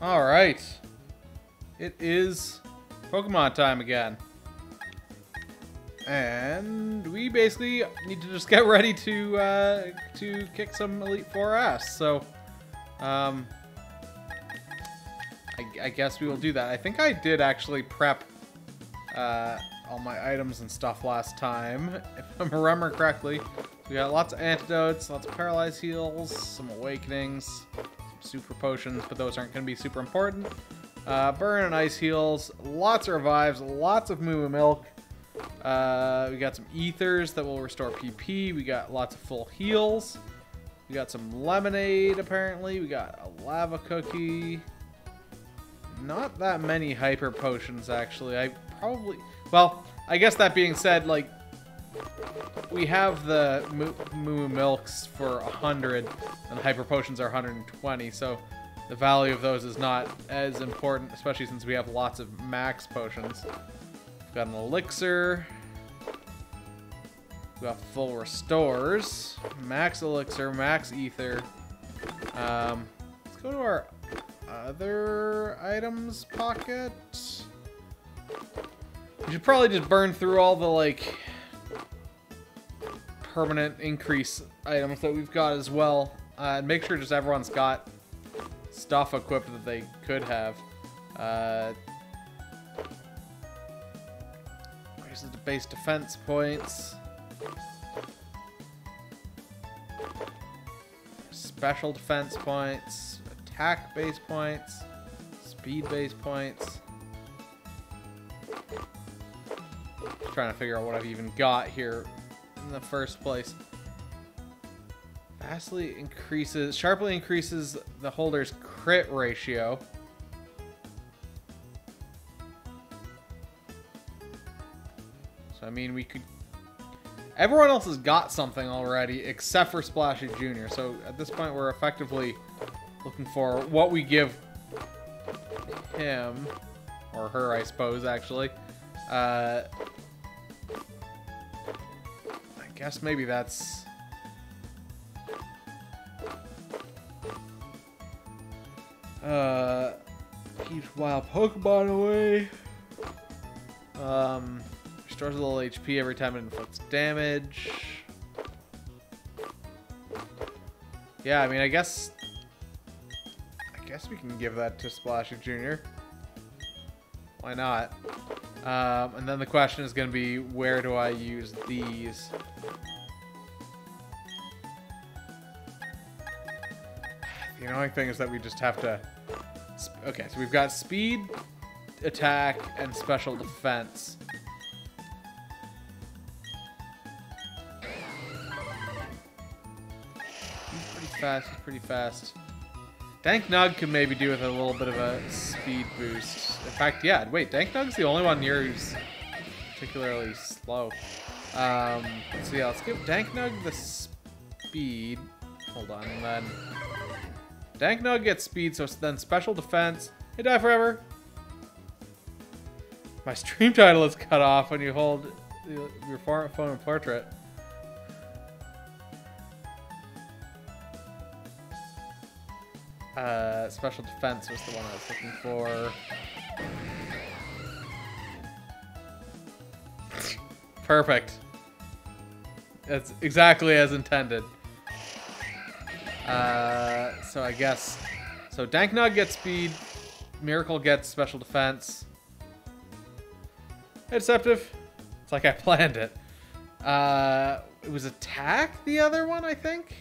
All right. It is Pokemon time again. And we basically need to just get ready to uh, to kick some Elite Four ass. So, um, I, I guess we will do that. I think I did actually prep uh, all my items and stuff last time, if I remember correctly. We got lots of antidotes, lots of paralyzed heals, some awakenings, super potions, but those aren't going to be super important. Uh, burn and ice heals, lots of revives, lots of moo milk. Uh, we got some ethers that will restore PP. We got lots of full heals. We got some lemonade, apparently. We got a lava cookie. Not that many hyper potions, actually. I probably... Well, I guess that being said, like, we have the Moo, Milks for 100, and Hyper Potions are 120, so the value of those is not as important, especially since we have lots of max potions. We've got an Elixir. We got full restores. Max Elixir, max Ether. Um, let's go to our other items pocket. We should probably just burn through all the, like, permanent increase items that we've got as well. Uh, and make sure just everyone's got stuff equipped that they could have. Uh, raises the base defense points. Special defense points. Attack base points. Speed base points. Trying to figure out what I've even got here in the first place. Vastly increases, sharply increases the holder's crit ratio. So, I mean, we could... Everyone else has got something already, except for Splashy Jr. So, at this point, we're effectively looking for what we give him, or her, I suppose, actually. Uh, guess maybe that's... Uh, keeps wild Pokemon away. Um, restores a little HP every time it inflicts damage. Yeah, I mean, I guess... I guess we can give that to Splashy Jr. Why not? Um, and then the question is going to be, where do I use these? The annoying thing is that we just have to... Okay, so we've got speed, attack, and special defense. He's pretty fast, he's pretty fast. Danknug could maybe do with a little bit of a speed boost. In fact, yeah, wait, Danknug's the only one here who's particularly slow. Um, so yeah, let's give Danknug the speed. Hold on, and then... Danknug gets speed, so then special defense. Hey, die forever! My stream title is cut off when you hold your phone in portrait. Uh, special defense was the one I was looking for. Perfect. That's exactly as intended. Uh, so I guess... So Danknug gets speed. Miracle gets special defense. Deceptive. It's like I planned it. Uh, it was attack, the other one, I think?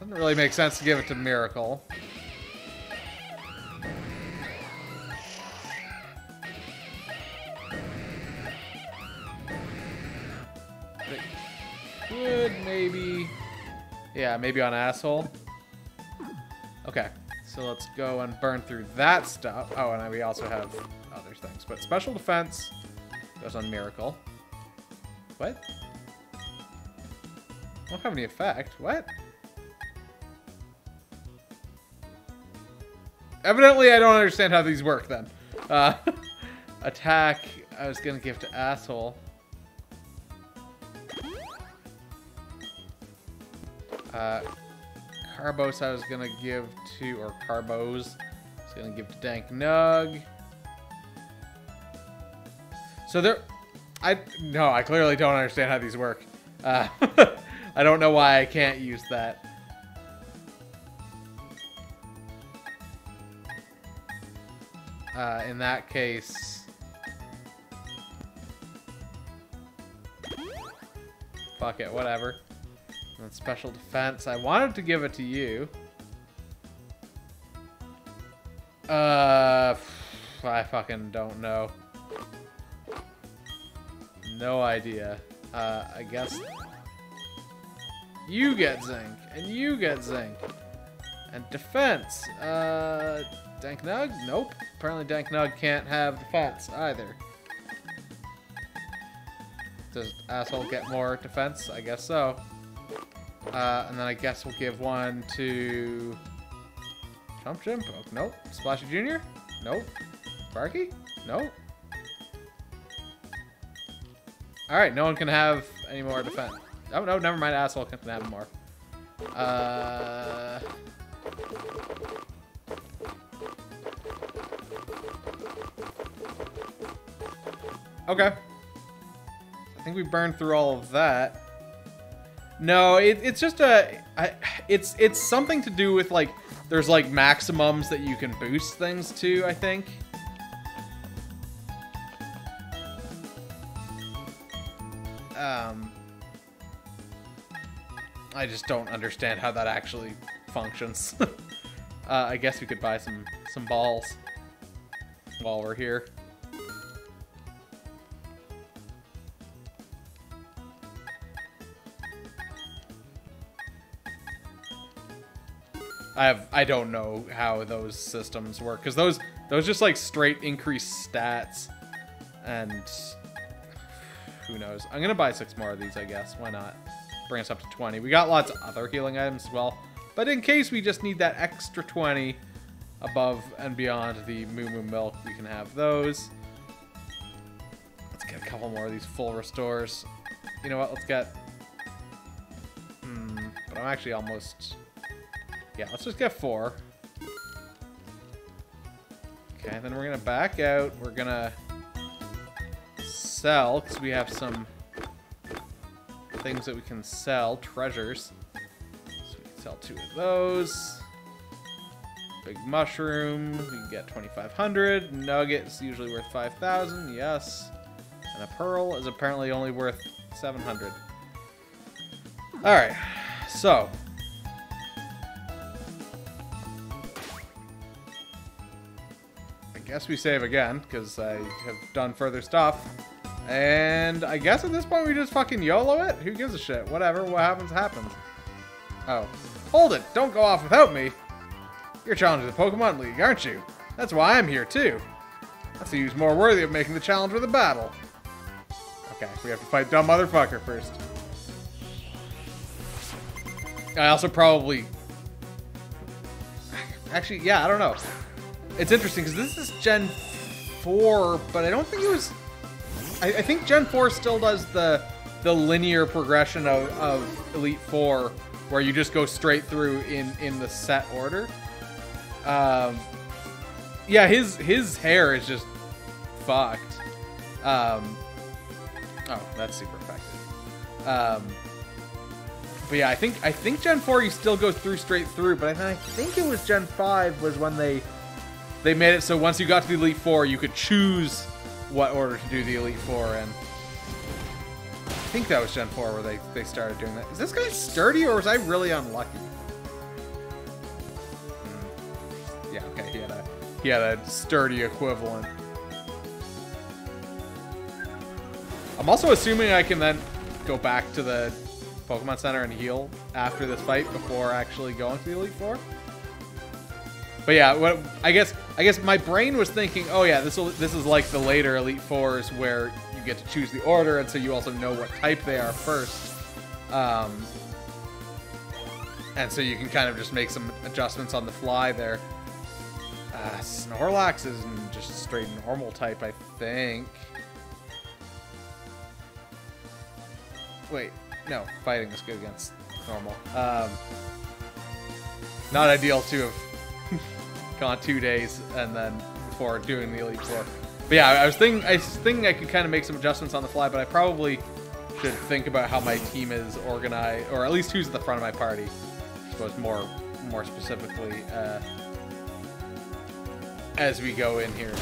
Doesn't really make sense to give it to Miracle. Maybe... Yeah, maybe on Asshole. Okay, so let's go and burn through that stuff. Oh, and we also have other things. But Special Defense goes on Miracle. What? Don't have any effect. What? Evidently, I don't understand how these work then. Uh, attack, I was going to give to Asshole. Uh, Carbos I was to give to, or Carbos, It's gonna give to Dank Nug. So there, I no, I clearly don't understand how these work. Uh, I don't know why I can't use that. Uh, in that case, fuck it, whatever. And special defense. I wanted to give it to you. Uh, I fucking don't know. No idea. Uh, I guess you get zinc, and you get zinc. And defense. Uh, Dank Nug? Nope. Apparently Dank Nug can't have defense either. Does asshole get more defense? I guess so. Uh, and then I guess we'll give one to... Chump Chimp? Oh, nope. Splashy Jr.? Nope. Barky? Nope. Alright, no one can have any more defense. Oh, no, never mind. Asshole can have more. Uh... Okay. I think we burned through all of that. No, it, it's just a... I, it's, it's something to do with, like, there's, like, maximums that you can boost things to, I think. Um... I just don't understand how that actually functions. uh, I guess we could buy some, some balls while we're here. I have I don't know how those systems work because those those just like straight increase stats, and who knows? I'm gonna buy six more of these, I guess. Why not? Bring us up to 20. We got lots of other healing items as well, but in case we just need that extra 20 above and beyond the Moo Moo Milk, we can have those. Let's get a couple more of these full restores. You know what? Let's get. Hmm. But I'm actually almost yeah, let's just get four. Okay, then we're gonna back out. We're gonna sell, because we have some things that we can sell, treasures. So we can sell two of those. Big mushroom, we can get 2,500. Nuggets, usually worth 5,000, yes. And a pearl is apparently only worth 700. Alright, so guess we save again, because I have done further stuff. And I guess at this point we just fucking YOLO it? Who gives a shit? Whatever, what happens, happens. Oh. Hold it! Don't go off without me! You're challenging the Pokemon League, aren't you? That's why I'm here, too. That's who's more worthy of making the challenge with a battle. Okay, we have to fight dumb motherfucker first. I also probably... Actually, yeah, I don't know. It's interesting because this is Gen 4, but I don't think it was... I, I, think Gen 4 still does the the linear progression of, of Elite Four, where you just go straight through in, in the set order. Um, yeah, his his hair is just fucked. Um, oh, that's super effective. Um, but yeah, I think I think Gen 4 you still go through straight through, but I, I think it was Gen 5 was when they they made it so once you got to the Elite Four, you could choose what order to do the Elite Four in. I think that was Gen 4 where they, they started doing that. Is this guy sturdy or was I really unlucky? Hmm. Yeah, okay, he had a he had a sturdy equivalent. I'm also assuming I can then go back to the Pokemon Center and heal after this fight before actually going to the Elite Four. But yeah, what I guess I guess my brain was thinking, oh yeah, this will this is like the later Elite Fours where you get to choose the order, and so you also know what type they are first. Um, and so you can kind of just make some adjustments on the fly there. Uh, Snorlax is just a straight normal type, I think. Wait, no, fighting is good against normal. Um, not ideal to have gone two days, and then before doing the Elite Four. But yeah, I was thinking I was thinking I could kind of make some adjustments on the fly, but I probably should think about how my team is organized, or at least who's at the front of my party. I suppose more more specifically uh, as we go in here.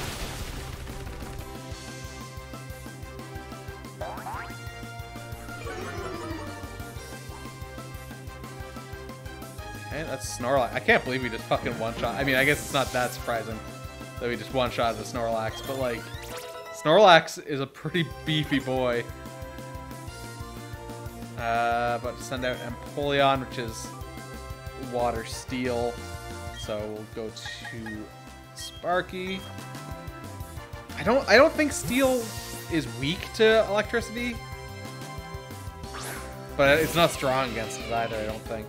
Okay, that's Snorlax. I can't believe we just fucking one-shot. I mean, I guess it's not that surprising that we just one-shot the Snorlax, but like, Snorlax is a pretty beefy boy. Uh, but to send out Empoleon, which is water steel. So we'll go to Sparky. I don't I don't think steel is weak to electricity. But it's not strong against it either, I don't think.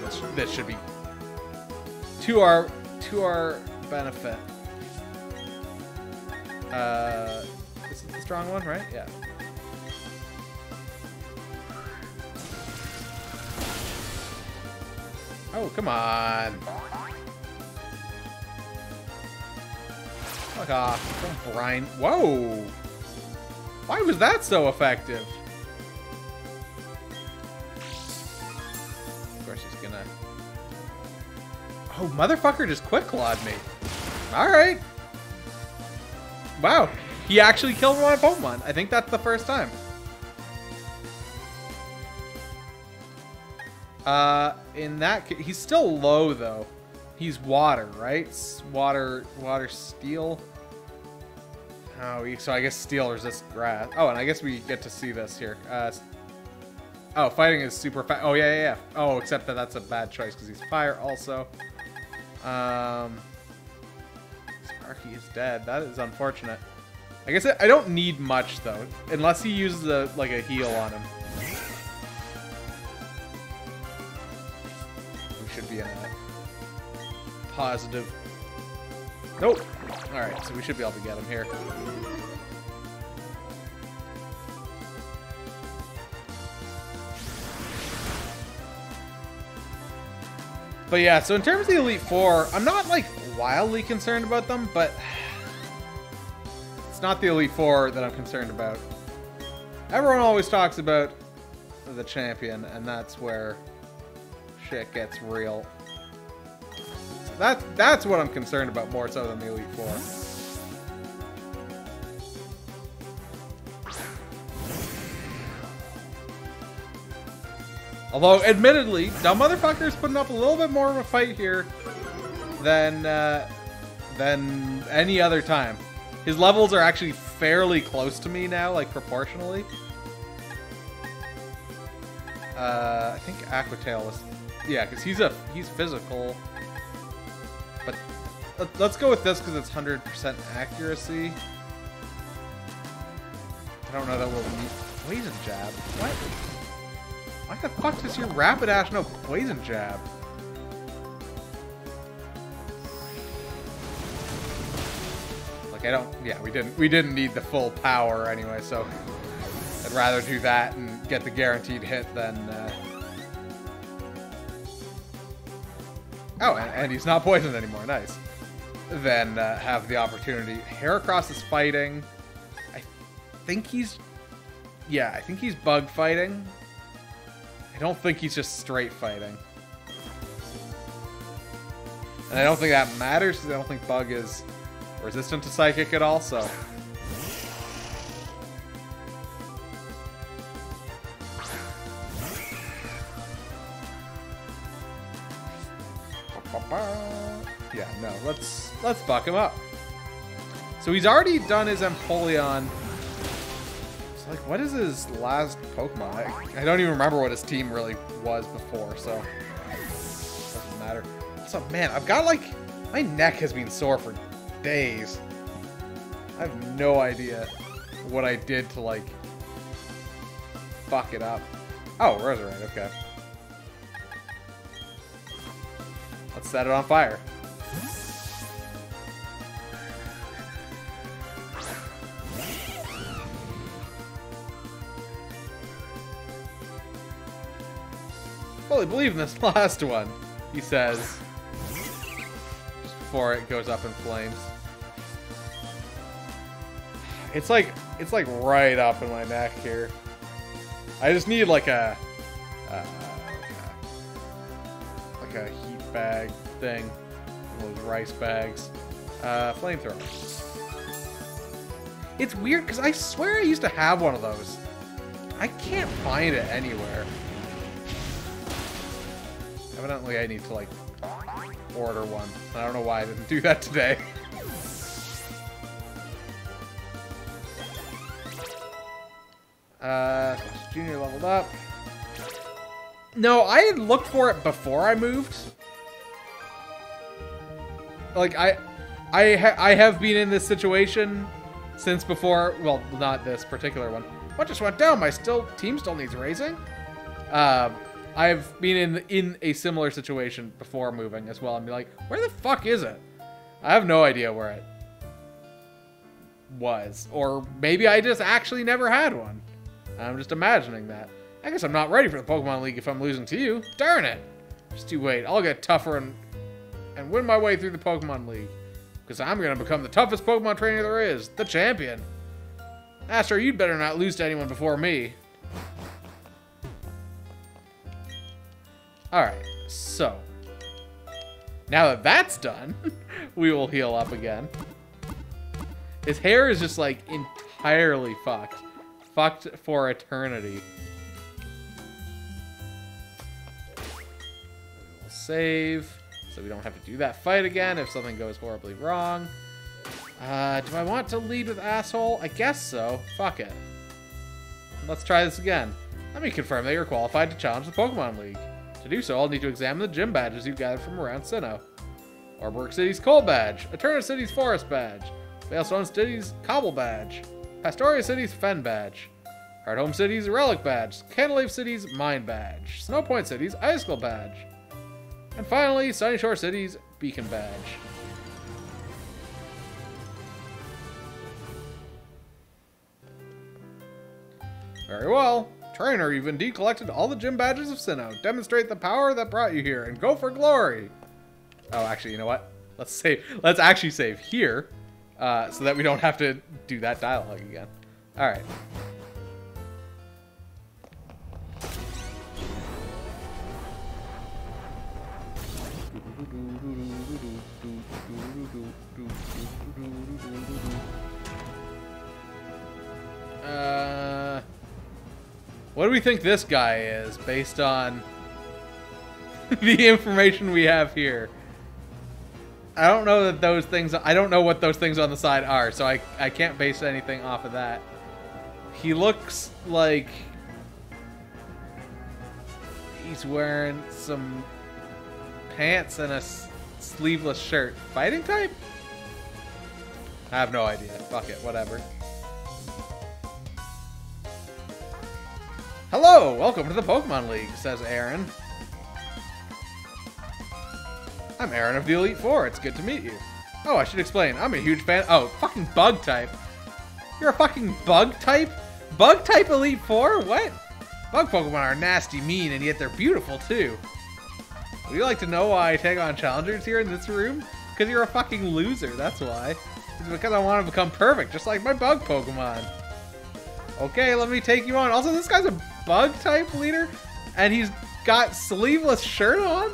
This, should be to our to our benefit. Uh, this is the strong one, right? Yeah. Oh, come on. Fuck off. Don't. Whoa! Why was that so effective? Oh, motherfucker just quick clawed me. Alright. Wow. He actually killed my Pokemon. I think that's the first time. Uh, in that he's still low though. He's water, right? Water, water, steel. Oh, so I guess steel resists grass. Oh, and I guess we get to see this here. Uh, oh, fighting is super fast. Oh, yeah, yeah, yeah. Oh, except that that's a bad choice because he's fire also. Um, Sparky is dead. That is unfortunate. I guess I don't need much though, unless he uses a like a heal on him. We should be in a positive. Nope. Alright, so we should be able to get him here. But yeah, so in terms of the Elite Four, I'm not like wildly concerned about them, but it's not the Elite Four that I'm concerned about. Everyone always talks about the champion, and that's where shit gets real. So that's that's what I'm concerned about more so than the Elite Four. Although, admittedly, now Motherfucker is putting up a little bit more of a fight here than uh, than any other time. His levels are actually fairly close to me now, like proportionally. Uh, I think Aquatail is, yeah, because he's a he's physical. But let, us go with this because it's 100% accuracy. I don't know that we'll need poison jab. What? Why the fuck does your Rapidash know poison jab? Like I don't. Yeah, we didn't. We didn't need the full power anyway, so I'd rather do that and get the guaranteed hit than. Uh, Oh, and, and he's not poisoned anymore. Nice. Then uh, have the opportunity. Heracross is fighting. I think he's... Yeah, I think he's bug fighting. I don't think he's just straight fighting. And I don't think that matters because I don't think Bug is resistant to Psychic at all, so... Yeah, no, let's let's buck him up. So he's already done his Empoleon. Like, what is his last Pokemon? I, I, don't even remember what his team really was before, so doesn't matter. So man, I've got like my neck has been sore for days. I have no idea what I did to like fuck it up. Oh, Roserade, okay. Let's set it on fire. Fully believe in this last one, he says. Just before it goes up in flames. It's like it's like right up in my neck here. I just need like a, uh, like a heat bag thing, those rice bags. Uh, flamethrower. It's weird because I swear I used to have one of those. I can't find it anywhere. Evidently, I need to like order one. I don't know why I didn't do that today. Uh, Junior leveled up. No, I had looked for it before I moved. Like I, I, ha I have been in this situation since before. Well, not this particular one. What just went down? My still team still needs raising. Uh, I've been in in a similar situation before moving as well. and be like, where the fuck is it? I have no idea where it was, or maybe I just actually never had one. I'm just imagining that. I guess I'm not ready for the Pokemon League if I'm losing to you. Darn it! Just you wait. I'll get tougher and and win my way through the Pokemon League. Because I'm going to become the toughest Pokemon trainer there is. The champion. Aster, you'd better not lose to anyone before me. Alright, so. Now that that's done, we will heal up again. His hair is just, like, entirely fucked fucked for eternity. We'll save, so we don't have to do that fight again if something goes horribly wrong. Uh, do I want to lead with asshole? I guess so. Fuck it. Let's try this again. Let me confirm that you're qualified to challenge the Pokemon League. To do so, I'll need to examine the gym badges you gathered from around Sinnoh. Oreburgh City's Coal Badge, Eterna City's Forest Badge, Veilstone City's Cobble Badge, Pastoria City's Fen Badge. Hearthome City's Relic Badge. Canalave City's Mine Badge. Snowpoint City's Icicle Badge. And finally, Sunyshore City's Beacon Badge. Very well. Trainer, you've indeed collected all the gym badges of Sinnoh. Demonstrate the power that brought you here and go for glory. Oh, actually, you know what? Let's save. Let's actually save here uh, so that we don't have to do that dialogue again. All right. Uh, what do we think this guy is based on the information we have here? I don't know that those things. I don't know what those things on the side are, so I I can't base anything off of that. He looks like he's wearing some pants and a sleeveless shirt. Fighting type? I have no idea. Fuck it, whatever. Hello, welcome to the Pokemon League, says Aaron. I'm Aaron of the Elite Four. It's good to meet you. Oh, I should explain. I'm a huge fan. Oh, fucking bug type. You're a fucking bug type? Bug type Elite Four? What? Bug Pokemon are nasty, mean, and yet they're beautiful too. Would you like to know why I take on challengers here in this room? Because you're a fucking loser, that's why. It's because I want to become perfect, just like my bug Pokemon. Okay, let me take you on. Also, this guy's a bug type leader, and he's got sleeveless shirt on?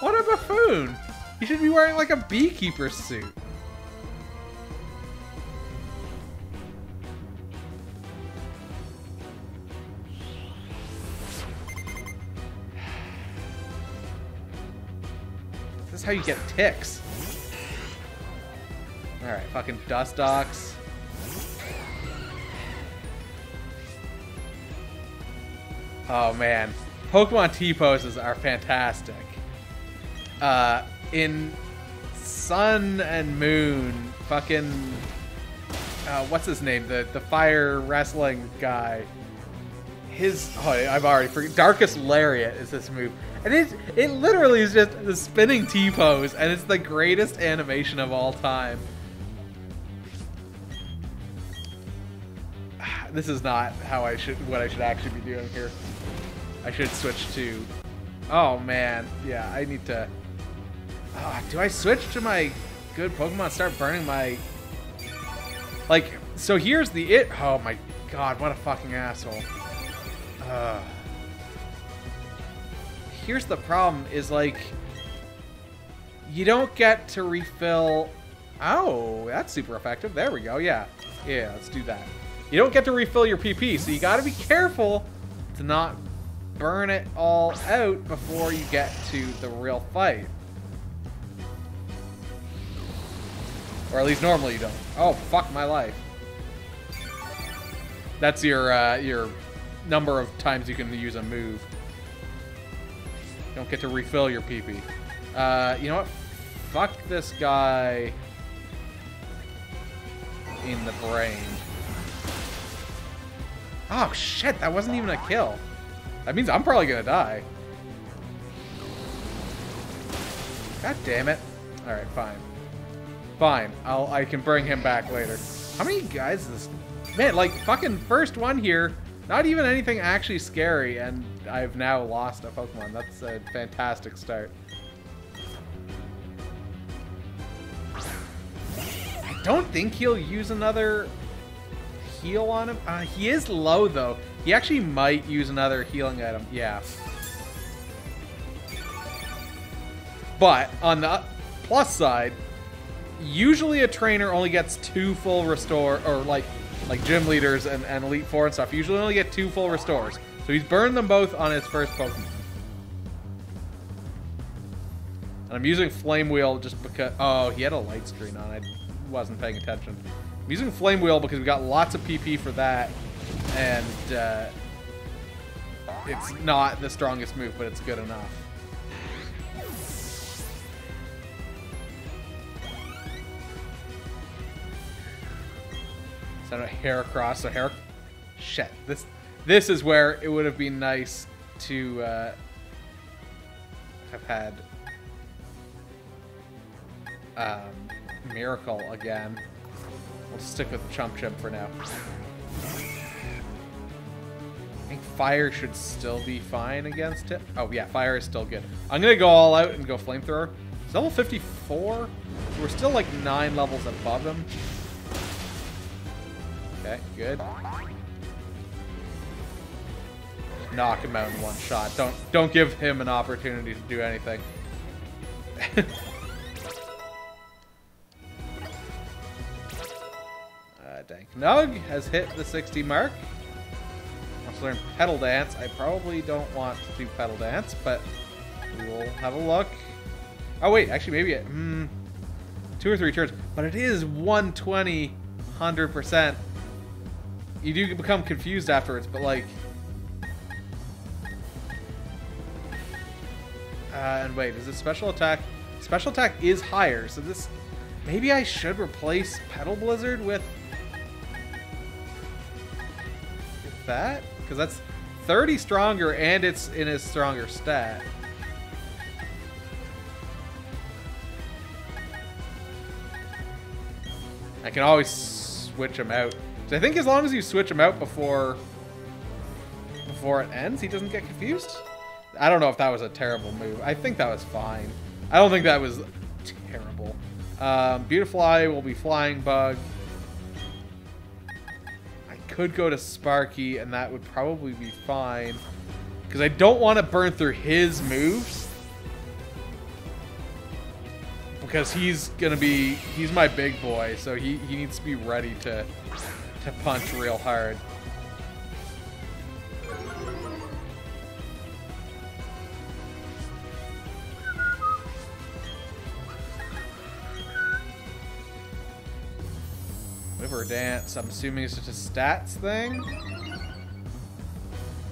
What a buffoon! He should be wearing like a beekeeper suit. This is how you get ticks. Alright, fucking Dustox. Oh man. Pokemon T-poses are fantastic uh, in Sun and Moon, fucking, uh, what's his name? The the fire wrestling guy. His oh, I've already forget. Darkest Lariat is this move, and it it literally is just the spinning T pose, and it's the greatest animation of all time. This is not how I should what I should actually be doing here. I should switch to Oh, man. Yeah, I need to... Oh, do I switch to my good Pokemon start burning my... Like, so here's the it... Oh, my God, what a fucking asshole. Uh, here's the problem, is, like... You don't get to refill... Oh, that's super effective. There we go, yeah. Yeah, let's do that. You don't get to refill your PP, so you gotta be careful to not burn it all out before you get to the real fight. Or at least normally you don't. Oh, fuck my life. That's your, uh, your number of times you can use a move. You don't get to refill your PP. Uh, you know what? Fuck this guy in the brain. Oh, shit, that wasn't even a kill. That means I'm probably gonna die. God damn it. Alright, fine. Fine. I'll I can bring him back later. How many guys is this? Man, like fucking first one here. Not even anything actually scary, and I've now lost a Pokemon. That's a fantastic start. I don't think he'll use another heal on him. Uh, he is low, though. He actually might use another healing item. Yeah. But, on the plus side, usually a trainer only gets two full restore, or like like gym leaders and, and Elite Four and stuff, usually only get two full restores. So he's burned them both on his first Pokemon. And I'm using Flame Wheel just because... Oh, he had a light screen on. I wasn't paying attention. I'm using Flame Wheel because we got lots of PP for that. And uh, it's not the strongest move, but it's good enough. Send a Heracross. So hair. Shit. This this is where it would have been nice to uh, have had um, Miracle again. We'll stick with Chump Chump for now. I think fire should still be fine against it. Oh, yeah, fire is still good. I'm going to go all out and go flamethrower. It's level 54. We're still like nine levels above him. Okay, good. Knock him out in one shot. Don't don't give him an opportunity to do anything. uh, Dank Nug has hit the 60 mark. To learn Petal Dance. I probably don't want to do Petal Dance, but we will have a look. Oh wait, actually maybe it, hmm, two or three turns, but it is 120, 100%. You do become confused afterwards, but like, Uh, and wait, is it special attack? Special attack is higher, so this... Maybe I should replace Petal Blizzard with... that? Because that's 30 stronger, and it's in his stronger stat. I can always switch him out. So I think as long as you switch him out before before it ends, he doesn't get confused. I don't know if that was a terrible move. I think that was fine. I don't think that was terrible. Um, Beautifly will be Flying Bug. Could go to Sparky, and that would probably be fine. Because I don't want to burn through his moves. Because he's going to be... He's my big boy, so he, he needs to be ready to, to punch real hard. Quiver Dance, I'm assuming it's just a stats thing.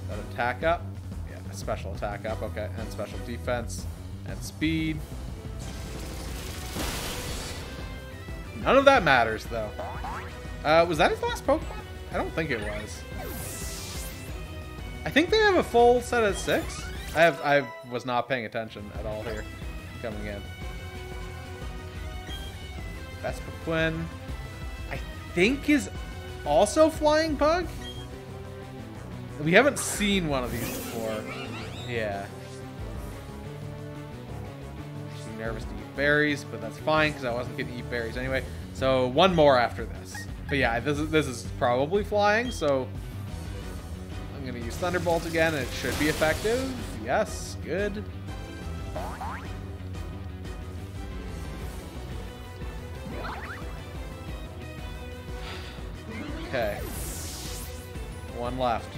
That attack up. Yeah, special attack up, okay. And special defense. And speed. None of that matters, though. Uh, was that his last Pokemon? I don't think it was. I think they have a full set of six. I have I was not paying attention at all here coming in. Vespiquen think is also Flying Bug? We haven't seen one of these before. Yeah. too nervous to eat berries, but that's fine because I wasn't going to eat berries anyway. So one more after this. But yeah, this is this is probably flying, so I'm going to use Thunderbolt again, it should be effective. Yes, good. Okay. One left.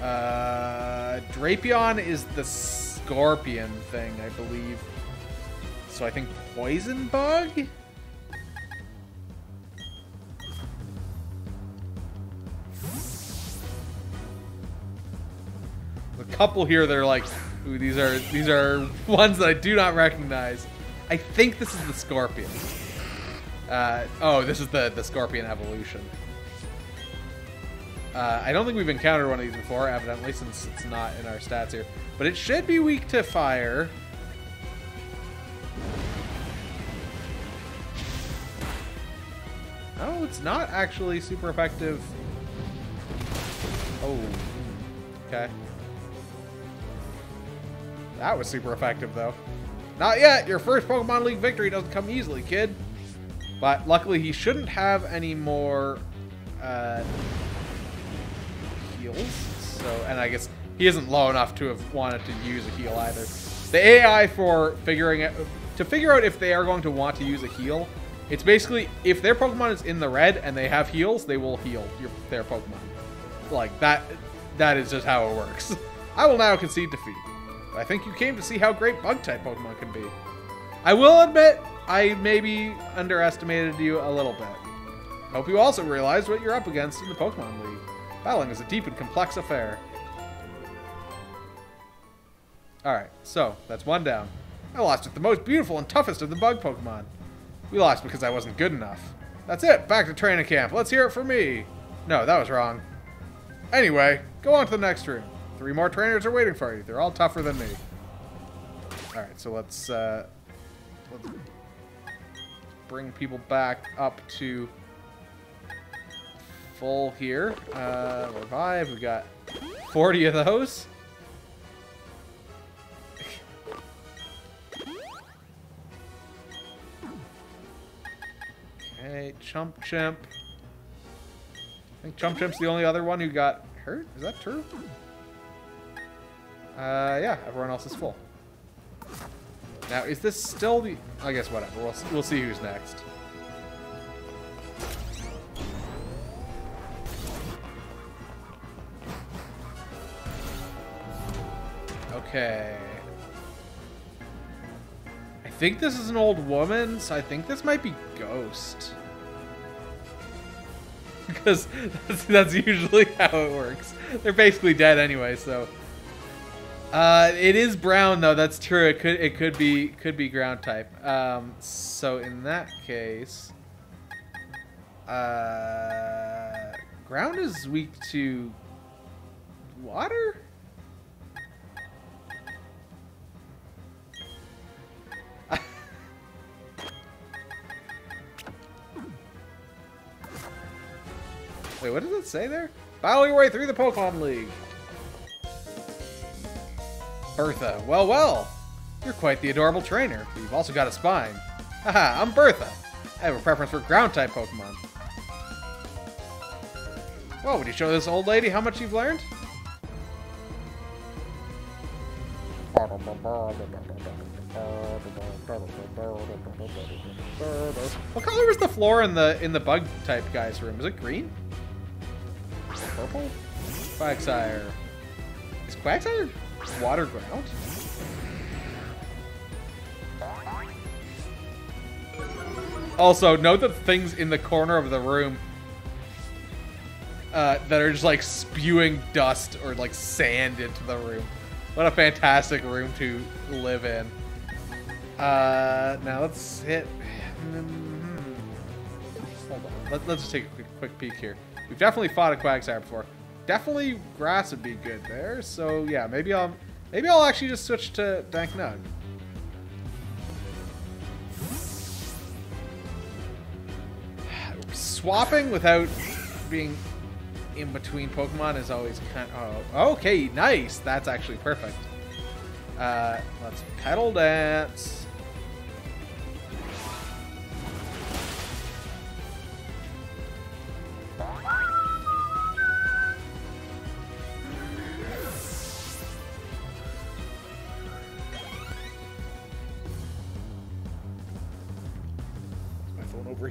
Uh, Drapion is the scorpion thing, I believe. So I think Poison Bug? A couple here that are like, ooh, these are these are ones that I do not recognize. I think this is the Scorpion. Uh, oh, this is the, the Scorpion evolution. Uh, I don't think we've encountered one of these before, evidently, since it's not in our stats here. But it should be weak to fire. Oh, it's not actually super effective. Oh, okay. That was super effective, though. Not yet! Your first Pokemon League victory doesn't come easily, kid. But luckily, he shouldn't have any more uh, heals. So, and I guess he isn't low enough to have wanted to use a heal either. The AI for figuring it to figure out if they are going to want to use a heal, it's basically if their Pokemon is in the red and they have heals, they will heal your, their Pokemon. Like that. That is just how it works. I will now concede defeat. I think you came to see how great Bug-type Pokemon can be. I will admit, I maybe underestimated you a little bit. Hope you also realize what you're up against in the Pokemon League. Battling is a deep and complex affair. Alright, so, that's one down. I lost with the most beautiful and toughest of the bug Pokemon. We lost because I wasn't good enough. That's it, back to training camp. Let's hear it from me. No, that was wrong. Anyway, go on to the next room. Three more trainers are waiting for you. They're all tougher than me. Alright, so let's, uh, let's bring people back up to full here. Uh, revive, we got 40 of those. okay, Chump Chimp. I think Chump Chimp's the only other one who got hurt. Is that true? Uh, yeah, everyone else is full. Now, is this still the... I guess whatever. We'll, we'll see who's next. Okay. I think this is an old woman, so I think this might be Ghost. because that's, that's usually how it works. They're basically dead anyway, so... Uh, it is brown though. That's true. It could it could be could be ground type. Um, so in that case, uh, ground is weak to water. Wait, what does it say there? Battle your way through the Pokemon League. Bertha. Well, well. You're quite the adorable trainer, but you've also got a spine. Haha, I'm Bertha. I have a preference for ground-type Pokemon. Well, would you show this old lady how much you've learned? What color is the floor in the in the bug type guy's room? Is it green? Purple? Quagsire. Is Quagsire water ground? Also, note the things in the corner of the room uh, that are just like spewing dust or like sand into the room. What a fantastic room to live in. Uh, now let's hit. Hmm. Hold on. Let, us just take a quick, quick peek here. We've definitely fought a Quagsire before. Definitely grass would be good there. So yeah, maybe I'll maybe I'll actually just switch to Dank Nug. Swapping without being in between Pokemon is always kind of... Oh, okay, nice. That's actually perfect. Uh, let's Petal Dance.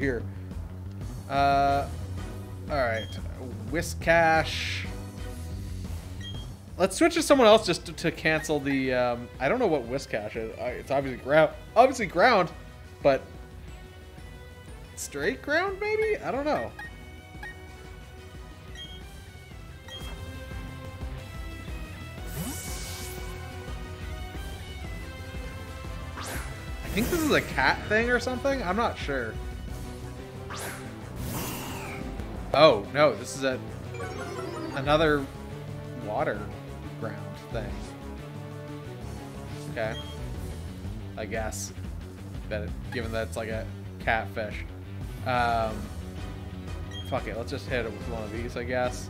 Here. Uh, all right, Whiscash. Let's switch to someone else just to, to cancel the. Um, I don't know what Whiscash is. It's obviously ground, obviously ground, but straight ground maybe. I don't know. I think this is a cat thing or something. I'm not sure. Oh no, this is a another water ground thing. Okay. I guess that given that it's like a catfish. Um, fuck it, let's just hit it with one of these, I guess.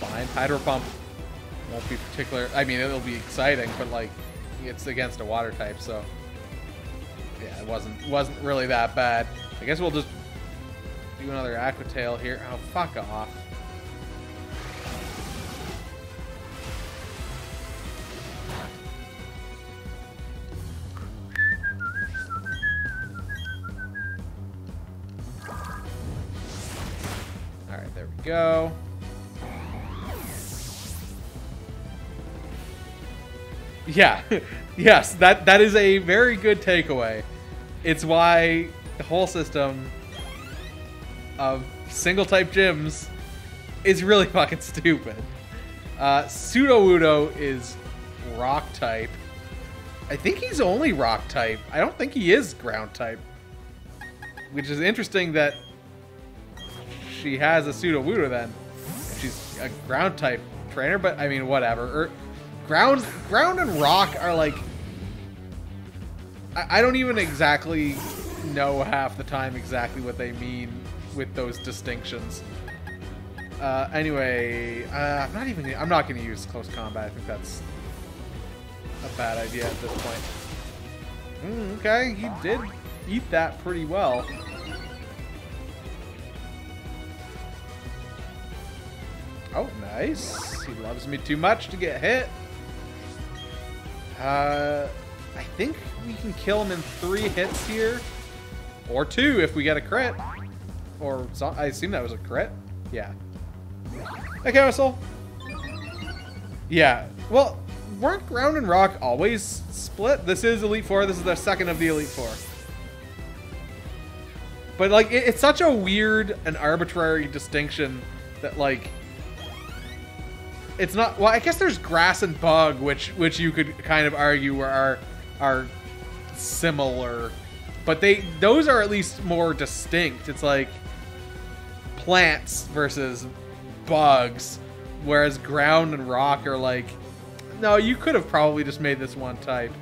Fine, hydro pump won't be particular. I mean, it'll be exciting, but like, it's against a water type, so yeah, it wasn't wasn't really that bad. I guess we'll just do another Aqua Tail here. Oh, fuck off. Alright, there we go. Yeah, yes, that that is a very good takeaway. It's why the whole system of single type gyms is really fucking stupid. Uh, Udo is rock type. I think he's only rock type. I don't think he is ground type. Which is interesting that she has a Sudowoodo then. She's a ground type trainer, but I mean, whatever. Er, ground, ground and rock are like... I, I don't even exactly know half the time exactly what they mean with those distinctions. Uh, anyway, uh, I'm not even. I'm not going to use close combat. I think that's a bad idea at this point. Mm, okay, he did eat that pretty well. Oh, nice. He loves me too much to get hit. Uh, I think we can kill him in three hits here. Or two if we get a crit. Or, I assume that was a crit? Yeah. Okay, Whistle. Yeah. Well, weren't Ground and Rock always split? This is Elite Four. This is the second of the Elite Four. But, like, it, it's such a weird and arbitrary distinction that, like, it's not. Well, I guess there's Grass and Bug, which which you could kind of argue are are similar, but they those are at least more distinct. It's like plants versus bugs, whereas ground and rock are like, no, you could have probably just made this one type.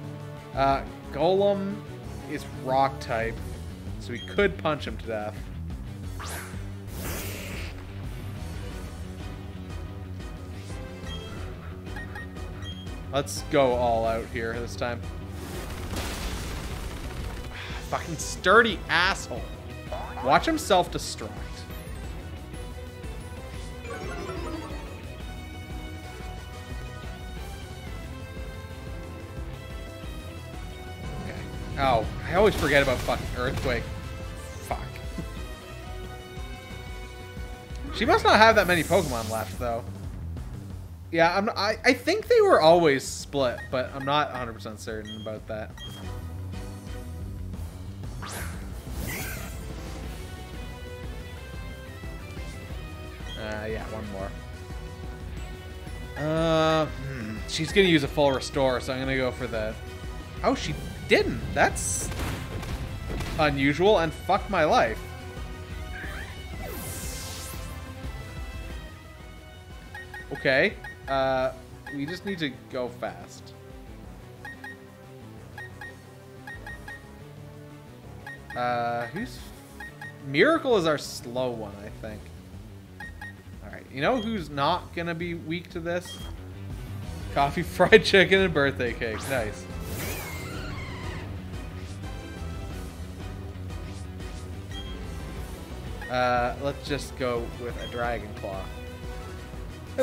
Uh, Golem is rock type, so we could punch him to death. Let's go all out here this time. Fucking sturdy asshole. Watch him self-destruct. Okay. Oh, I always forget about fucking Earthquake. Fuck. she must not have that many Pokemon left, though. Yeah, I'm, I, I think they were always split, but I'm not 100% certain about that. Uh, yeah, one more. Uh, hmm, she's gonna use a full restore, so I'm gonna go for the... Oh, she didn't. That's unusual, and fuck my life. Okay. Uh, we just need to go fast. Uh, who's Miracle is our slow one, I think. Alright, you know who's not gonna be weak to this? Coffee, fried chicken, and birthday cake. Nice. Uh, let's just go with a Dragon Claw.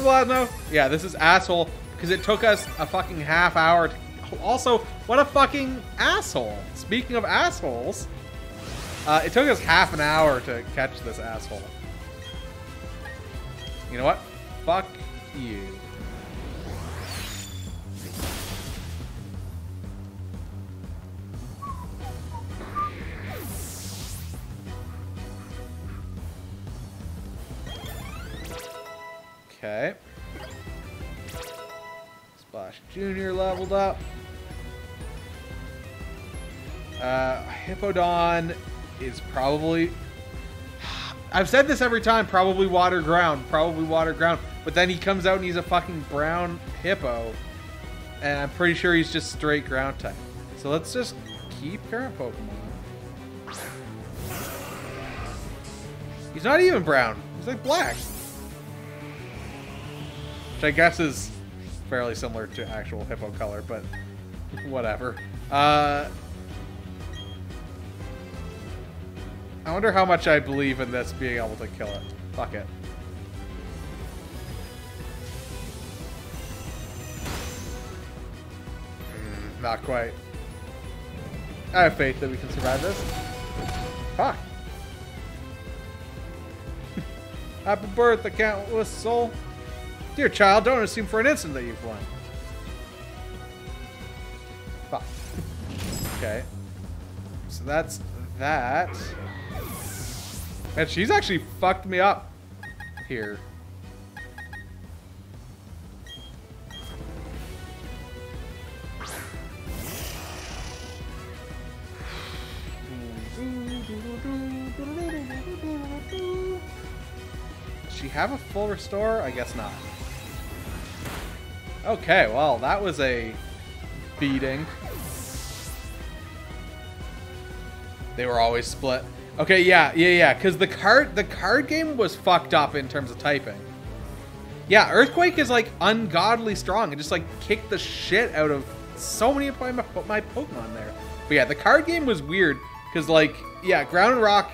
Hey. Yeah, this is asshole because it took us a fucking half hour. Also, what a fucking asshole. Speaking of assholes, uh, it took us half an hour to catch this asshole. You know what? Fuck you. Okay. Splash Junior leveled up. Uh, Hippowdon is probably... I've said this every time, probably water ground, probably water ground. But then he comes out and he's a fucking brown hippo. And I'm pretty sure he's just straight ground type. So let's just keep current Pokemon. He's not even brown. He's like black. Which I guess is fairly similar to actual hippo color, but whatever. Uh, I wonder how much I believe in this being able to kill it. Fuck it. Mm, not quite. I have faith that we can survive this. Fuck. Happy birthday, countless soul. Dear child, don't assume for an instant that you've won. Fuck. Okay. So that's that. And she's actually fucked me up here. Does she have a full restore? I guess not. Okay, well, that was a beating. They were always split. Okay, yeah, yeah, yeah, because the card the card game was fucked up in terms of typing. Yeah, Earthquake is like ungodly strong and just like kicked the shit out of so many of my, my Pokemon there. But yeah, the card game was weird because like, yeah, Ground and Rock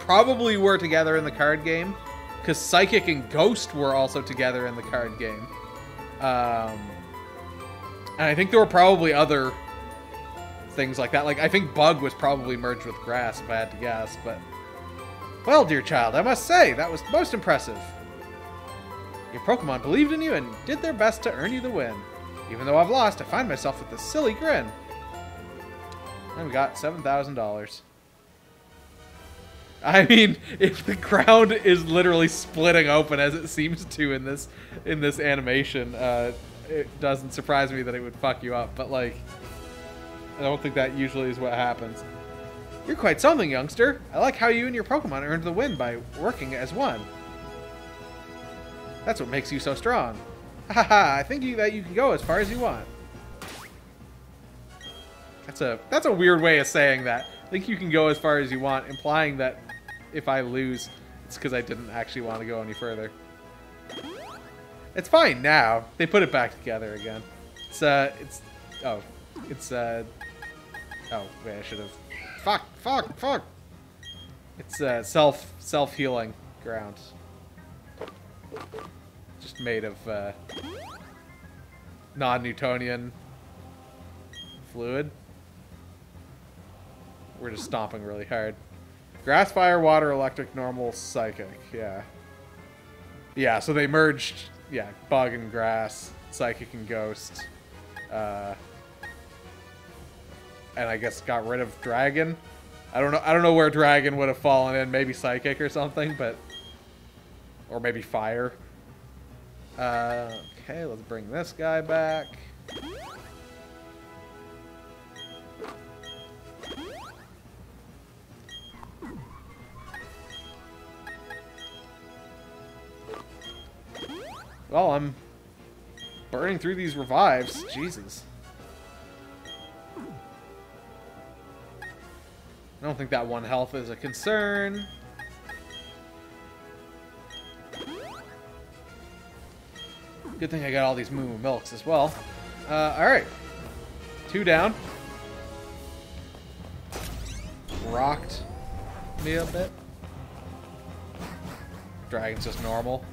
probably were together in the card game because Psychic and Ghost were also together in the card game. Um, and I think there were probably other things like that. Like, I think Bug was probably merged with Grass, if I had to guess, but... Well, dear child, I must say, that was most impressive. Your Pokemon believed in you and did their best to earn you the win. Even though I've lost, I find myself with this silly grin. And we got $7,000. I mean, if the ground is literally splitting open as it seems to in this in this animation, uh, it doesn't surprise me that it would fuck you up. But like, I don't think that usually is what happens. You're quite something, youngster. I like how you and your Pokemon earned the win by working as one. That's what makes you so strong. Haha, I think you, that you can go as far as you want. That's a that's a weird way of saying that. I think you can go as far as you want, implying that if I lose, it's because I didn't actually want to go any further. It's fine now. They put it back together again. It's, uh, it's, oh, it's, uh, oh, wait, I should have, fuck, fuck, fuck. It's, uh, self, self-healing ground. Just made of, uh, non-Newtonian fluid. We're just stomping really hard. Grass, fire, water, electric, normal, psychic. Yeah. Yeah, so they merged, yeah, bug and grass, psychic and ghost. Uh, and I guess got rid of dragon. I don't know. I don't know where dragon would have fallen in. Maybe psychic or something, but or maybe fire. Uh, okay, let's bring this guy back. Well, I'm burning through these revives. Jesus. I don't think that one health is a concern. Good thing I got all these Moo Milks as well. Uh, alright. Two down. Rocked me a bit. Dragon's just normal.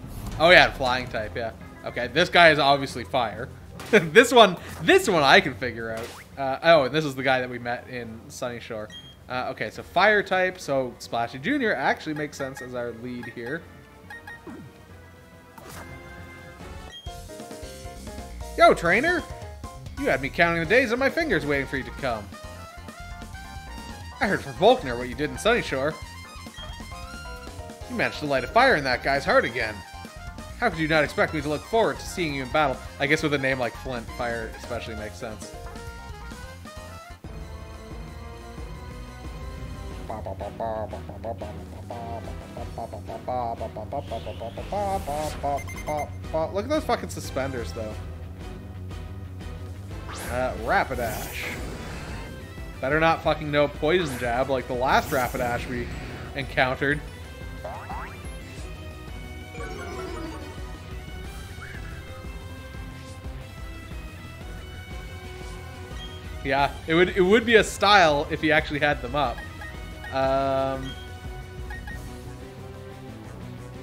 Oh yeah, flying type, yeah. Okay, this guy is obviously fire. this one, this one I can figure out. Uh, oh, and this is the guy that we met in Sunyshore. Uh, okay, so fire type, so Splashy Jr. actually makes sense as our lead here. Yo, trainer! You had me counting the days on my fingers waiting for you to come. I heard from Volkner what you did in Sunyshore. You managed to light a fire in that guy's heart again. How could you not expect me to look forward to seeing you in battle? I guess with a name like Flint, fire especially makes sense. Look at those fucking suspenders, though. Uh, Rapidash. Better not fucking know Poison Jab like the last Rapidash we encountered. Yeah, it would it would be a style if he actually had them up. Um,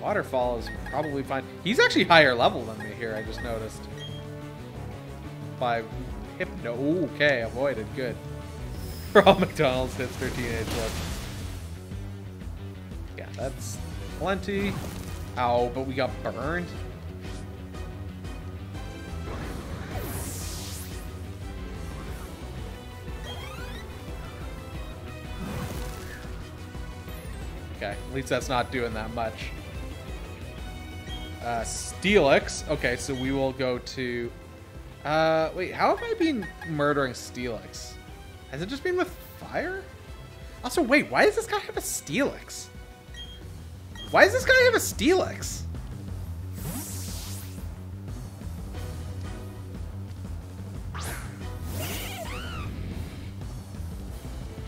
waterfall is probably fine. He's actually higher level than me here. I just noticed. Five hypno. Okay, avoided. Good. All McDonald's hipster teenage look. Yeah, that's plenty. Ow, but we got burned. Okay, at least that's not doing that much. Uh, Steelix. Okay, so we will go to... Uh, wait, how have I been murdering Steelix? Has it just been with fire? Also, wait, why does this guy have a Steelix? Why does this guy have a Steelix?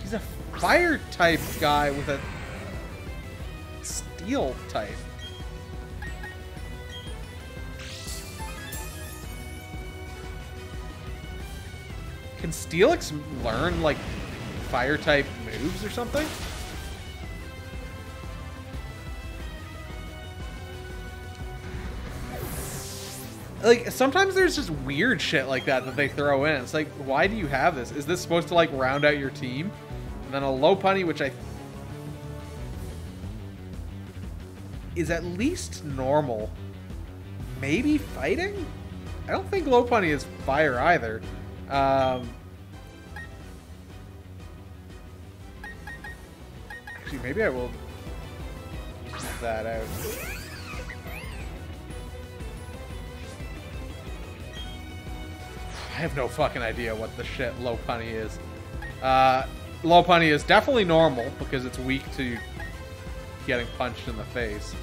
He's a fire type guy with a steel type. Can Steelix learn, like, fire type moves or something? Like, sometimes there's just weird shit like that that they throw in. It's like, why do you have this? Is this supposed to, like, round out your team? And then a Lopunny, which I is at least normal. Maybe fighting? I don't think Lopunny is fire either. Um, actually, maybe I will that out. I have no fucking idea what the shit Lopunny is. Uh, Lopunny is definitely normal because it's weak to getting punched in the face.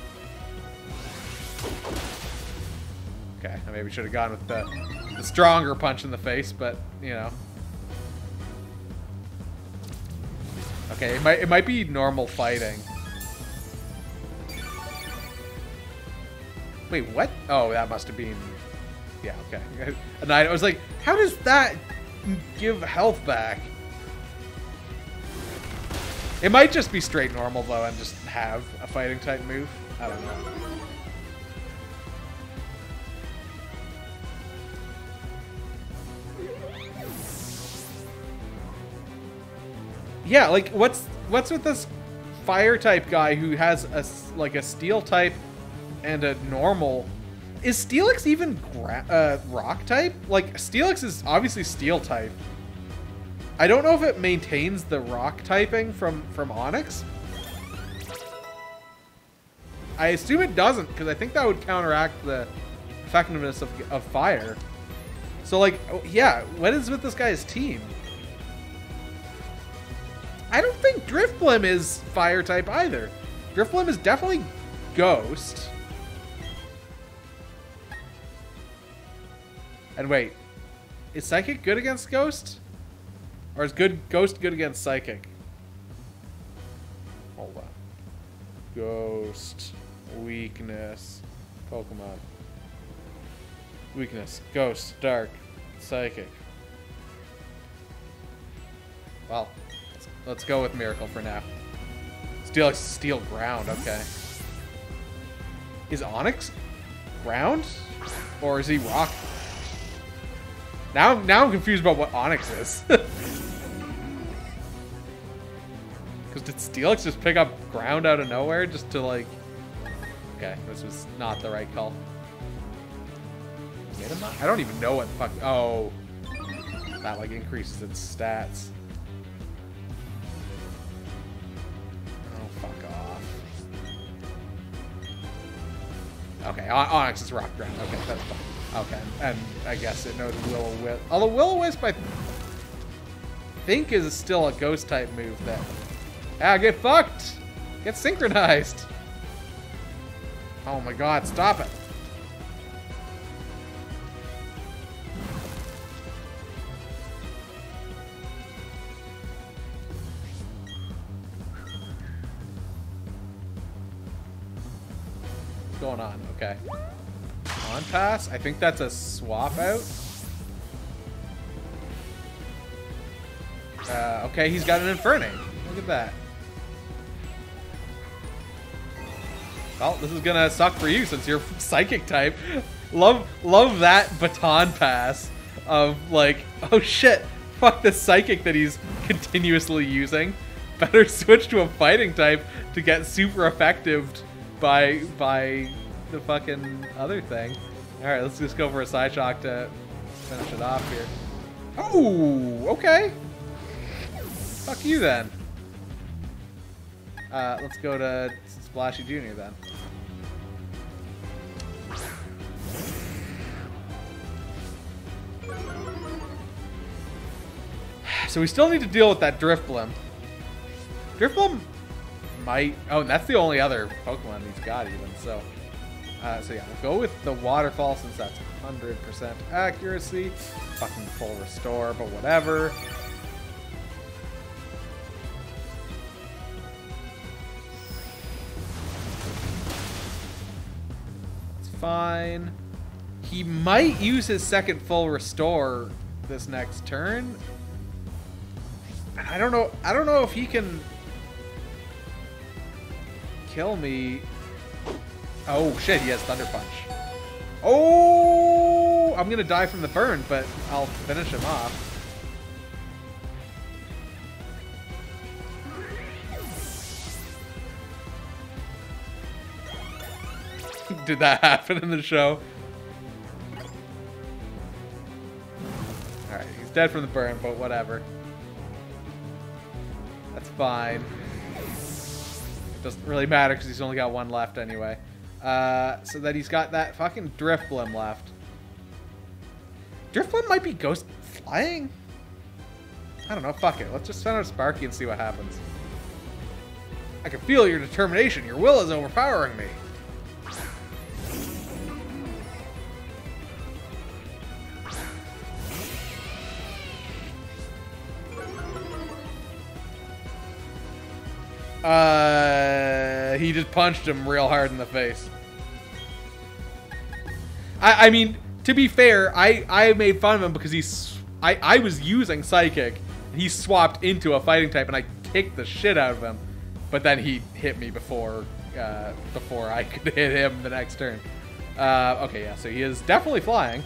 Okay, I maybe should have gone with the, the stronger punch in the face, but, you know. Okay, it might, it might be normal fighting. Wait, what? Oh, that must have been... Yeah, okay. And I was like, how does that give health back? It might just be straight normal, though, and just have a fighting type move. I don't know. Yeah, like what's what's with this fire type guy who has a like a steel type and a normal? Is Steelix even uh, rock type? Like Steelix is obviously steel type. I don't know if it maintains the rock typing from from Onix. I assume it doesn't because I think that would counteract the effectiveness of, of fire. So like, oh, yeah, what is with this guy's team? I don't think Drifblim is fire type either. Drifblim is definitely ghost. And wait, is Psychic good against Ghost? Or is good Ghost good against Psychic? Hold on. Ghost. Weakness. Pokemon. Weakness. Ghost. Dark. Psychic. Well, let's, go with Miracle for now. Steel, steel ground, okay. Is Onix ground? Or is he rock? Now, now I'm confused about what Onix is. Because did Steelix just pick up ground out of nowhere just to like... Okay, this was not the right call. I don't even know what fuck... Oh. That like increases its stats. Oh, fuck off. Okay, Onix is rock ground. Okay, that's fine. Okay, and I guess it knows Will-O-Wisp. Although Will-O-Wisp, I think, is still a ghost type move that. Ah, get fucked! Get synchronized! Oh my god, stop it! What's going on? Okay. Baton pass? I think that's a swap out. Uh, okay, he's got an Infernape. Look at that. Well, this is gonna suck for you since you're psychic type. Love, love that baton pass of like, oh shit, fuck the psychic that he's continuously using. Better switch to a fighting type to get super effective by by the fucking other thing. All right, let's just go for a Psyshock to finish it off here. Oh, okay. Fuck you then. Uh, let's go to Splashy Jr. then. So we still need to deal with that Drifblim. Drifblim might... Oh, and that's the only other Pokemon he's got even, so... Uh, so yeah, we'll go with the Waterfall since that's 100% accuracy. Fucking full restore, but whatever. Fine. He might use his second full restore this next turn. I don't know. I don't know if he can kill me. Oh, shit, he has Thunder Punch. Oh! I'm gonna die from the burn, but I'll finish him off. Did that happen in the show? Alright, he's dead from the burn, but whatever. That's fine. It Doesn't really matter because he's only got one left anyway. Uh, so that he's got that fucking Drifblim left. Drifblim might be ghost flying? I don't know. Fuck it. Let's just send out Sparky and see what happens. I can feel your determination. Your will is overpowering me. Uh, he just punched him real hard in the face. I, I mean, to be fair, I, I made fun of him because he's I, I was using Psychic. He swapped into a fighting type, and I kicked the shit out of him. But then he hit me before uh, before I could hit him the next turn. Uh, okay, yeah, so he is definitely flying.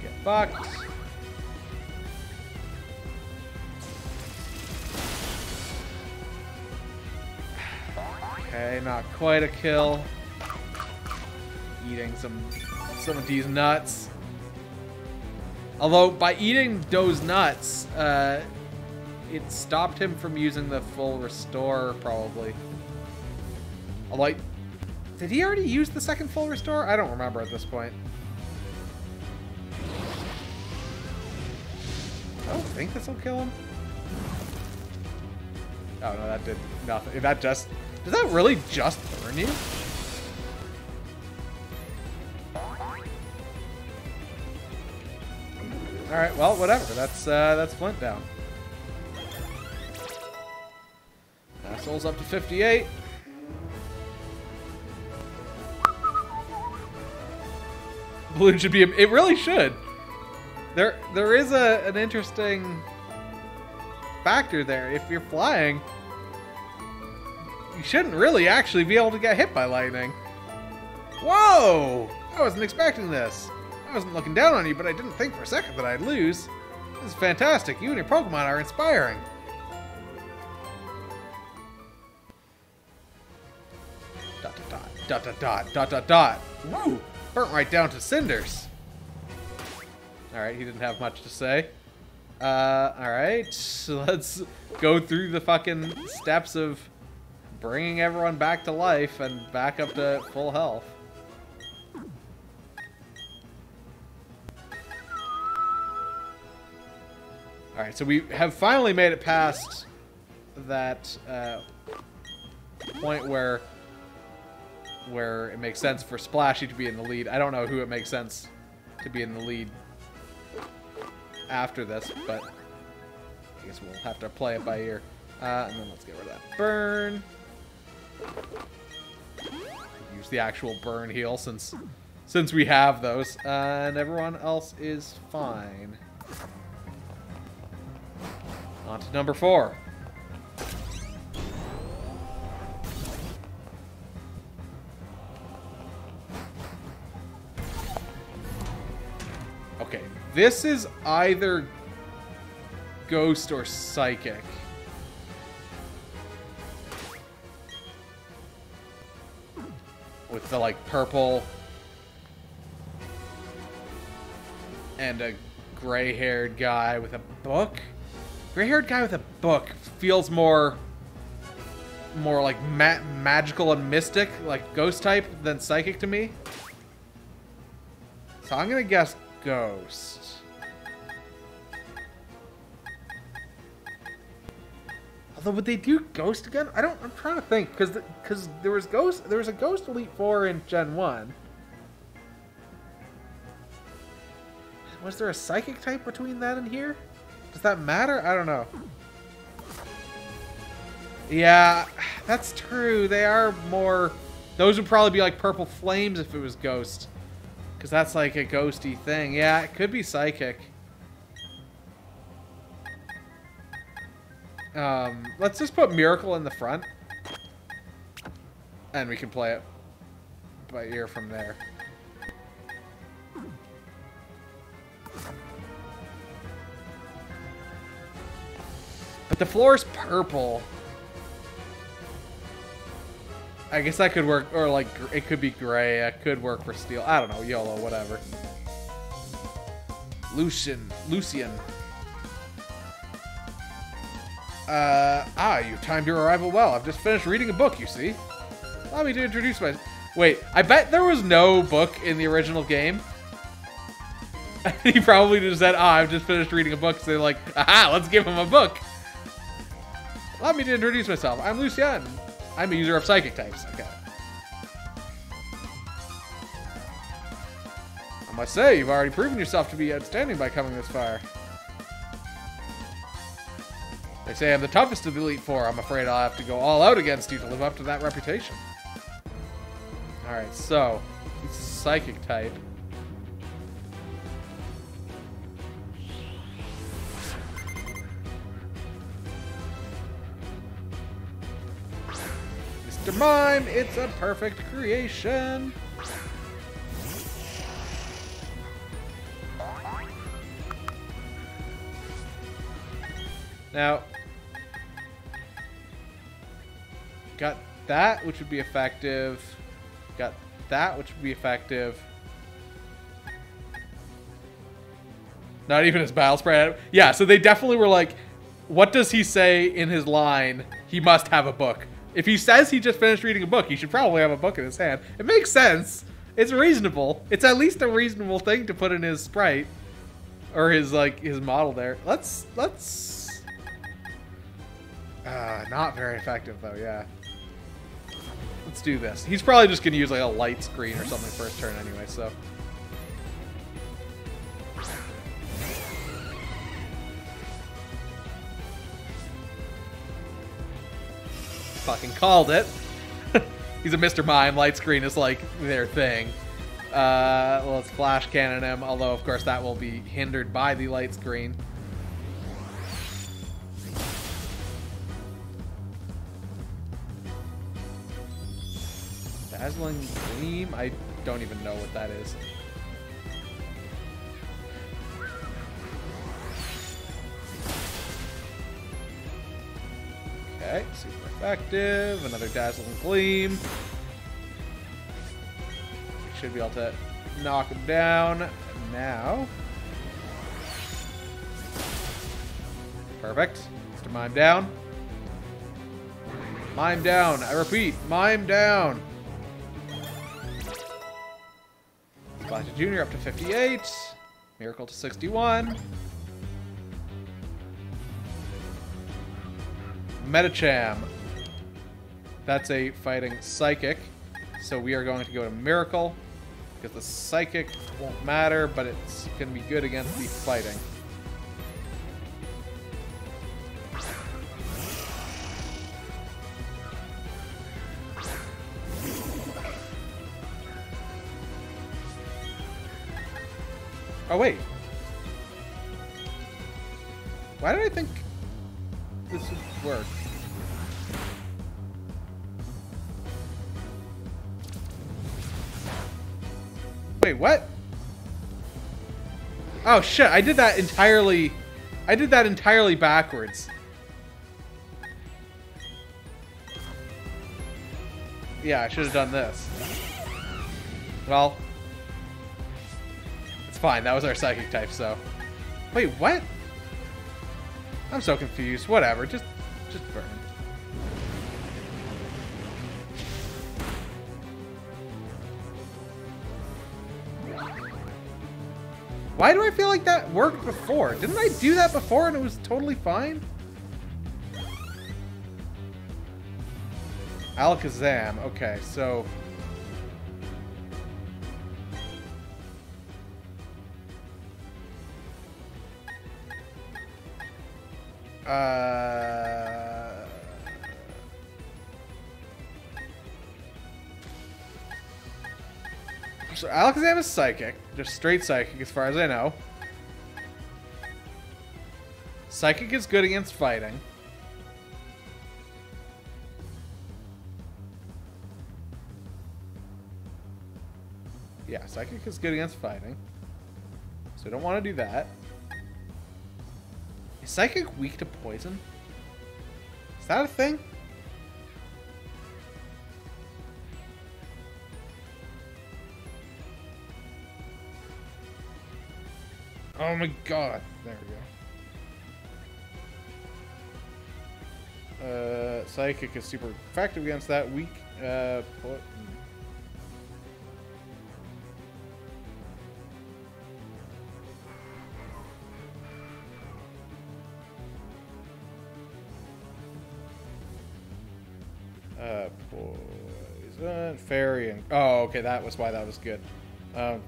Get fucked. Okay, not quite a kill. Eating some some of these nuts. Although, by eating those nuts, uh, it stopped him from using the full restore, probably. Although, did he already use the second full restore? I don't remember at this point. I don't think this will kill him. Oh, no, that did nothing. That just does that really just burn you? Alright, well, whatever. That's, uh, that's Flint down. Souls up to 58. Balloon should be. It really should. There, there is a an interesting factor there. If you're flying, you shouldn't really actually be able to get hit by lightning. Whoa! I wasn't expecting this. I wasn't looking down on you, but I didn't think for a second that I'd lose. This is fantastic. You and your Pokemon are inspiring. Dot dot dot dot dot dot dot dot. Woo! Burnt right down to cinders. Alright, he didn't have much to say. Uh, alright. So let's go through the fucking steps of bringing everyone back to life and back up to full health. Alright, so we have finally made it past that uh, point where where it makes sense for Splashy to be in the lead. I don't know who it makes sense to be in the lead after this, but I guess we'll have to play it by ear. Uh, and then let's get rid of that burn. Use the actual burn heal since since we have those, uh, and everyone else is fine. On to number four. Okay, this is either ghost or psychic. With the like purple and a gray-haired guy with a book. Gray-haired guy with a book feels more more like ma magical and mystic, like ghost type than psychic to me. So I'm gonna guess ghost. Although would they do ghost again? I don't. I'm trying to think because because the, there was ghost. There was a ghost elite four in Gen one. Was there a psychic type between that and here? Does that matter? I don't know. Yeah, that's true. They are more... Those would probably be like purple flames if it was ghost. Because that's like a ghosty thing. Yeah, it could be psychic. Um, let's just put Miracle in the front. And we can play it by ear from there. But the floor is purple. I guess that could work, or like, it could be gray. It could work for steel. I don't know, YOLO, whatever. Lucian. Lucian. Uh, ah, you timed your arrival well. I've just finished reading a book, you see. Allow me to introduce myself. Wait, I bet there was no book in the original game. he probably just said, ah, I've just finished reading a book, so they're like, aha, let's give him a book. Allow me to introduce myself. I'm Lucian. I'm a user of psychic types. Okay. I must say, you've already proven yourself to be outstanding by coming this far. They say I'm the toughest of the Elite Four. I'm afraid I'll have to go all out against you to live up to that reputation. Alright, so, this is psychic type. Mr. Mime, it's a perfect creation. Now, got that, which would be effective. Got that, which would be effective. Not even his battle spread. Yeah, so they definitely were like, what does he say in his line? He must have a book. If he says he just finished reading a book, he should probably have a book in his hand. It makes sense. It's reasonable. It's at least a reasonable thing to put in his sprite. Or his, like, his model there. Let's, let's... Uh, not very effective, though, yeah. Let's do this. He's probably just going to use, like, a light screen or something his turn anyway, so... fucking called it. He's a Mr. Mime. Light screen is like their thing. Uh, well, let's flash cannon him, although of course that will be hindered by the light screen. Dazzling Gleam? I don't even know what that is. Okay, super effective. Another Dazzling Gleam. Should be able to knock him down. Now. Perfect. Mr. Mime down. Mime down. I repeat, mime down. Galactic Jr. up to 58. Miracle to 61. Medicham. That's a fighting psychic. So we are going to go to Miracle. Because the psychic won't matter, but it's going to be good against the fighting. Oh, wait. Why did I think this would work? Wait, what? Oh shit, I did that entirely... I did that entirely backwards. Yeah, I should have done this. Well, fine. That was our psychic type, so... Wait, what? I'm so confused. Whatever, just, just burn. Why do I feel like that worked before? Didn't I do that before and it was totally fine? Alakazam. Okay, so... Uh... So Alakazam is psychic. Just straight psychic as far as I know. Psychic is good against fighting. Yeah, Psychic is good against fighting. So I don't want to do that. Psychic weak to poison? Is that a thing? Oh my god. There we go. Uh, Psychic is super effective against that. Weak. Uh, Uh, poison, fairy, and oh, okay, that was why that was good. Um,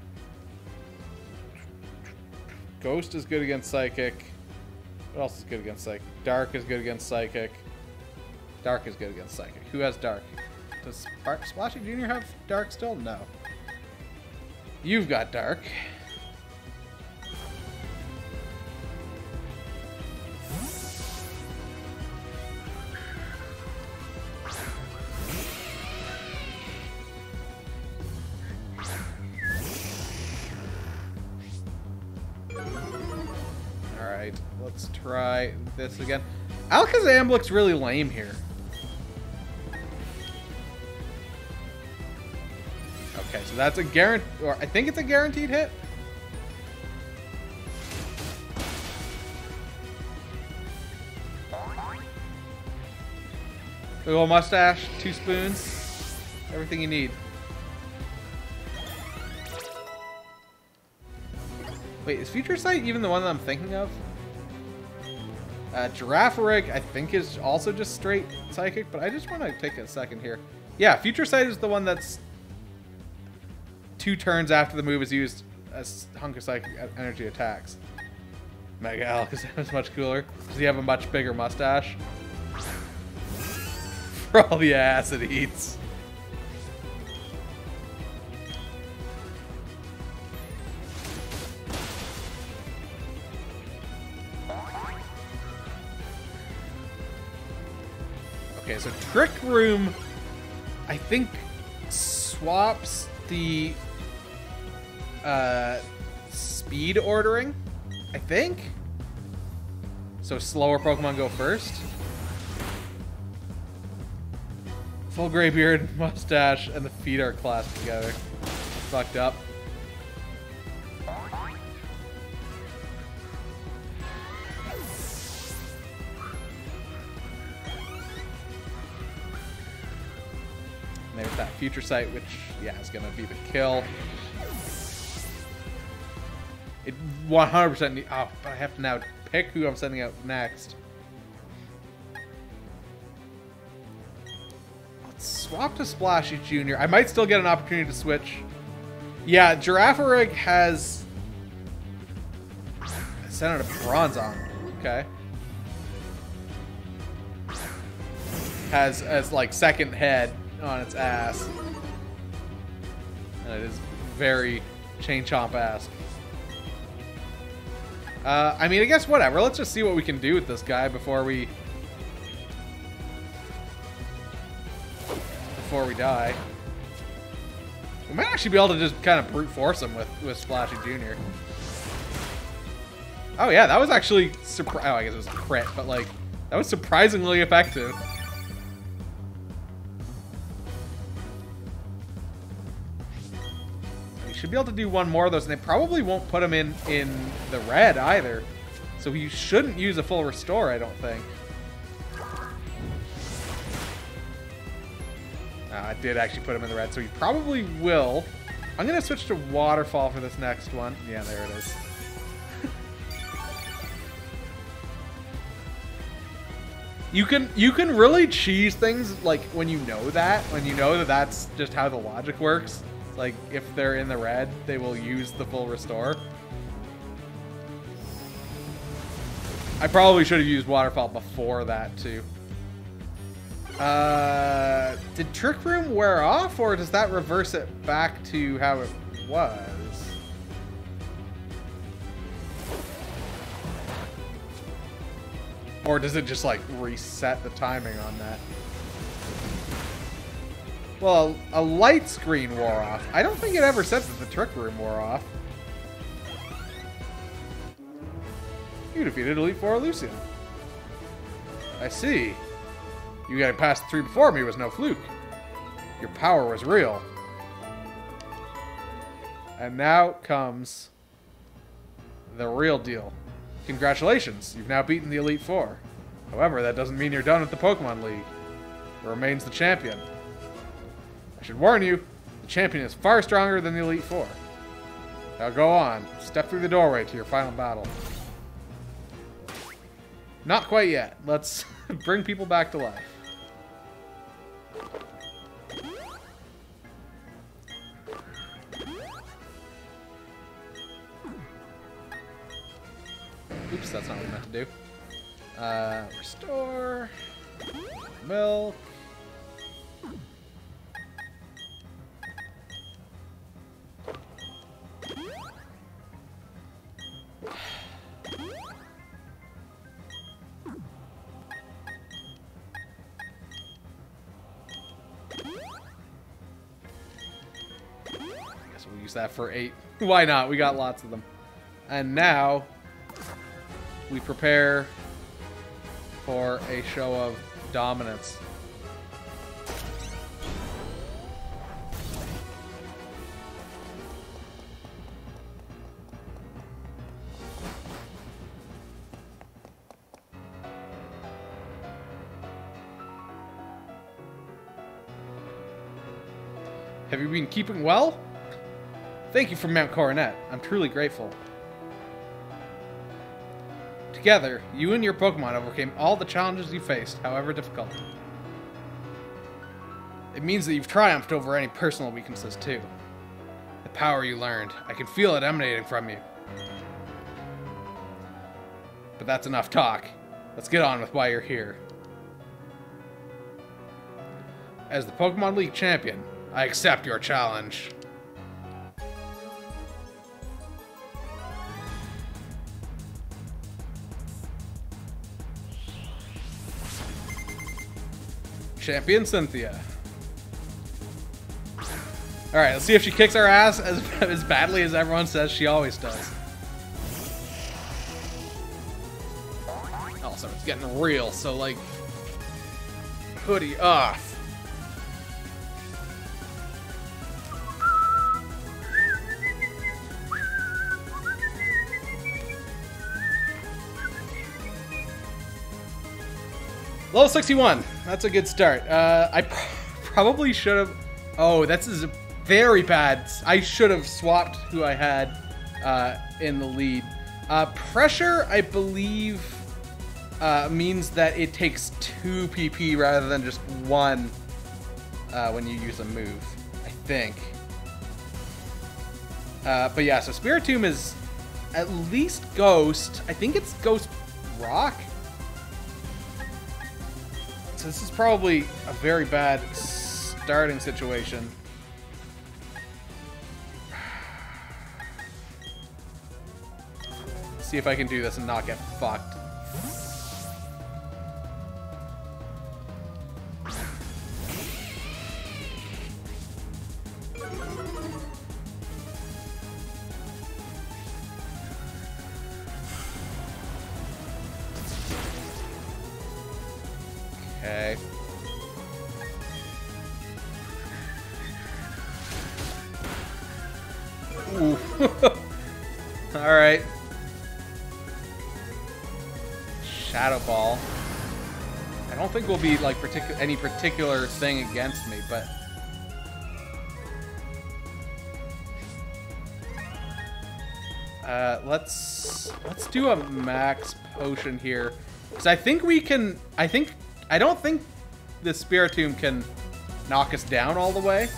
Ghost is good against Psychic. What else is good against Psychic? Dark is good against Psychic. Dark is good against Psychic. Who has Dark? Does Splashy Jr. have Dark still? No. You've got Dark. Try this again. Alakazam looks really lame here. Okay, so that's a guarantee, or I think it's a guaranteed hit. A little mustache, two spoons, everything you need. Wait, is Future Sight even the one that I'm thinking of? Uh, Girafarig, I think, is also just straight Psychic, but I just want to take a second here. Yeah, Future Sight is the one that's two turns after the move is used as Hunk of Psychic energy attacks. Mega Alakazam is much cooler. Does he have a much bigger mustache? for all the ass it eats. Trick Room, I think, swaps the uh, speed ordering. I think. So slower Pokemon go first. Full gray beard, mustache, and the feet are clasped together. Fucked up. Future sight, which, yeah, is gonna be the kill. It 100% need, oh, but I have to now pick who I'm sending out next. Let's swap to Splashy Jr. I might still get an opportunity to switch. Yeah, Girafarig has sent out a Bronzong. Okay. Has as like second head on its ass. And it is very Chain Chomp-esque. Uh, I mean, I guess whatever. Let's just see what we can do with this guy before we... Before we die. We might actually be able to just kind of brute force him with, with Splashy Jr. Oh yeah, that was actually surpri- Oh, I guess it was a crit, but like, that was surprisingly effective. Should be able to do one more of those, and they probably won't put him in, in the red either. So he shouldn't use a full restore, I don't think. Uh, I did actually put him in the red, so he probably will. I'm going to switch to Waterfall for this next one. Yeah, there it is. you can you can really cheese things like when you know that, when you know that that's just how the logic works. Like, if they're in the red, they will use the full restore. I probably should have used Waterfall before that, too. Uh, did Trick Room wear off, or does that reverse it back to how it was? Or does it just, like, reset the timing on that? Well, a, light screen wore off. I don't think it ever said that the trick room wore off. You defeated Elite Four Lucian. I see. You getting past the three before me was no fluke. Your power was real. And now comes the real deal. Congratulations, you've now beaten the Elite Four. However, that doesn't mean you're done with the Pokemon League. It remains the champion. I should warn you, the champion is far stronger than the Elite Four. Now go on, step through the doorway to your final battle. Not quite yet. Let's bring people back to life. Oops, that's not what I meant to do. Uh, restore. Milk. Use that for eight. Why not? We got lots of them. And now, we prepare for a show of dominance. Have you been keeping well? Thank you from Mount Coronet. I'm truly grateful. Together, you and your Pokemon overcame all the challenges you faced, however difficult. It means that you've triumphed over any personal weaknesses, too. The power you learned, I can feel it emanating from you. But that's enough talk. Let's get on with why you're here. As the Pokemon League champion, I accept your challenge. Champion Cynthia. Alright, let's see if she kicks our ass as, as badly as everyone says she always does. Also, it's getting real, so like... Hoodie off. Level 61. That's a good start. Uh, I pr probably should have... Oh, that's a very bad. I should have swapped who I had uh, in the lead. Uh, pressure, I believe, uh, means that it takes two PP rather than just one uh, when you use a move, I think. Uh, but yeah, so Spirit Spiritomb is at least Ghost. I think it's Ghost Rock. So this is probably a very bad starting situation. See if I can do this and not get fucked. Will be like particular any particular thing against me, but uh, let's let's do a max potion here, because I think we can. I think I don't think the Spiritomb can knock us down all the way.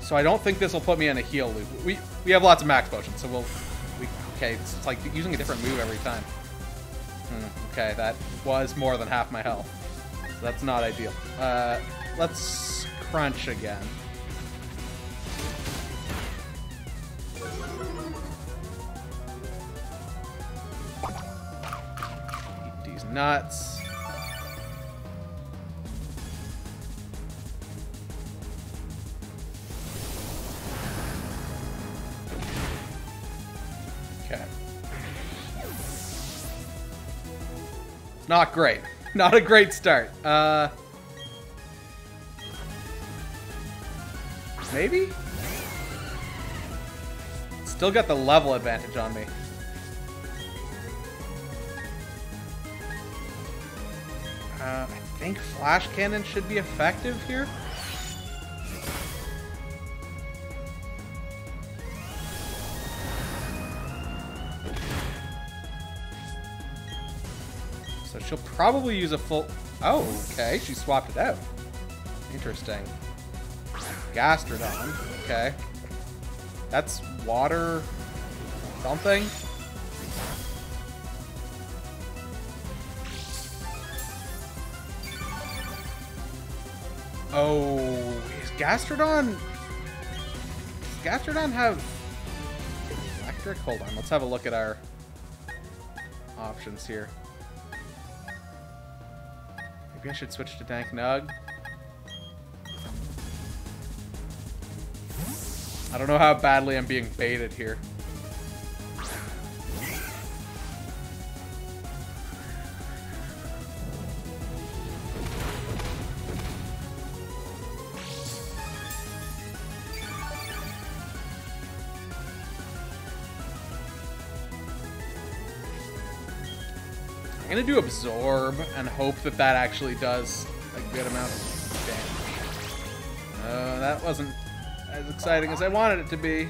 So I don't think this will put me in a heal loop. We we have lots of max potions, so we'll we okay. It's, it's like using a different move every time. Hmm, okay, that was more than half my health. So that's not ideal. Uh, let's crunch again. Eat these nuts. Not great. Not a great start. Uh, maybe? Still got the level advantage on me. Uh, I think Flash Cannon should be effective here. She'll probably use a full... Oh, okay. She swapped it out. Interesting. Gastrodon. Okay. That's water... something? Oh, is Gastrodon... Does Gastrodon have... Electric? Hold on, let's have a look at our options here. Maybe I should switch to Dank Nug. I don't know how badly I'm being baited here. Gonna do absorb and hope that that actually does a good amount of damage. Uh, that wasn't as exciting as I wanted it to be.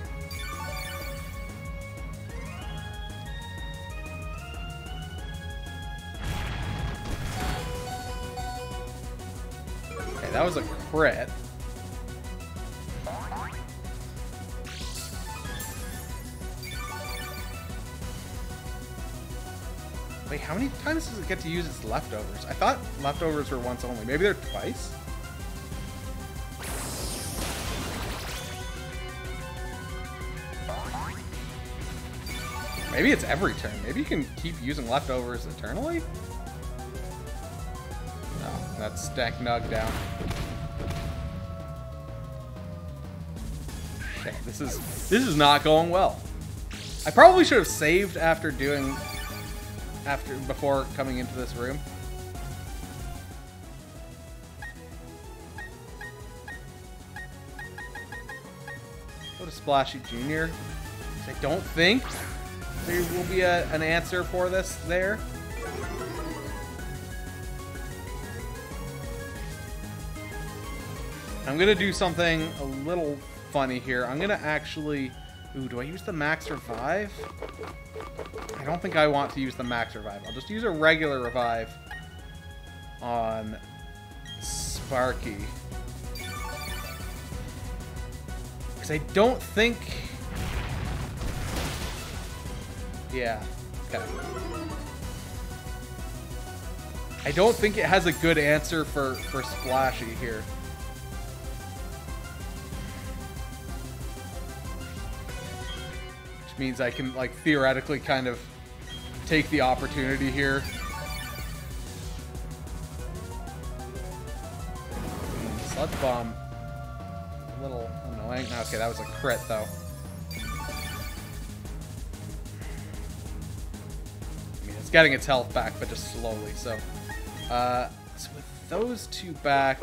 Okay, that was a crit. How many times does it get to use its leftovers? I thought leftovers were once only. Maybe they're twice? Maybe it's every turn. Maybe you can keep using leftovers eternally? No, that's stack Nug down. Okay, this is this is not going well. I probably should have saved after doing after before coming into this room. Go to Splashy Jr. I don't think there will be a, an answer for this there. I'm gonna do something a little funny here. I'm gonna actually... Ooh, do I use the max revive? I don't think I want to use the max revive. I'll just use a regular revive on Sparky. Because I don't think... Yeah, okay. I don't think it has a good answer for, for Splashy here. Means I can, like, theoretically kind of take the opportunity here. Sludge Bomb. A little annoying. Okay, that was a crit, though. I mean, it's getting its health back, but just slowly, so... Uh, so with those two back...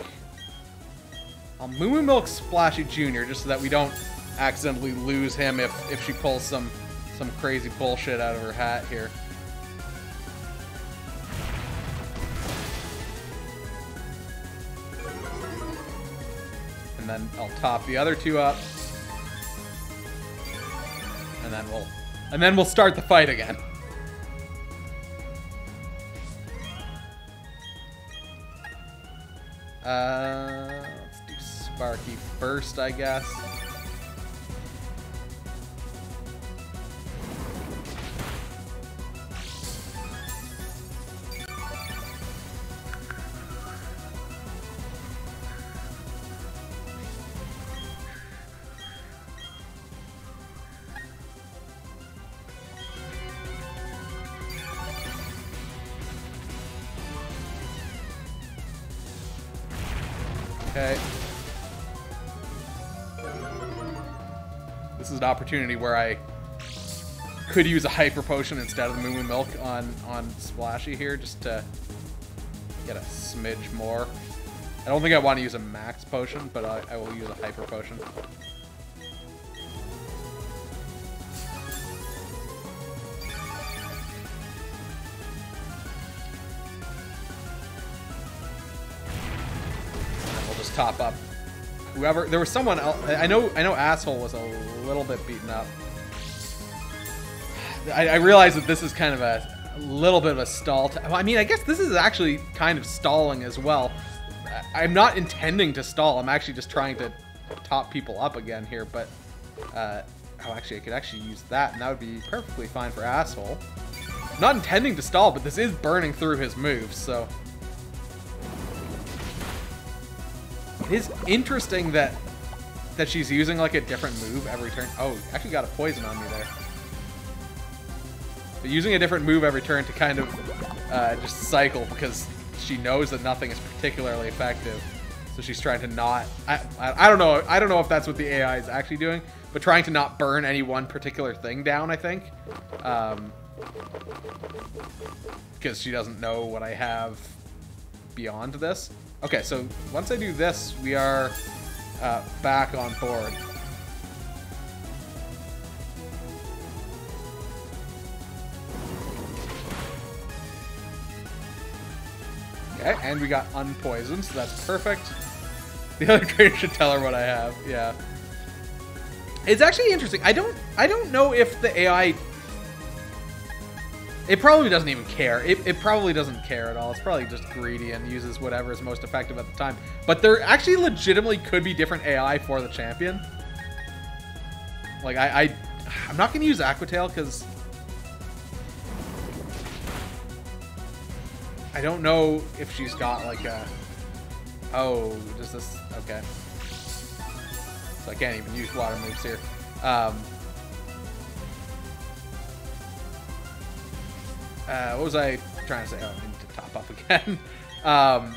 I'll Moo Milk Splashy Jr. just so that we don't accidentally lose him if, if she pulls some, some crazy bullshit out of her hat here. And then I'll top the other two up. And then we'll and then we'll start the fight again. Uh, let's do Sparky first, I guess. Opportunity where I could use a hyper potion instead of the Moo Milk on on Splashy here, just to get a smidge more. I don't think I want to use a max potion, but I, I will use a hyper potion. Whoever there was someone else. I know. I know. Asshole was a little bit beaten up. I, I realize that this is kind of a, a little bit of a stall. Well, I mean, I guess this is actually kind of stalling as well. I'm not intending to stall. I'm actually just trying to top people up again here. But uh, oh, actually, I could actually use that, and that would be perfectly fine for asshole. Not intending to stall, but this is burning through his moves, so. It is interesting that that she's using like a different move every turn. Oh, actually got a poison on me there. But using a different move every turn to kind of uh, just cycle because she knows that nothing is particularly effective. So she's trying to not. I, I, I don't know. I don't know if that's what the AI is actually doing, but trying to not burn any one particular thing down. I think, um, because she doesn't know what I have beyond this. Okay, so once I do this, we are uh, back on board. Okay, and we got unpoisoned, so that's perfect. The other trainer should tell her what I have. Yeah. It's actually interesting. I don't I don't know if the AI it probably doesn't even care. It, it probably doesn't care at all. It's probably just greedy and uses whatever is most effective at the time. But there actually legitimately could be different AI for the champion. Like, I, I I'm not going to use Aqua Tail because I don't know if she's got like a... Oh, does this... Okay. So I can't even use water moves here. Um, uh, what was I trying to say? Oh, I need to top up again. um,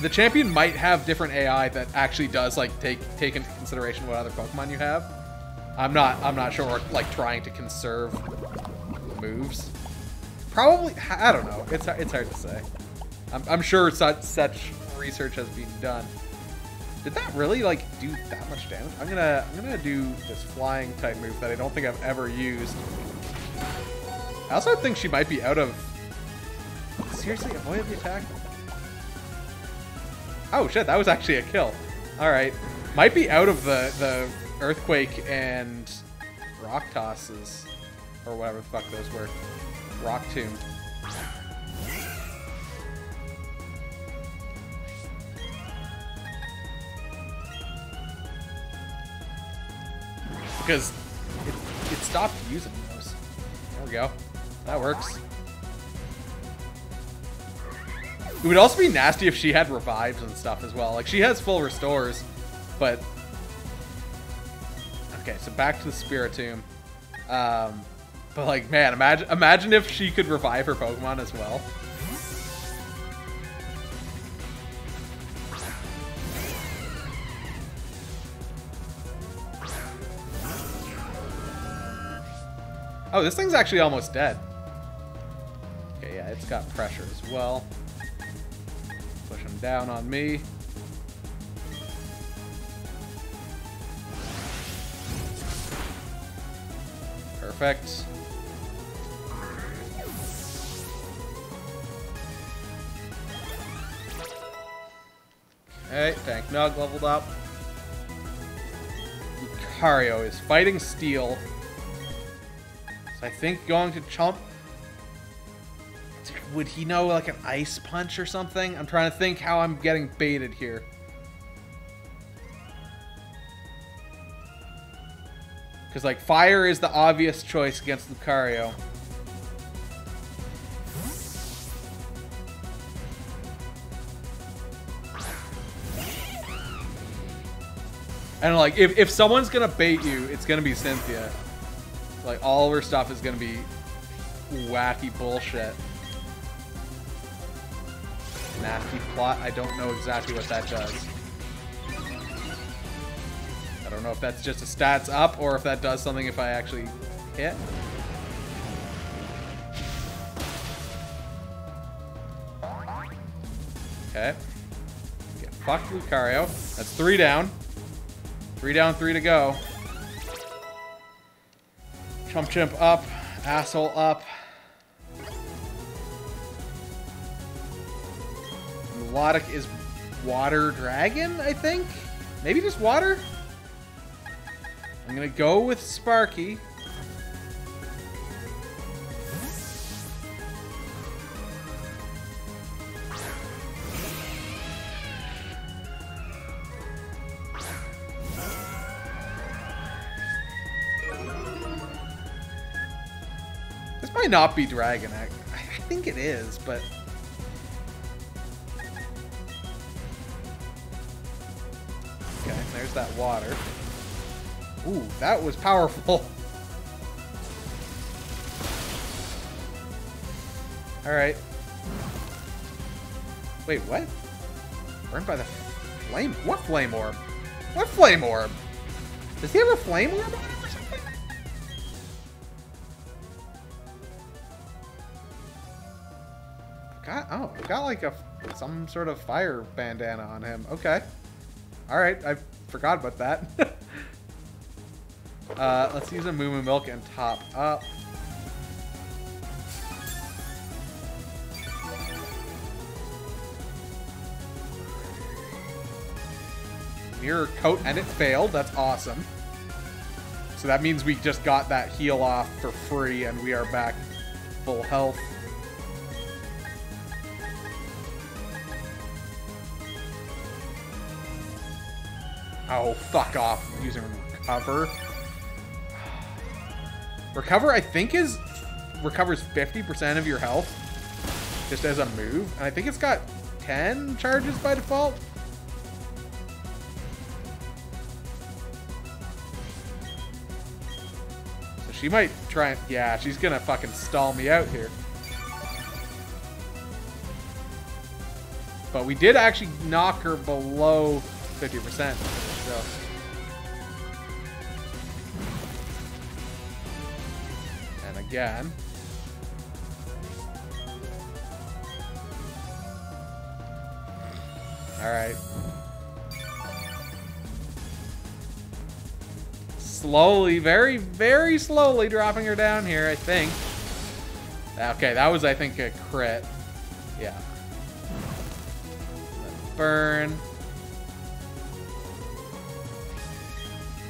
the champion might have different AI that actually does like take take into consideration what other Pokemon you have. I'm not I'm not sure like trying to conserve moves. Probably I don't know. It's it's hard to say. I'm, I'm sure such such research has been done. Did that really like do that much damage? I'm gonna I'm gonna do this flying type move that I don't think I've ever used. I also think she might be out of seriously avoid the attack. Oh shit, that was actually a kill. All right, might be out of the the earthquake and rock tosses or whatever the fuck those were. Rock tomb. Because it, it stopped using those. There we go. That works. It would also be nasty if she had revives and stuff as well. Like, she has full restores, but... Okay, so back to the Spirit Spiritomb. Um, but, like, man, imagine, imagine if she could revive her Pokemon as well. Oh, this thing's actually almost dead. Okay, yeah, it's got pressure as well. Push him down on me. Perfect. Okay, Tank Nug leveled up. Lucario is fighting Steel. So I think going to Chomp... Would he know like an Ice Punch or something? I'm trying to think how I'm getting baited here. Because like Fire is the obvious choice against Lucario. And like, if, if someone's gonna bait you, it's gonna be Cynthia. Like, all of her stuff is gonna be wacky bullshit. Nasty plot. I don't know exactly what that does. I don't know if that's just a stats up or if that does something if I actually hit. Okay. Get fucked Lucario. That's three down. Three down, three to go. Chump Chimp up. Asshole up. Milotic is Water Dragon, I think? Maybe just Water? I'm gonna go with Sparky. Might not be Dragon. I, I think it is, but... Okay, there's that water. Ooh, that was powerful. Alright. Wait, what? Burned by the flame? What flame orb? What flame orb? Does he have a flame orb got like a some sort of fire bandana on him. Okay. All right, I forgot about that. uh, let's use a Moo Moo Milk and top up. Mirror coat and it failed. That's awesome. So that means we just got that heal off for free and we are back full health. Oh, fuck off. using recover. Recover, I think, is recovers 50% of your health just as a move. And I think it's got 10 charges by default. So she might try and... Yeah, she's gonna fucking stall me out here. But we did actually knock her below 50%. So... And again... Alright. Slowly, very, very slowly dropping her down here, I think. Okay, that was, I think, a crit. Yeah. Burn.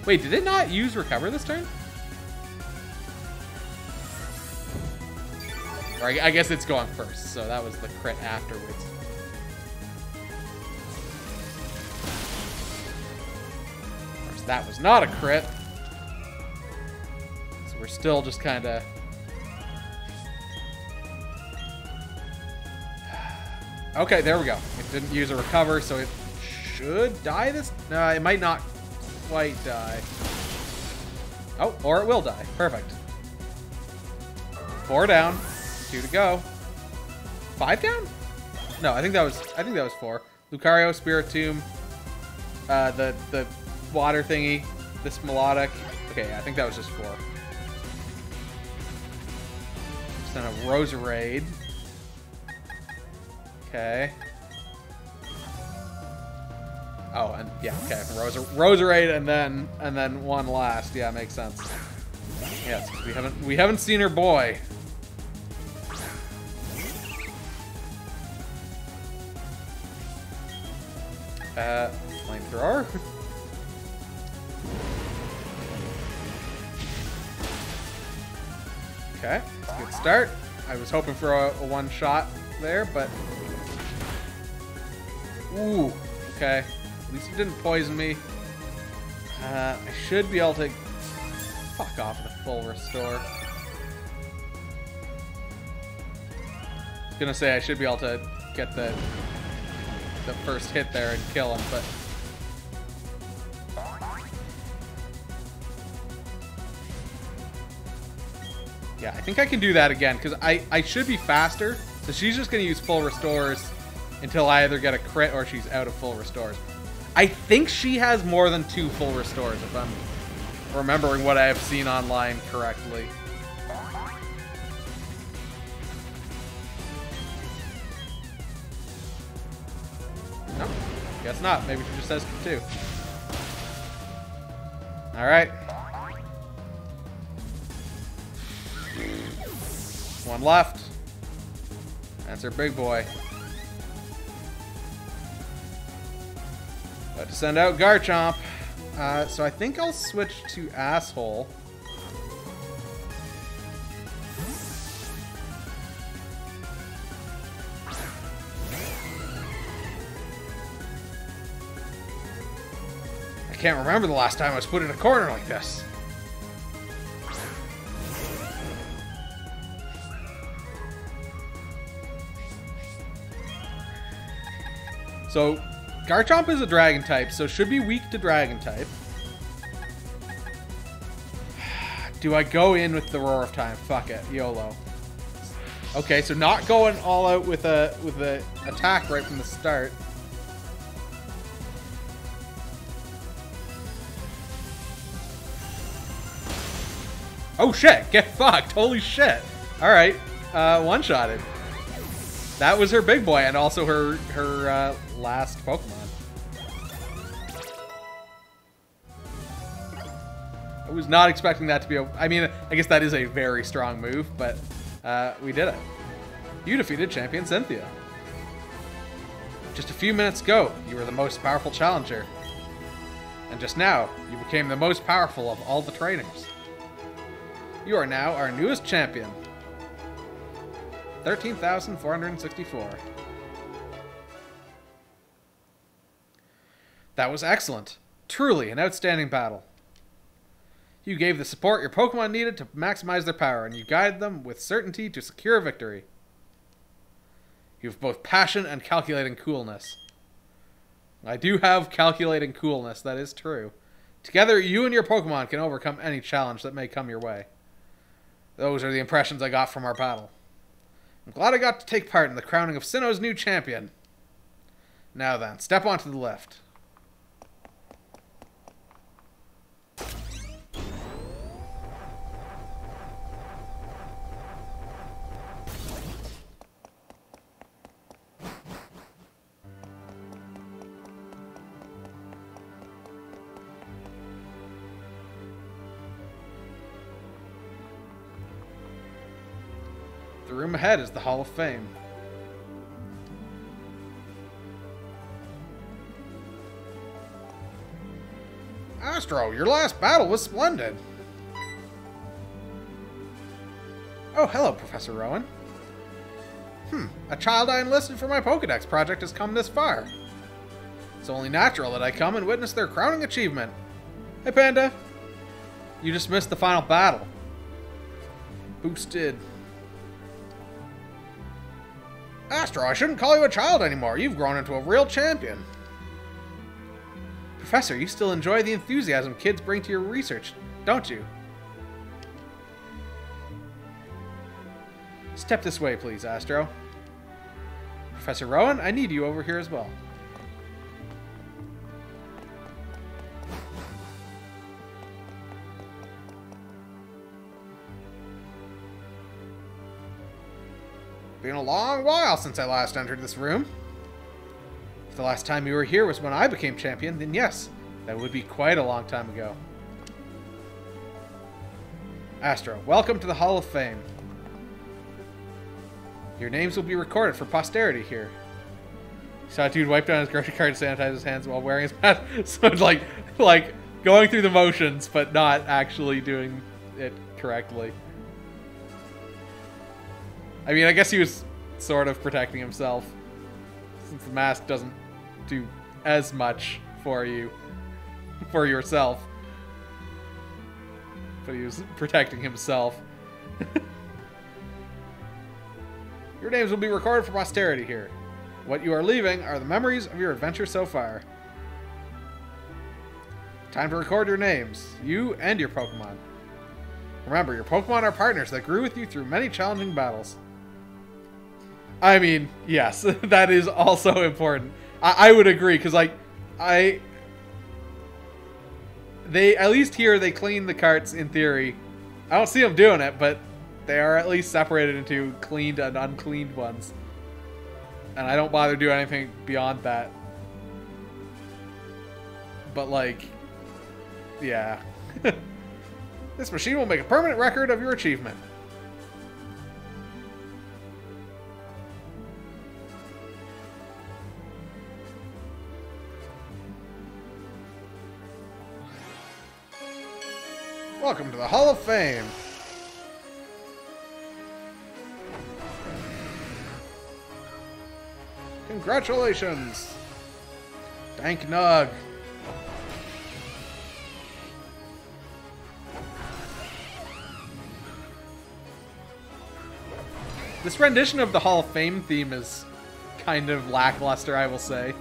Wait, did it not use recover this turn? Or I, I guess it's going first, so that was the crit afterwards. That was not a crit. So we're still just kind of... Okay, there we go. It didn't use a recover, so it should die this... No, it might not quite die. Oh, or it will die. Perfect. Four down. Two to go. Five down? No, I think that was I think that was four. Lucario, Spiritomb, uh, the the water thingy, this Milotic. Okay, I think that was just four. Then a Roserade. Okay. Oh, and yeah, okay. Roser Roserade and then and then one last. Yeah, makes sense. Yes, we haven't we haven't seen her boy. Uh, flamethrower. Okay, good start. I was hoping for a, a one shot there, but... Ooh, okay. At least it didn't poison me. Uh, I should be able to... Fuck off with a full restore. Gonna say I should be able to get the the first hit there and kill him, but Yeah, I think I can do that again, because I, I should be faster. So she's just to use full restores until I either get a crit or she's out of full restores. I think she has more than two full restores, if I'm remembering what I have seen online correctly. No, guess not. Maybe she just has two. Alright. One left. That's our big boy. About to send out Garchomp. Uh, so I think I'll switch to Asshole. I can't remember the last time I was put in a corner like this. So, Garchomp is a Dragon type, so should be weak to Dragon type. Do I go in with the Roar of Time? Fuck it, YOLO. Okay, so not going all out with a with a attack right from the start. Oh shit, get fucked, holy shit. Alright, uh, one-shotted. That was her big boy and also her her uh, last Pokemon. I was not expecting that to be a... I mean, I guess that is a very strong move, but uh, we did it. You defeated Champion Cynthia. Just a few minutes ago, you were the most powerful challenger. And just now, you became the most powerful of all the trainers. You are now our newest champion. 13,464. That was excellent. Truly an outstanding battle. You gave the support your Pokemon needed to maximize their power, and you guided them with certainty to secure victory. You have both passion and calculating coolness. I do have calculating coolness, that is true. Together, you and your Pokemon can overcome any challenge that may come your way. Those are the impressions I got from our battle. I'm glad I got to take part in the crowning of Sinnoh's new champion. Now then, step onto the lift. Room ahead is the Hall of Fame. Astro, your last battle was splendid. Oh, hello, Professor Rowan. Hmm, a child I enlisted for my Pokedex project has come this far. It's only natural that I come and witness their crowning achievement. Hey, Panda. You just missed the final battle. Boosted. Astro, I shouldn't call you a child anymore. You've grown into a real champion. Professor, you still enjoy the enthusiasm kids bring to your research, don't you? Step this way, please, Astro. Professor Rowan, I need you over here as well. Been a long while since I last entered this room. If the last time you were here was when I became champion, then yes, that would be quite a long time ago. Astro, welcome to the Hall of Fame. Your names will be recorded for posterity here. Saw a dude wipe down his grocery cart and sanitize his hands while wearing his mask. so like, like going through the motions, but not actually doing it correctly. I mean, I guess he was sort of protecting himself, since the mask doesn't do as much for you, for yourself. But he was protecting himself. your names will be recorded for posterity here. What you are leaving are the memories of your adventure so far. Time to record your names, you and your Pokemon. Remember, your Pokemon are partners that grew with you through many challenging battles. I mean, yes, that is also important. I, I would agree because, like, I they at least here they clean the carts in theory. I don't see them doing it, but they are at least separated into cleaned and uncleaned ones. And I don't bother doing anything beyond that. But like, yeah. this machine will make a permanent record of your achievement. Welcome to the Hall of Fame. Congratulations. Thank Nug. This rendition of the Hall of Fame theme is kind of lackluster, I will say.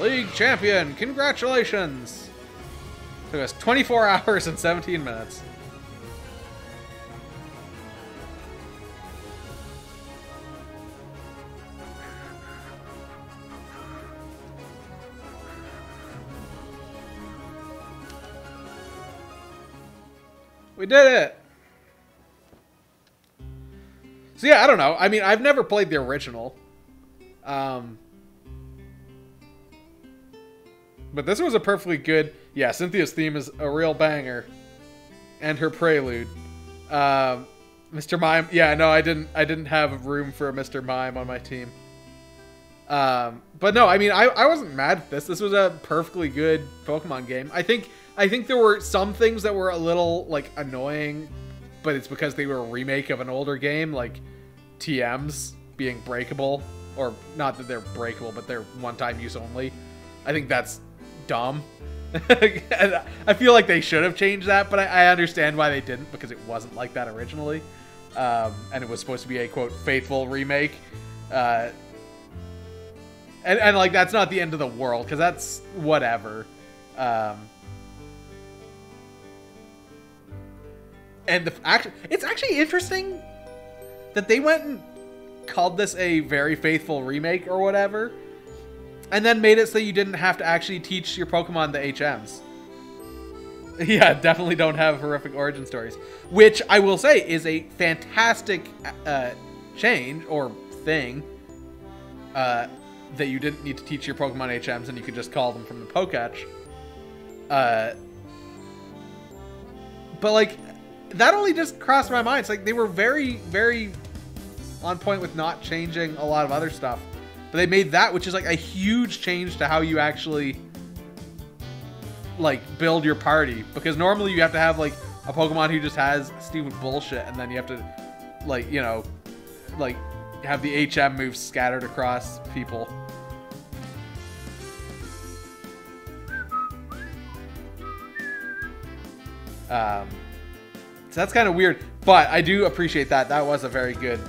League champion! Congratulations! Took us 24 hours and 17 minutes. We did it! So yeah, I don't know. I mean, I've never played the original. Um, but this was a perfectly good... Yeah, Cynthia's theme is a real banger. And her prelude. Um, Mr. Mime... Yeah, no, I didn't I didn't have room for a Mr. Mime on my team. Um, but no, I mean, I, I wasn't mad at this. This was a perfectly good Pokemon game. I think I think there were some things that were a little, like, annoying, but it's because they were a remake of an older game, like TMs being breakable or not that they're breakable, but they're one-time use only. I think that's dumb. I feel like they should have changed that, but I, I, understand why they didn't because it wasn't like that originally, um, and it was supposed to be a quote faithful remake. Uh, and, and like that's not the end of the world because that's whatever. Um, and the actually, it's actually interesting that they went and called this a very faithful remake or whatever, and then made it so you didn't have to actually teach your Pokemon the HMs. Yeah, definitely don't have horrific origin stories, which I will say is a fantastic uh, change or thing. Uh, that you didn't need to teach your Pokemon HMs and you could just call them from the Poketch. Uh, but like, that only just crossed my mind. It's like they were very, very on point with not changing a lot of other stuff. But they made that, which is like a huge change to how you actually like build your party. Because normally you have to have like a Pokemon who just has stupid bullshit, and then you have to like you know like have the HM moves scattered across people. Um, so that's kind of weird, but I do appreciate that. That was a very good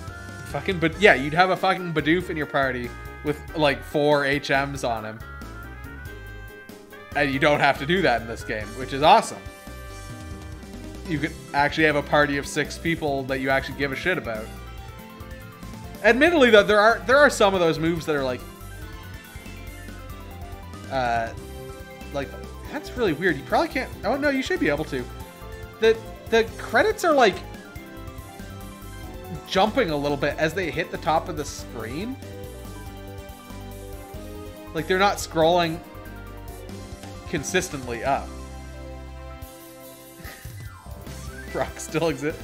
fucking. But yeah, you'd have a fucking Bidoof in your party with like four HMs on him, and you don't have to do that in this game, which is awesome. You could actually have a party of six people that you actually give a shit about. Admittedly, though, there are there are some of those moves that are like, uh, like that's really weird. You probably can't. Oh no, you should be able to the the credits are like jumping a little bit as they hit the top of the screen. Like they're not scrolling consistently up. Brock still exists.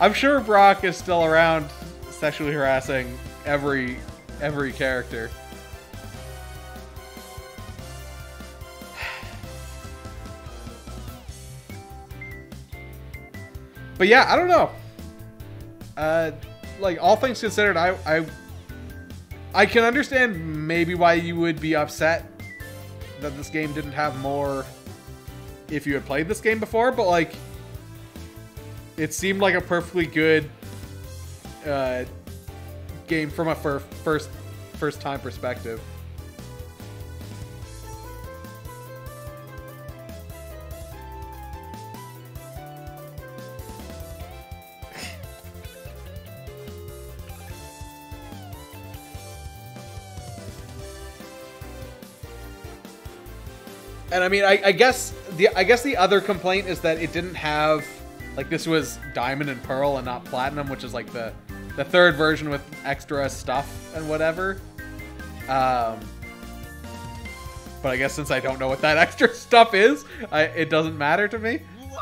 I'm sure Brock is still around sexually harassing every every character. But yeah, I don't know. Uh, like all things considered, I I I can understand maybe why you would be upset that this game didn't have more if you had played this game before, but like it seemed like a perfectly good uh, game from a first first time perspective. And I mean, I, I guess the I guess the other complaint is that it didn't have like this was diamond and pearl and not platinum, which is like the the third version with extra stuff and whatever. Um, but I guess since I don't know what that extra stuff is, I, it doesn't matter to me. Wow.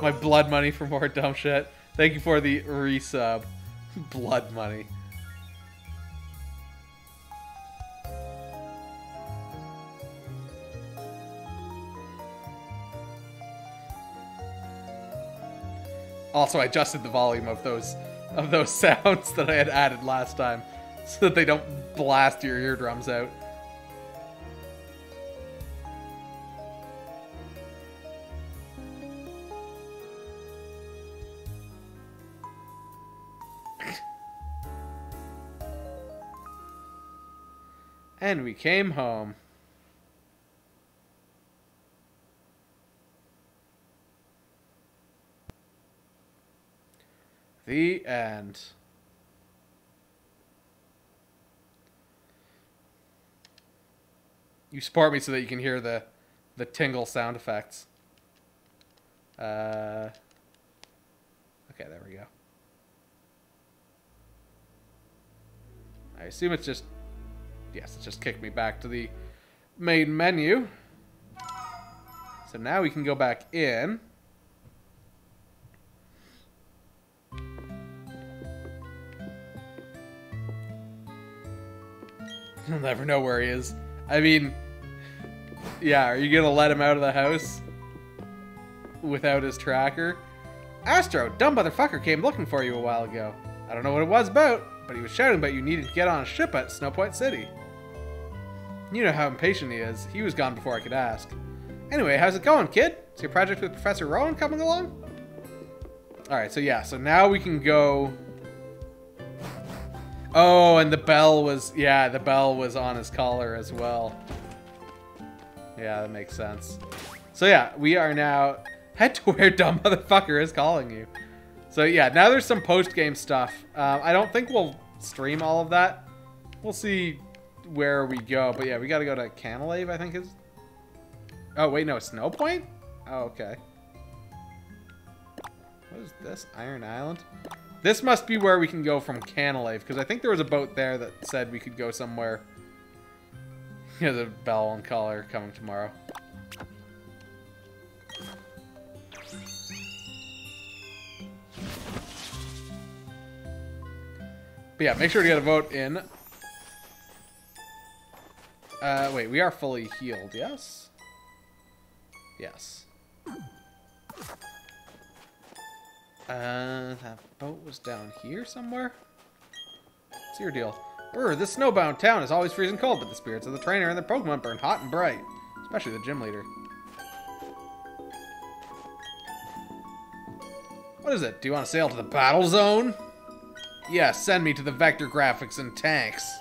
My blood money for more dumb shit. Thank you for the resub. blood money. Also, I adjusted the volume of those of those sounds that I had added last time so that they don't blast your eardrums out. and we came home. The end. You support me so that you can hear the the tingle sound effects. Uh, okay, there we go. I assume it's just... Yes, it just kicked me back to the main menu. So now we can go back in. He'll never know where he is. I mean, yeah, are you gonna let him out of the house without his tracker? Astro, dumb motherfucker came looking for you a while ago. I don't know what it was about, but he was shouting about you needed to get on a ship at Snowpoint City. You know how impatient he is. He was gone before I could ask. Anyway, how's it going, kid? Is your project with Professor Rowan coming along? Alright, so yeah, so now we can go... Oh, and the bell was... Yeah, the bell was on his collar as well. Yeah, that makes sense. So yeah, we are now... Head to where dumb motherfucker is calling you. So yeah, now there's some post-game stuff. Uh, I don't think we'll stream all of that. We'll see where we go. But yeah, we gotta go to Canalave, I think is... Oh, wait, no, Snow Point? Oh, okay. What is this? Iron Island? This must be where we can go from Canalave, because I think there was a boat there that said we could go somewhere. Here's a bell and collar coming tomorrow. But yeah, make sure to get a vote in. Uh, wait, we are fully healed, yes? Yes. Uh, that boat was down here somewhere? What's your deal? Brr, this snowbound town is always freezing cold, but the spirits of the trainer and the Pokemon burn hot and bright. Especially the gym leader. What is it? Do you want to sail to the battle zone? Yeah, send me to the vector graphics and tanks.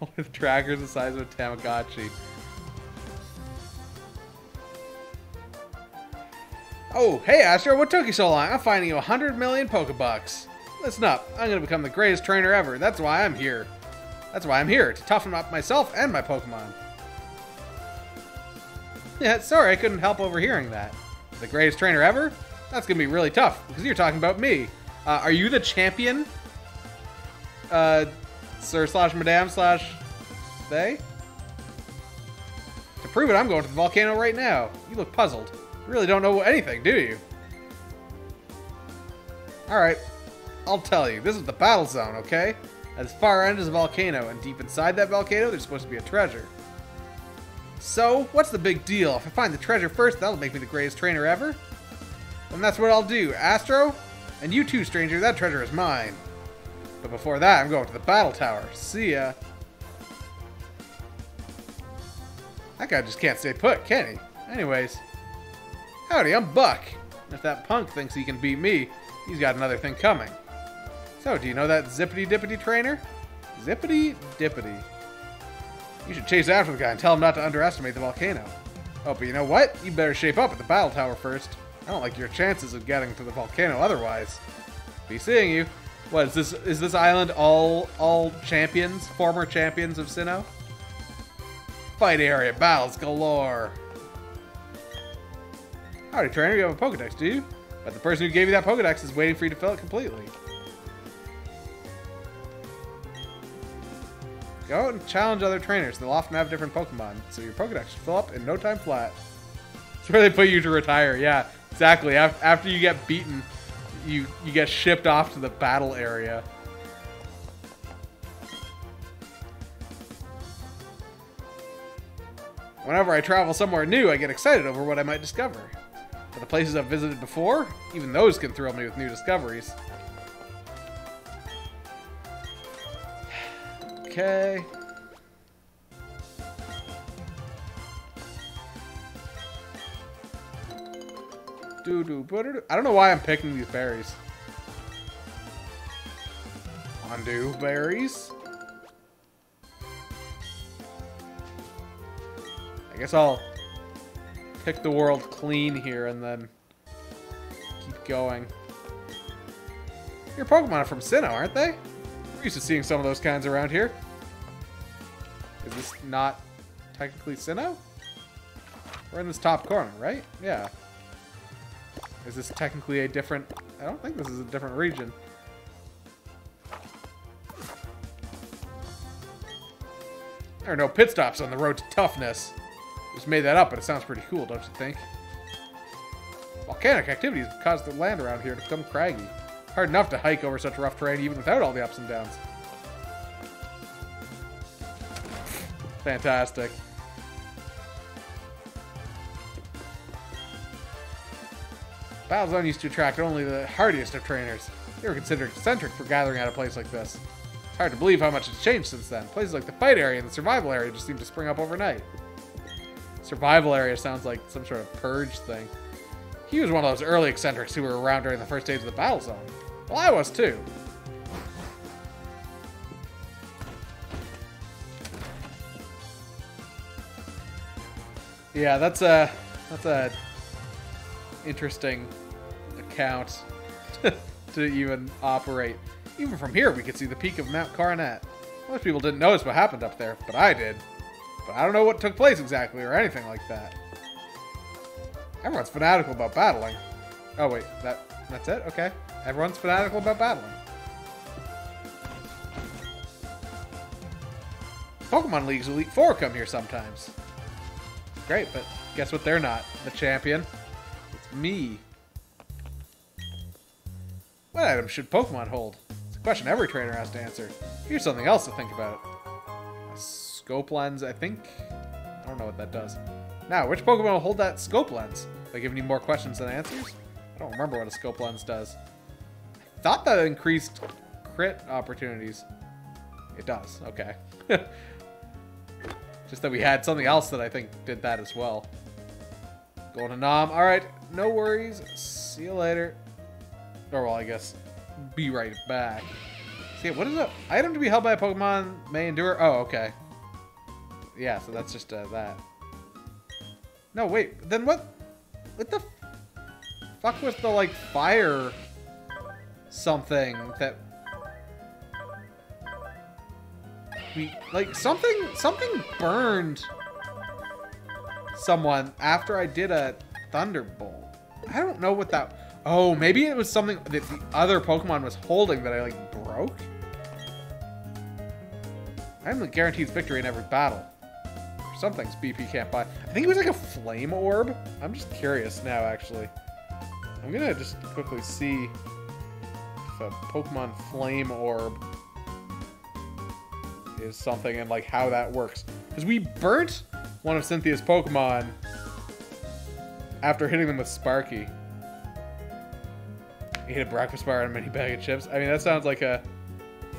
With trackers the size of a Tamagotchi. Oh, hey Astro, what took you so long? I'm finding you a hundred million Pokebucks. Listen up, I'm gonna become the greatest trainer ever. That's why I'm here. That's why I'm here, to toughen up myself and my Pokemon. Yeah, sorry I couldn't help overhearing that. The greatest trainer ever? That's gonna be really tough, because you're talking about me. Uh, are you the champion? Uh, sir slash madame slash they? To prove it, I'm going to the volcano right now. You look puzzled. You really don't know anything, do you? Alright, I'll tell you. This is the battle zone, okay? Its far end is a volcano, and deep inside that volcano, there's supposed to be a treasure. So, what's the big deal? If I find the treasure first, that'll make me the greatest trainer ever. And that's what I'll do. Astro? And you too, stranger, that treasure is mine. But before that, I'm going to the battle tower. See ya. That guy just can't stay put, can he? Anyways. Howdy, I'm Buck. If that punk thinks he can beat me, he's got another thing coming. So, do you know that Zippity Dippity trainer? Zippity Dippity. You should chase after the guy and tell him not to underestimate the volcano. Oh, but you know what? You better shape up at the battle tower first. I don't like your chances of getting to the volcano otherwise. Be seeing you. What is this? Is this island all all champions, former champions of Sinnoh? Fight area, battles galore. Howdy, trainer. You have a Pokedex, do you? But the person who gave you that Pokedex is waiting for you to fill it completely. Go out and challenge other trainers. They'll often have different Pokemon, so your Pokedex should fill up in no time flat. That's where they put you to retire. Yeah, exactly. After you get beaten, you you get shipped off to the battle area. Whenever I travel somewhere new, I get excited over what I might discover. But the places I've visited before, even those can thrill me with new discoveries. Okay. I don't know why I'm picking these berries. Undo berries. I guess I'll pick the world clean here and then keep going. Your Pokemon are from Sinnoh, aren't they? We're used to seeing some of those kinds around here. Is this not technically Sinnoh? We're in this top corner, right? Yeah. Is this technically a different... I don't think this is a different region. There are no pit stops on the road to toughness. Just made that up, but it sounds pretty cool, don't you think? Volcanic activities caused the land around here to become craggy. Hard enough to hike over such rough terrain even without all the ups and downs. Fantastic. Battlezone used to attract only the hardiest of trainers. They were considered eccentric for gathering at a place like this. It's hard to believe how much has changed since then. Places like the fight area and the survival area just seem to spring up overnight. Survival area sounds like some sort of purge thing. He was one of those early eccentrics who were around during the first days of the battle zone. Well, I was too. Yeah, that's a that's a interesting account to even operate. Even from here, we could see the peak of Mount Coronet. Most people didn't notice what happened up there, but I did. But I don't know what took place exactly or anything like that. Everyone's fanatical about battling. Oh wait, that that's it? Okay. Everyone's fanatical about battling. Pokemon League's Elite Four come here sometimes. Great, but guess what they're not? The champion. It's me. What item should Pokemon hold? It's a question every trainer has to answer. Here's something else to think about. A scope lens, I think? I don't know what that does. Now, which Pokemon will hold that scope lens? By giving you more questions than answers? I don't remember what a scope lens does. I thought that increased crit opportunities. It does, okay. Just that we had something else that I think did that as well. Going to Nom. Alright, no worries. See you later. Or, well, I guess, be right back. See, what is it? Item to be held by a Pokemon may endure. Oh, okay. Yeah, so that's just uh, that. No, wait. Then what? What the fuck was the, like, fire something that we like something something burned someone after I did a thunderbolt. I don't know what that Oh, maybe it was something that the other Pokemon was holding that I like broke. I'm the guaranteed victory in every battle. Some things BP can't buy. I think it was like a flame orb. I'm just curious now, actually. I'm gonna just quickly see if a Pokemon flame orb is something and like how that works. Because we burnt one of Cynthia's Pokemon after hitting them with Sparky. Ate a breakfast bar and a mini bag of chips. I mean, that sounds like a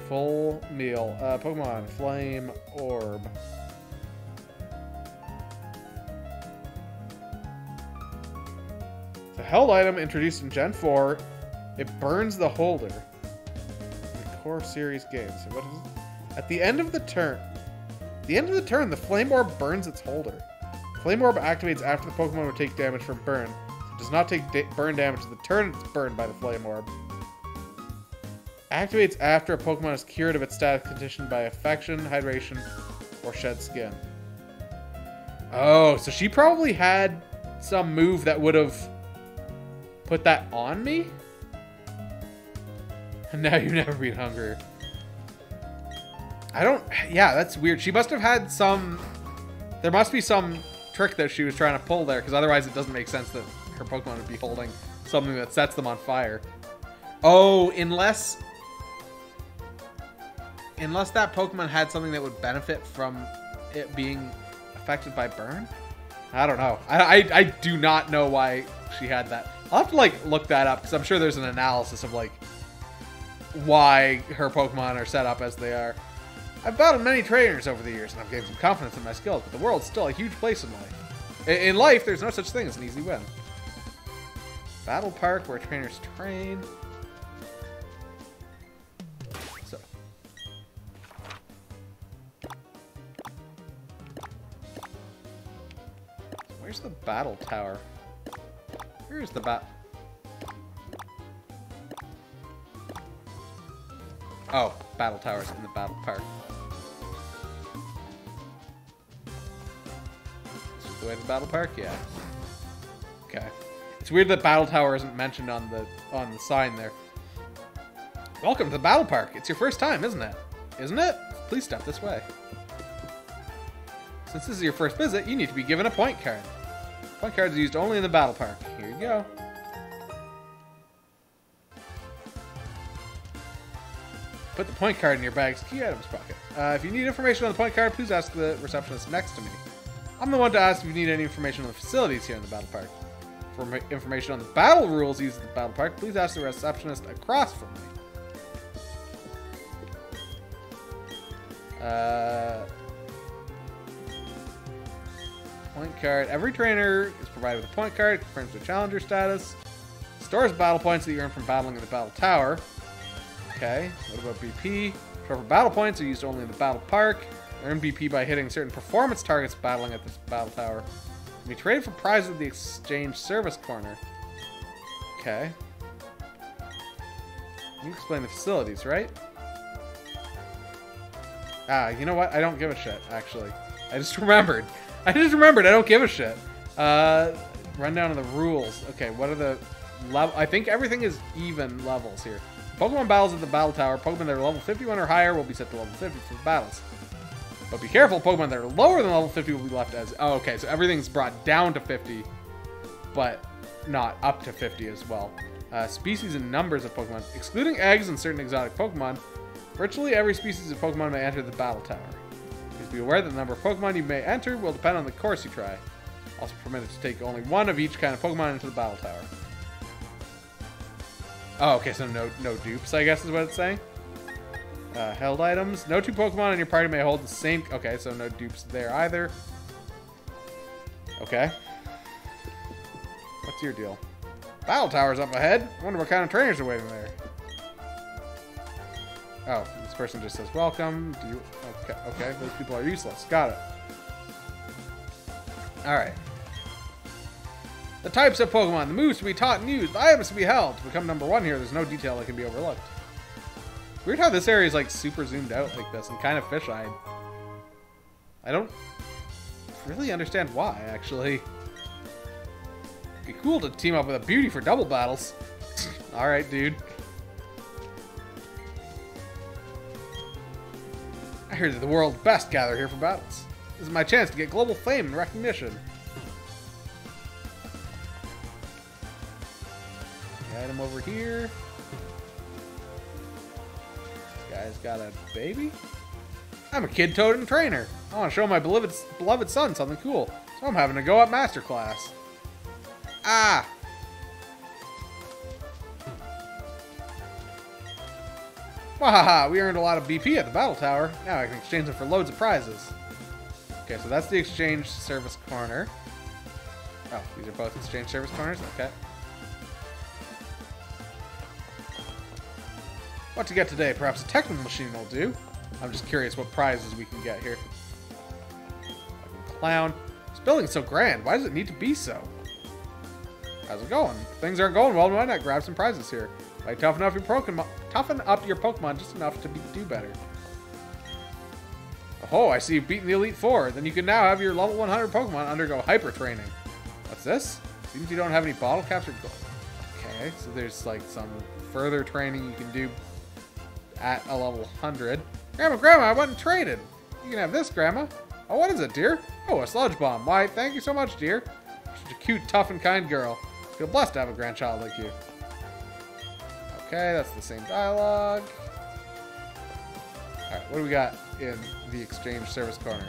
full meal. Uh, Pokemon Flame Orb. The held item introduced in Gen 4. It burns the holder. The core series game. So what is it? At the end of the turn, the end of the turn, the Flame Orb burns its holder. Flame Orb activates after the Pokemon would take damage from burn. Does not take da burn damage the turn it's burned by the Flame Orb. Activates after a Pokemon is cured of its status condition by affection, hydration, or shed skin. Oh, so she probably had some move that would have put that on me? And now you never beat hunger. I don't... Yeah, that's weird. She must have had some... There must be some trick that she was trying to pull there, because otherwise it doesn't make sense that her Pokemon would be holding something that sets them on fire. Oh, unless... Unless that Pokemon had something that would benefit from it being affected by burn? I don't know. I, I, I do not know why she had that. I'll have to, like, look that up, because I'm sure there's an analysis of, like, why her Pokemon are set up as they are. I've battled many trainers over the years, and I've gained some confidence in my skills, but the world's still a huge place in life. In life, there's no such thing as an easy win. Battle Park, where trainers train. So. Where's the battle tower? Where's the bat... Oh, battle towers in the battle park. Is the way to the battle park? Yeah. Okay. It's weird that battle tower isn't mentioned on the on the sign there. Welcome to the battle park. It's your first time, isn't it? Isn't it? Please step this way. Since this is your first visit, you need to be given a point card. Point cards are used only in the battle park. Here you go. put the point card in your bag's key items pocket. Uh, if you need information on the point card, please ask the receptionist next to me. I'm the one to ask if you need any information on the facilities here in the battle park. For information on the battle rules used at the battle park, please ask the receptionist across from me. Uh, point card. Every trainer is provided with a point card. Confirms their challenger status. Stores battle points that you earn from battling in the battle tower. Okay. What about BP? However, battle points are used only in the battle park. Earn BP by hitting certain performance targets battling at this battle tower. Be traded for prizes at the exchange service corner. Okay. You explain the facilities, right? Ah, you know what? I don't give a shit, actually. I just remembered. I just remembered. I don't give a shit. Uh, rundown of the rules. Okay, what are the level? I think everything is even levels here. Pokemon battles at the battle tower. Pokemon that are level 51 or higher will be set to level 50 for the battles. But be careful, Pokemon that are lower than level 50 will be left as... Oh, okay, so everything's brought down to 50, but not up to 50 as well. Uh, species and numbers of Pokemon. Excluding eggs and certain exotic Pokemon, virtually every species of Pokemon may enter the battle tower. Please be aware that the number of Pokemon you may enter will depend on the course you try. Also permitted to take only one of each kind of Pokemon into the battle tower. Oh, okay, so no no dupes, I guess is what it's saying. Uh, held items. No two Pokemon in your party may hold the same... Okay, so no dupes there either. Okay. What's your deal? Battle tower's up ahead. I wonder what kind of trainers are waiting there. Oh, this person just says welcome. Do you... Okay, okay. Those people are useless. Got it. Alright. The types of Pokemon, the moves to be taught and used, the items to be held. To become number one here, there's no detail that can be overlooked. Weird how this area is like super zoomed out like this and kind of fish-eyed. I don't really understand why, actually. It'd be cool to team up with a beauty for double battles. Alright, dude. I hear that the world's best gather here for battles. This is my chance to get global fame and recognition. The item over here. Guy's got a baby? I'm a kid totem trainer. I want to show my beloved, beloved son something cool. So I'm having to go up master class. Ah! Wahaha, we earned a lot of BP at the battle tower. Now I can exchange them for loads of prizes. Okay, so that's the exchange service corner. Oh, these are both exchange service corners? Okay. What to get today? Perhaps a technical machine will do. I'm just curious what prizes we can get here. Fucking clown. This building's so grand. Why does it need to be so? How's it going? Things aren't going well. Why not grab some prizes here? Like toughen up your Pokemon, toughen up your Pokemon just enough to be, do better. Oh, I see you've beaten the Elite Four. Then you can now have your level 100 Pokemon undergo hyper training. What's this? Seems you don't have any bottle caps or gold. Okay, so there's like some further training you can do at a level 100. Grandma, Grandma, I wasn't traded. You can have this, Grandma. Oh, what is it, dear? Oh, a sludge bomb. Why, thank you so much, dear. Such a cute, tough, and kind girl. I feel blessed to have a grandchild like you. Okay, that's the same dialogue. Alright, what do we got in the exchange service corner?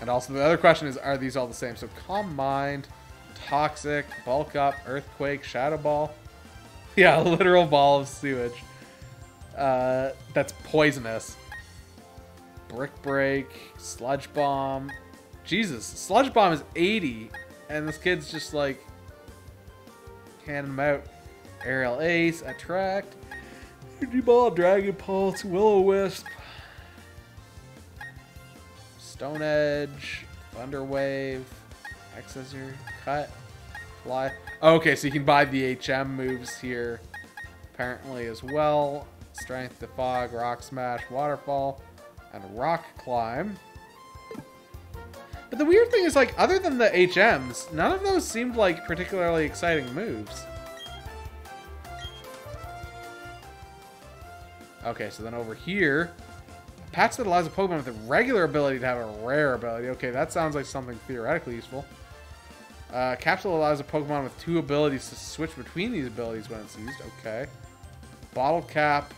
And also the other question is, are these all the same? So Calm Mind, Toxic, Bulk Up, Earthquake, Shadow Ball. Yeah, literal ball of sewage. Uh, that's poisonous. Brick Break, Sludge Bomb. Jesus, Sludge Bomb is 80, and this kid's just like handing them out. Aerial Ace, Attract, Energy Ball, Dragon Pulse, Will-O-Wisp, Stone Edge, Thunder Wave, X Scissor, Cut, Fly. Okay, so you can buy the HM moves here apparently as well. Strength Defog, Rock Smash, Waterfall, and Rock Climb. But the weird thing is, like, other than the HMs, none of those seemed like particularly exciting moves. Okay, so then over here, a patch that allows a Pokemon with a regular ability to have a rare ability. Okay, that sounds like something theoretically useful. Uh, capsule allows a Pokemon with two abilities to switch between these abilities when it's used. Okay. Bottle cap.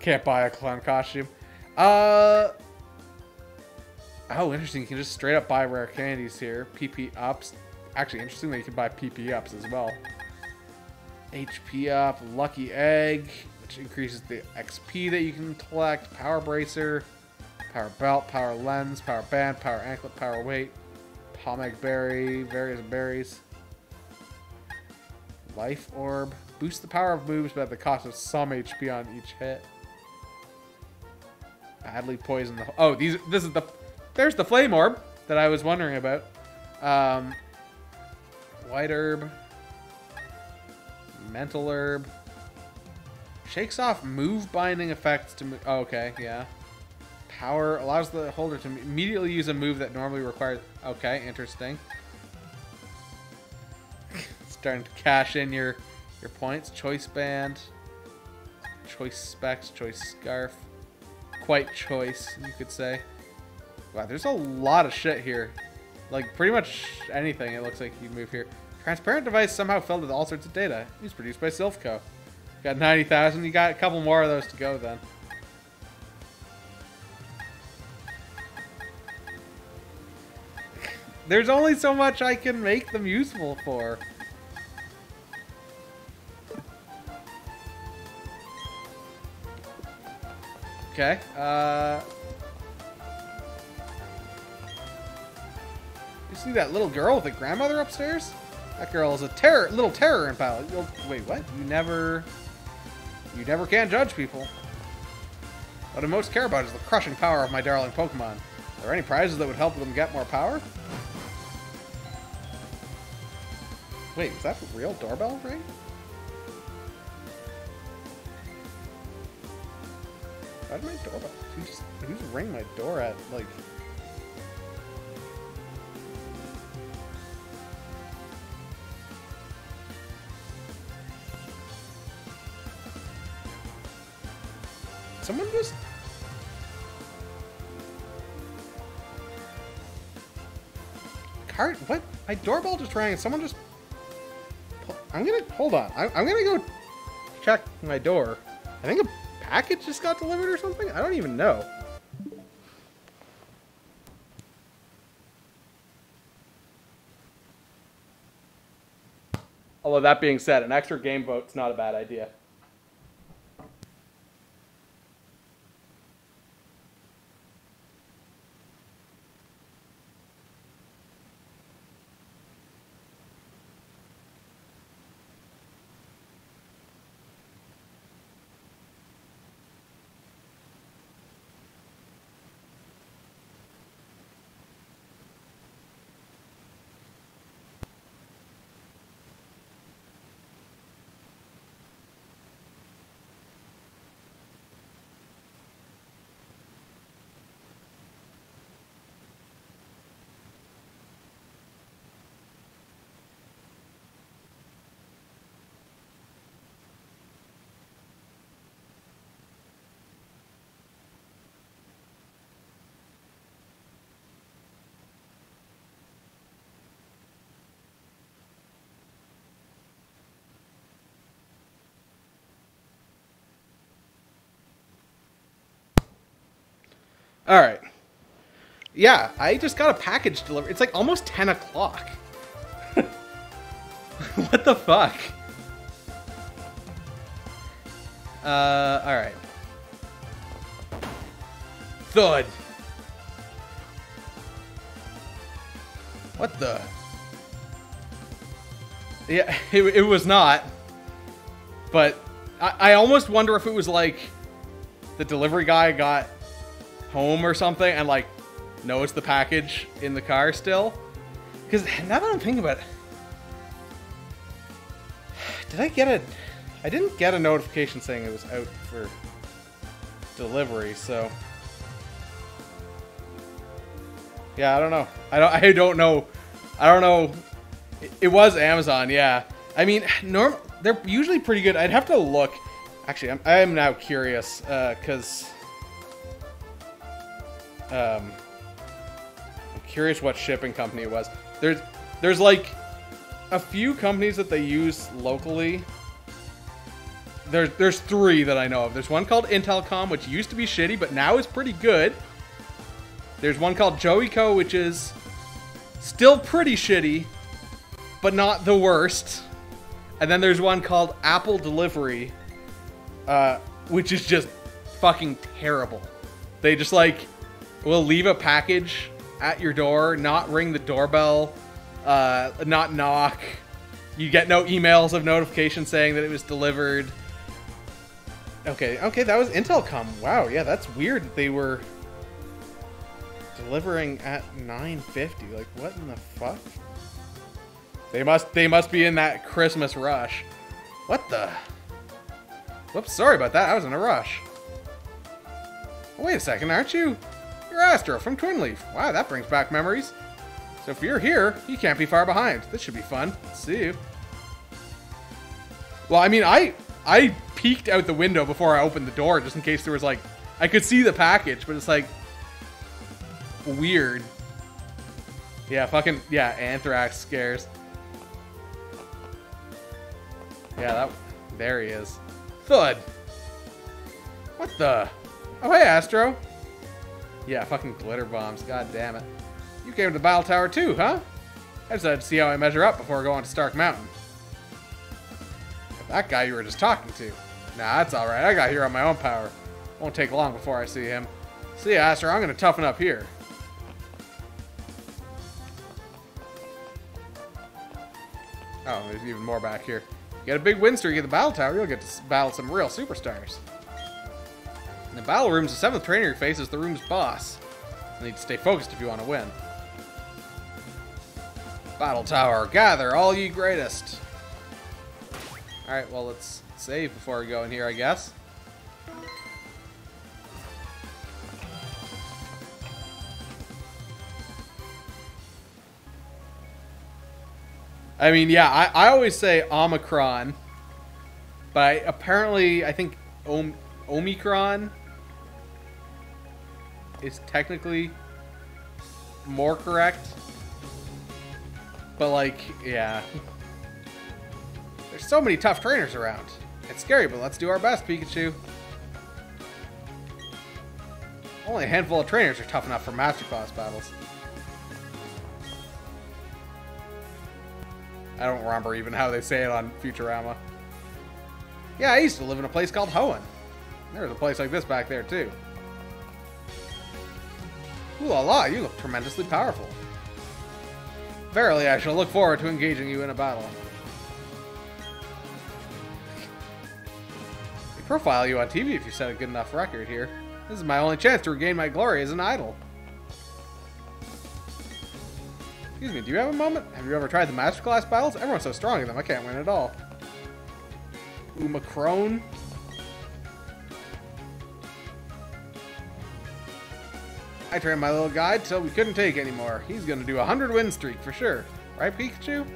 Can't buy a clown costume. Uh. Oh, interesting. You can just straight up buy rare candies here. PP ups. Actually, interesting that you can buy PP ups as well. HP up, lucky egg, which increases the XP that you can collect. Power bracer, power belt, power lens, power band, power anklet, power weight, pomeg berry, various berries. Life orb. Boost the power of moves, but at the cost of some HP on each hit. Badly poison the. Oh, these. This is the. There's the flame orb that I was wondering about. Um, white herb. Mental herb. Shakes off move binding effects to. Oh, okay, yeah. Power allows the holder to immediately use a move that normally requires. Okay, interesting. Starting to cash in your your points. Choice band. Choice specs. Choice scarf. Quite choice, you could say. Wow, there's a lot of shit here. Like, pretty much anything it looks like you move here. Transparent device somehow filled with all sorts of data. It was produced by Silphco. Got 90,000. You got a couple more of those to go then. There's only so much I can make them useful for. Okay. Uh, you see that little girl with the grandmother upstairs? That girl is a terror, little terror in battle. You'll, wait, what? You never, you never can judge people. What I most care about is the crushing power of my darling Pokemon. Are there any prizes that would help them get more power? Wait, is that real doorbell ring? Why did my doorbell? Who's, who's ring my door at? Like, someone just... Cart? What? My doorbell just rang someone just... I'm gonna... Hold on. I, I'm gonna go check my door. I think a package just got delivered or something? I don't even know. Although that being said, an extra game vote's not a bad idea. All right. Yeah, I just got a package delivered. It's like almost 10 o'clock. what the fuck? Uh, all right. Thud. What the? Yeah, it, it was not. But I, I almost wonder if it was like the delivery guy got home or something and like knows the package in the car still. Because now that I'm thinking about it, did I get a? I didn't get a notification saying it was out for delivery, so yeah, I don't know. I don't. I don't know. I don't know. It, it was Amazon, yeah. I mean, norm. They're usually pretty good. I'd have to look. Actually, I'm, I'm now curious because. Uh, um, I'm curious what shipping company it was. There's, there's like a few companies that they use locally there's there's three that I know of. There's one called Intelcom, which used to be shitty, but now is pretty good. There's one called Joico, which is still pretty shitty, but not the worst. And then there's one called Apple Delivery, uh, which is just fucking terrible. They just like will leave a package at your door, not ring the doorbell, uh, not knock. You get no emails of notification saying that it was delivered. Okay, okay, that was Intelcom. Wow, yeah, that's weird. They were delivering at 9:50. Like, what in the fuck? They must they must be in that Christmas rush. What the? Whoops, sorry about that. I was in a rush. Wait a second, aren't you? You're Astro from Twinleaf. Wow, that brings back memories. So if you're here, you can't be far behind. This should be fun. Let's See you. Well, I mean, I I peeked out the window before I opened the door just in case there was like I could see the package, but it's like weird. Yeah, fucking yeah, anthrax scares. Yeah, that there he is. Thud. What the? Oh hey Astro. Yeah, fucking glitter bombs. God damn it. You came to the battle tower too, huh? I decided to see how I measure up before going to Stark Mountain. That guy you were just talking to. Nah, that's alright. I got here on my own power. Won't take long before I see him. See ya, Astro. I'm gonna toughen up here. Oh, there's even more back here. You Get a big win streak at the battle tower, you'll get to battle some real superstars. In the battle room's the seventh trainer you face is the room's boss. You need to stay focused if you want to win. Battle tower, gather all ye greatest. Alright, well let's save before we go in here, I guess. I mean, yeah, I, I always say Omicron, but I, apparently I think Om Omicron is technically more correct. But like, yeah. There's so many tough trainers around. It's scary, but let's do our best, Pikachu. Only a handful of trainers are tough enough for Master Class battles. I don't remember even how they say it on Futurama. Yeah, I used to live in a place called Hoenn. There was a place like this back there, too. Ooh la la, you look tremendously powerful. Verily, I shall look forward to engaging you in a battle. They profile you on TV if you set a good enough record here. This is my only chance to regain my glory as an idol. Excuse me, do you have a moment? Have you ever tried the masterclass battles? Everyone's so strong in them, I can't win at all. Umacron? I trained my little guy till we couldn't take anymore. He's gonna do a 100 win streak for sure. Right, Pikachu?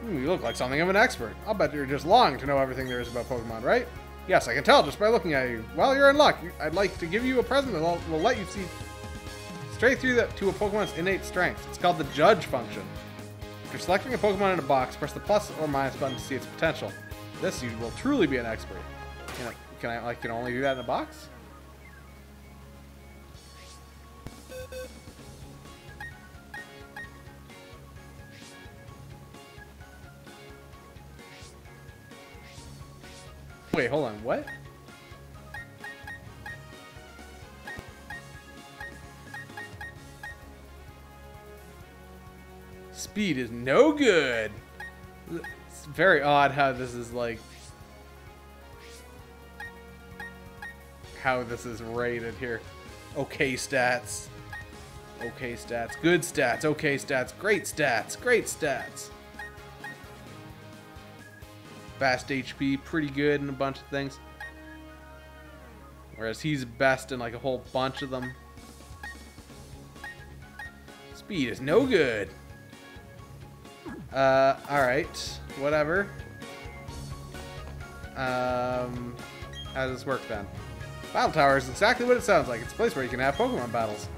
Hmm, you look like something of an expert. I'll bet you're just longing to know everything there is about Pokemon, right? Yes, I can tell just by looking at you. Well, you're in luck. I'd like to give you a present that will let you see straight through to a Pokemon's innate strength. It's called the Judge function. After selecting a Pokemon in a box, press the plus or minus button to see its potential. This you will truly be an expert. Can I, can I like can only do that in a box? Wait, hold on, what? Speed is no good. It's very odd how this is like... How this is rated here. Okay stats. Okay stats. Good stats. Okay stats. Great stats. Great stats. Fast HP, pretty good in a bunch of things. Whereas he's best in like a whole bunch of them. Speed is no good. Uh, alright. Whatever. Um, how does this work then? Battle Tower is exactly what it sounds like. It's a place where you can have Pokemon battles.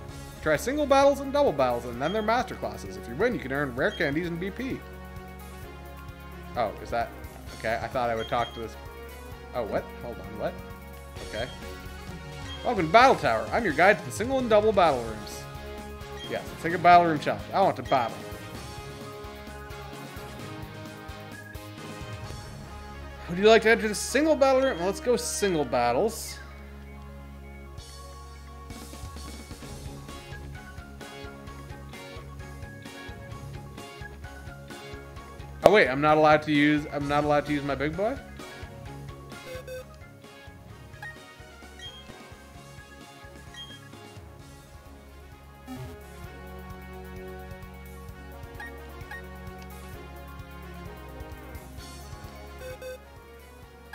Try single battles and double battles, and then they're master classes. If you win, you can earn rare candies and BP. Oh, is that... Okay, I thought I would talk to this Oh, what? Hold on, what? Okay. Welcome to Battle Tower. I'm your guide to the single and double battle rooms. Yeah, let's take a battle room challenge. I want to battle. Would you like to enter the single battle room? Well, let's go single battles. Wait, I'm not allowed to use I'm not allowed to use my big boy?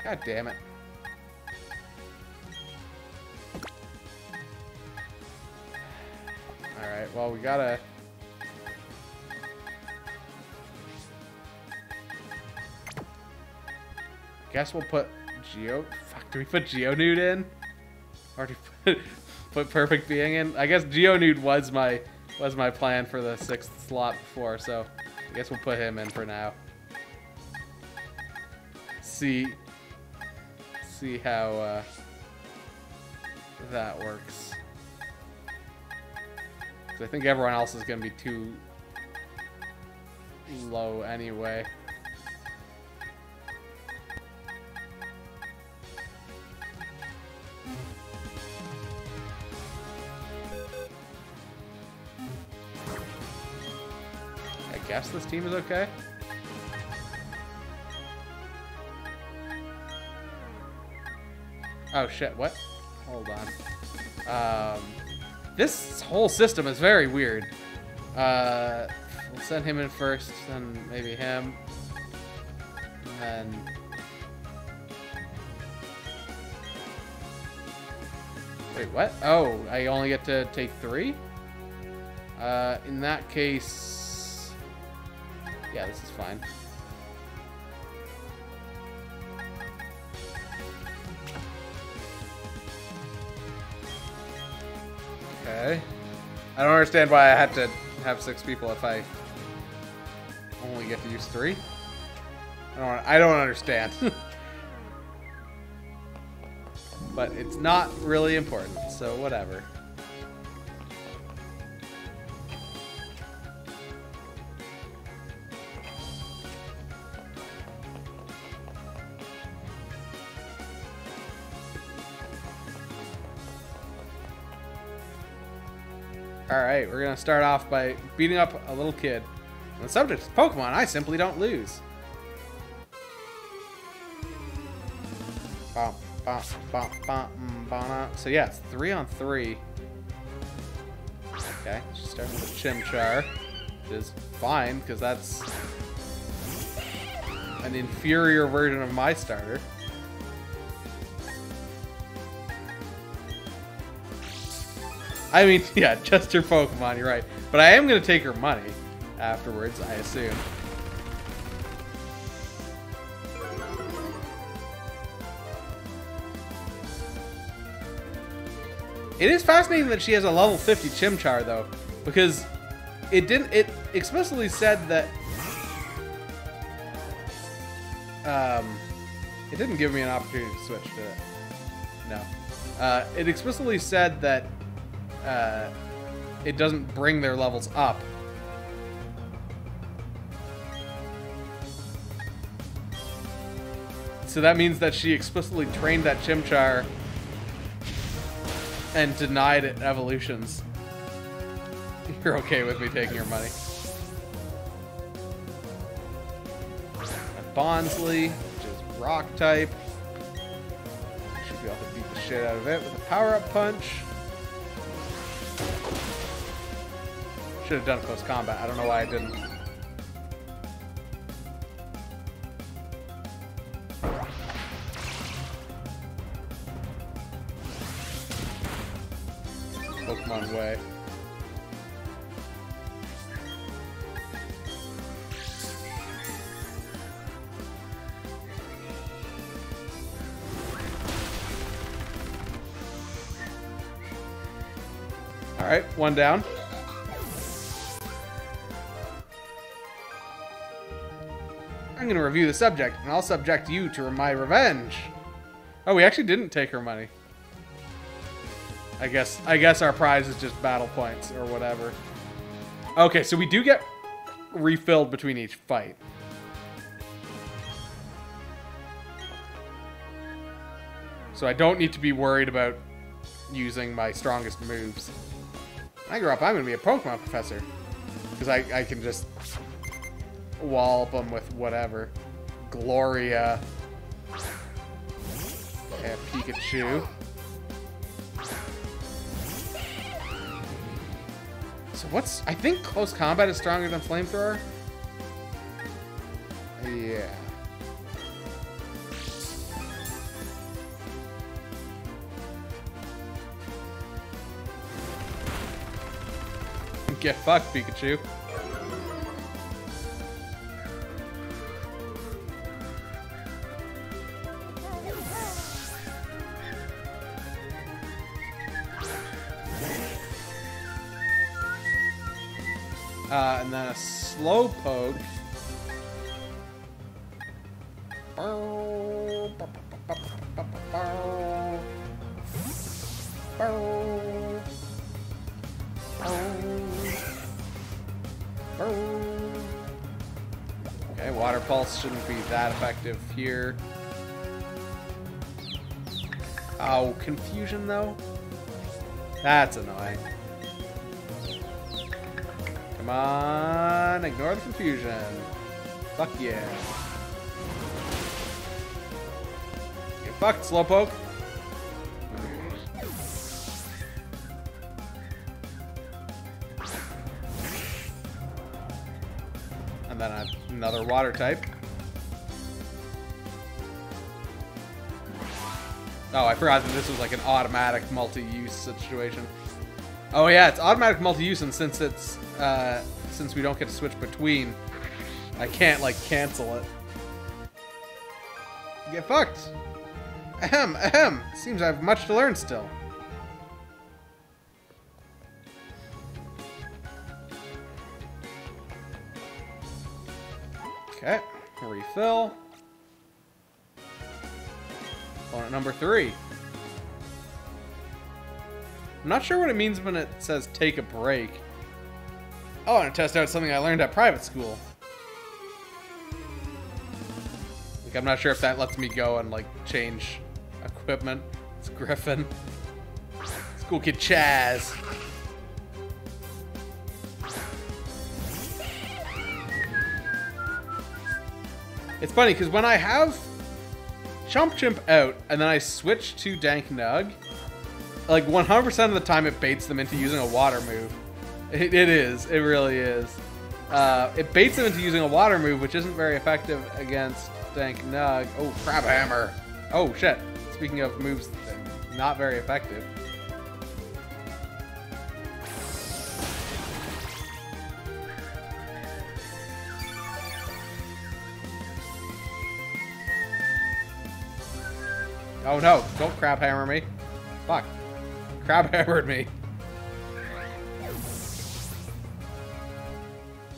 God damn it. Alright, well, we gotta... Guess we'll put Geo... Fuck, do we put Geonude in? Or do we put, put Perfect Being in? I guess Geonude was my was my plan for the sixth slot before, so I guess we'll put him in for now. See see how uh, that works. I think everyone else is going to be too low anyway. Guess this team is okay. Oh shit, what? Hold on. Um, this whole system is very weird. Uh, we'll send him in first, then maybe him. And then... Wait, what? Oh, I only get to take three? Uh, in that case... Yeah, this is fine. Okay. I don't understand why I had to have six people if I only get to use three. I don't, I don't understand. but it's not really important, so whatever. Alright, we're gonna start off by beating up a little kid. On the subject Pokemon, I simply don't lose. So yeah, it's three on three. Okay, starting with Chimchar, which is fine, because that's an inferior version of my starter. I mean, yeah, just her Pokemon, you're right. But I am going to take her money afterwards, I assume. It is fascinating that she has a level 50 Chimchar, though, because it didn't. It explicitly said that. Um, it didn't give me an opportunity to switch to it. No. Uh, it explicitly said that uh, it doesn't bring their levels up. So that means that she explicitly trained that Chimchar and denied it evolutions. You're okay with me taking your money. Bonsly, which is rock type. Should be able to beat the shit out of it with a power-up punch. Should have done close combat. I don't know why I didn't. Pokemon way. Alright, one down. I'm to review the subject, and I'll subject you to my revenge. Oh, we actually didn't take her money. I guess I guess our prize is just battle points or whatever. Okay, so we do get refilled between each fight. So I don't need to be worried about using my strongest moves. I grow up, I'm going to be a Pokemon professor. Because I, I can just wallop them with whatever. Gloria. And Pikachu. So what's... I think close combat is stronger than flamethrower? Yeah. Get fucked, Pikachu. Uh, and then a Slowpoke. Pulse shouldn't be that effective here. Oh, confusion though? That's annoying. Come on, ignore the confusion. Fuck yeah. Get fucked, Slowpoke. Water type. Oh, I forgot that this was like an automatic multi-use situation. Oh yeah, it's automatic multi-use, and since it's uh, since we don't get to switch between, I can't like cancel it. Get fucked. Ahem, ahem. Seems I have much to learn still. Refill. Opponent number three. I'm not sure what it means when it says take a break. I want to test out something I learned at private school. Like, I'm not sure if that lets me go and, like, change equipment. It's Griffin. School kid Chaz. It's funny, because when I have Chomp Chimp out, and then I switch to Dank Nug, like 100% of the time it baits them into using a water move. It, it is. It really is. Uh, it baits them into using a water move, which isn't very effective against Dank Nug. Oh, Crab Hammer. Oh, shit. Speaking of moves, not very effective. Oh no, don't crab hammer me. Fuck. Crab hammered me.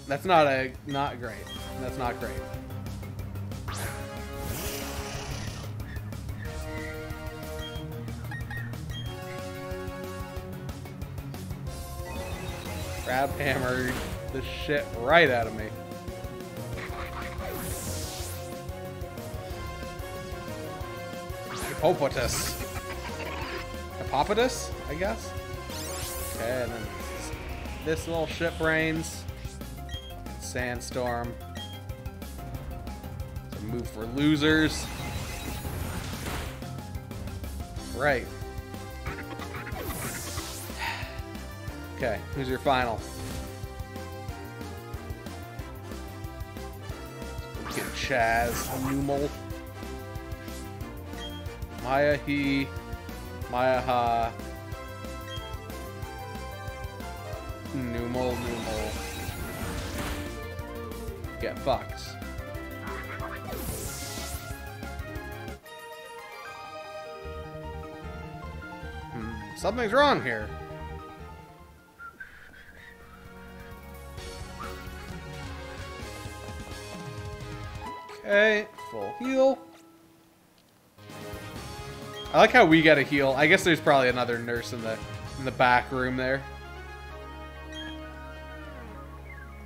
That's not a not great. That's not great. Crab hammered the shit right out of me. Hippopotas. Hippopotas, I guess? Okay, and then this little shit brains. Sandstorm. It's a move for losers. Right. Okay, who's your final? Get Chaz, Numel. Maya he, Maya ha. Numel, Numel. Get fucked. Hmm, something's wrong here. Okay, full heal. I like how we get a heal. I guess there's probably another nurse in the in the back room there.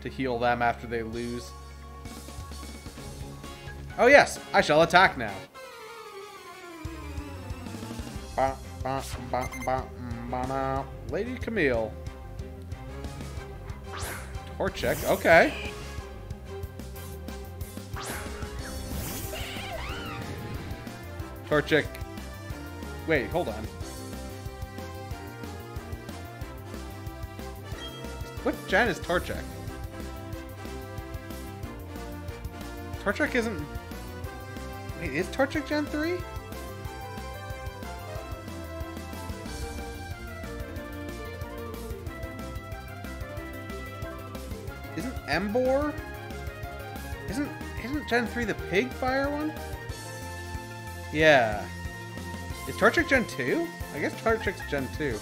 To heal them after they lose. Oh yes, I shall attack now. Lady Camille. Torchic, okay. Torchic. Wait, hold on. What gen is Torchic? Torchic isn't... Wait, is Torchic Gen 3? Isn't Emboar? Isn't isn't Gen 3 the pig fire one? Yeah. Is Torchic Gen 2? I guess Torchic's Gen 2.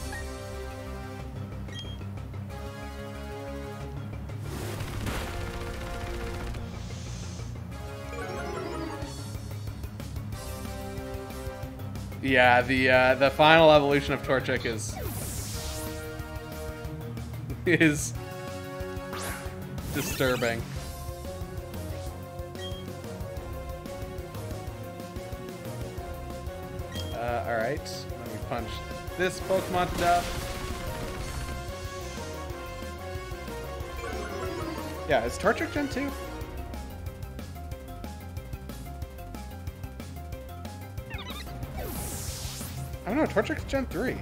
Yeah, the uh, the final evolution of Torchic is is disturbing. This Pokemon to death. Yeah, is Torchic Gen 2? I don't know, Torchic's Gen 3.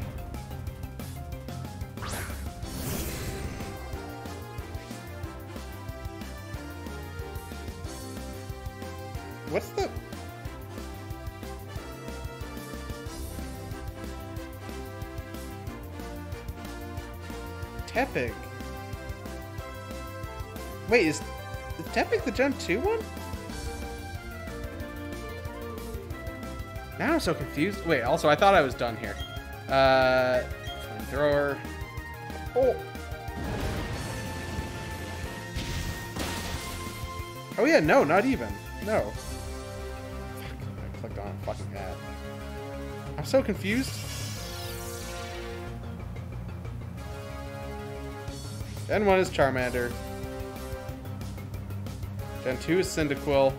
Wait, is, is Tepig the Gen 2 one? Now I'm so confused. Wait, also, I thought I was done here. Uh, flamethrower. Oh! Oh yeah, no, not even. No. I clicked on a fucking ad. I'm so confused. Gen 1 is Charmander. Gen 2 is Cyndaquil.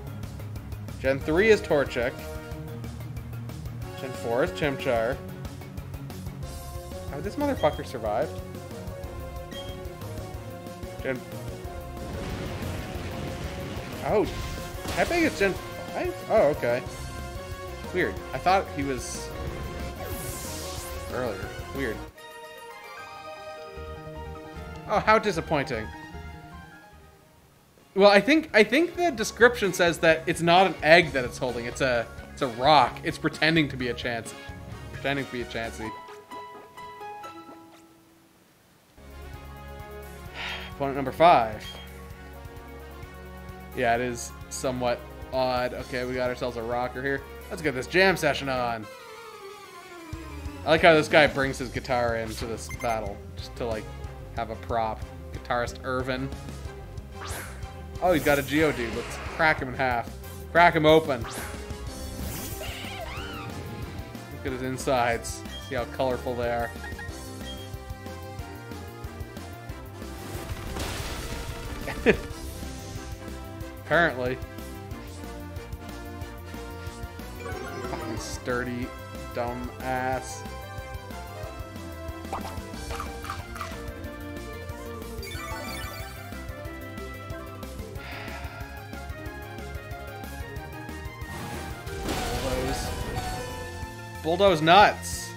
Gen 3 is Torchic. Gen 4 is Chimchar. How did this motherfucker survived? Gen... Oh, Tepig is Gen 5? Oh, okay. Weird. I thought he was... earlier. Weird. Oh, how disappointing. Well, I think I think the description says that it's not an egg that it's holding. It's a it's a rock. It's pretending to be a chance. Pretending to be a Chansey. Opponent number five. Yeah, it is somewhat odd. Okay, we got ourselves a rocker here. Let's get this jam session on. I like how this guy brings his guitar into this battle just to like have a prop. Guitarist Irvin. Oh, he's got a Geodude. Let's crack him in half. Crack him open. Look at his insides. See how colorful they are. Apparently. Fucking sturdy, dumb ass. Bulldoze nuts.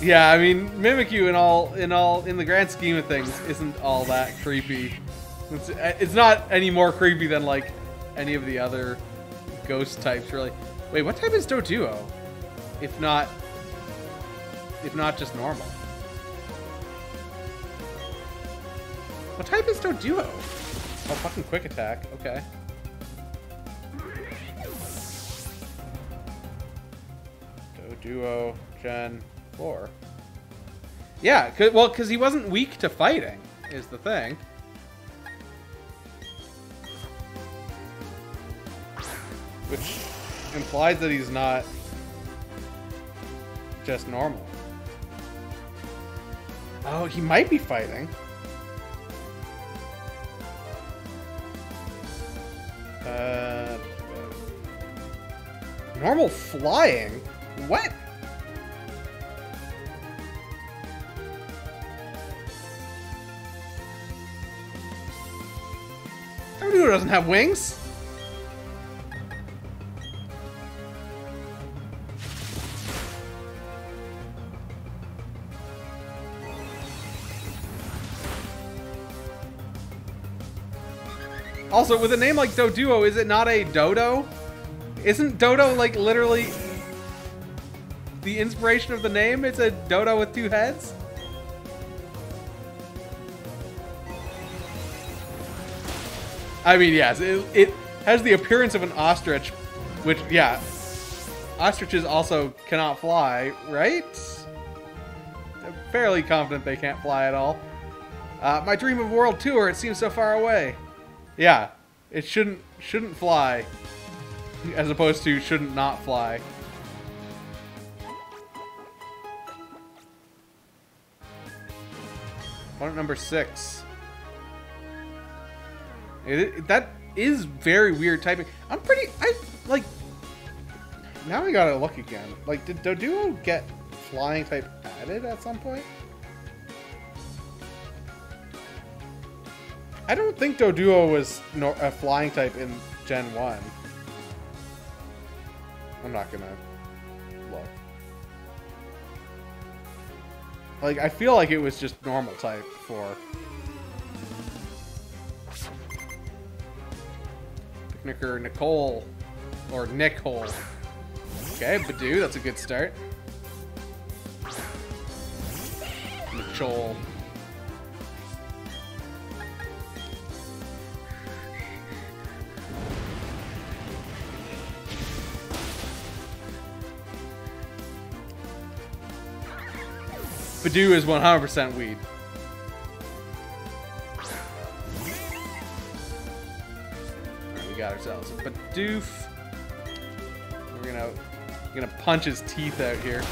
Yeah, I mean, Mimikyu in all in all in the grand scheme of things isn't all that creepy. It's, uh, it's not any more creepy than like any of the other ghost types really. Wait, what type is Doduo? If not, if not just normal. What type is Doduo? Oh, fucking quick attack. Okay. Doduo Gen 4. Yeah, cause, well, because he wasn't weak to fighting, is the thing. Which implies that he's not just normal. Oh, he might be fighting. Uh, normal flying? What? Doduo doesn't have wings. Also, with a name like Doduo, is it not a dodo? Isn't dodo like literally the inspiration of the name? It's a dodo with two heads? I mean, yes, it, it has the appearance of an ostrich, which, yeah, ostriches also cannot fly, right? I'm fairly confident they can't fly at all. Uh, my dream of world tour, it seems so far away. Yeah, it shouldn't shouldn't fly, as opposed to shouldn't not fly. Opponent number six. It, that is very weird typing. I'm pretty. I like. Now we gotta look again. Like, did Doduo get flying type added at some point? I don't think Doduo was a flying type in Gen 1. I'm not gonna look. Like, I feel like it was just normal type for... Picnicker Nicole. Or Nicole. Okay, Budew, that's a good start. Nicole. Budew is 100% weed. Right, we got ourselves a Bidoof. We're gonna gonna punch his teeth out here.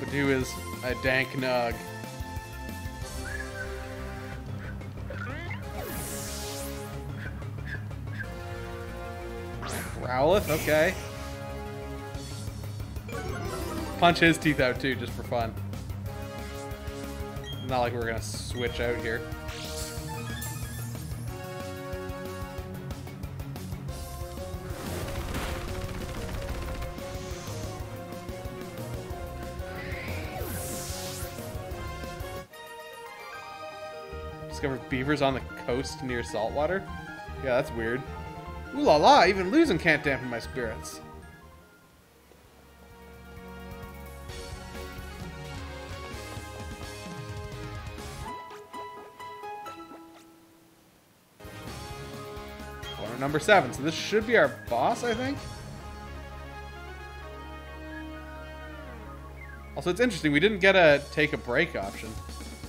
Budew is a dank nug. Growlithe, okay. Punch his teeth out too, just for fun. Not like we're gonna switch out here. Discovered beavers on the coast near saltwater? Yeah, that's weird. Ooh la la, even losing can't dampen my spirits. Number seven. So this should be our boss, I think. Also, it's interesting. We didn't get a take a break option.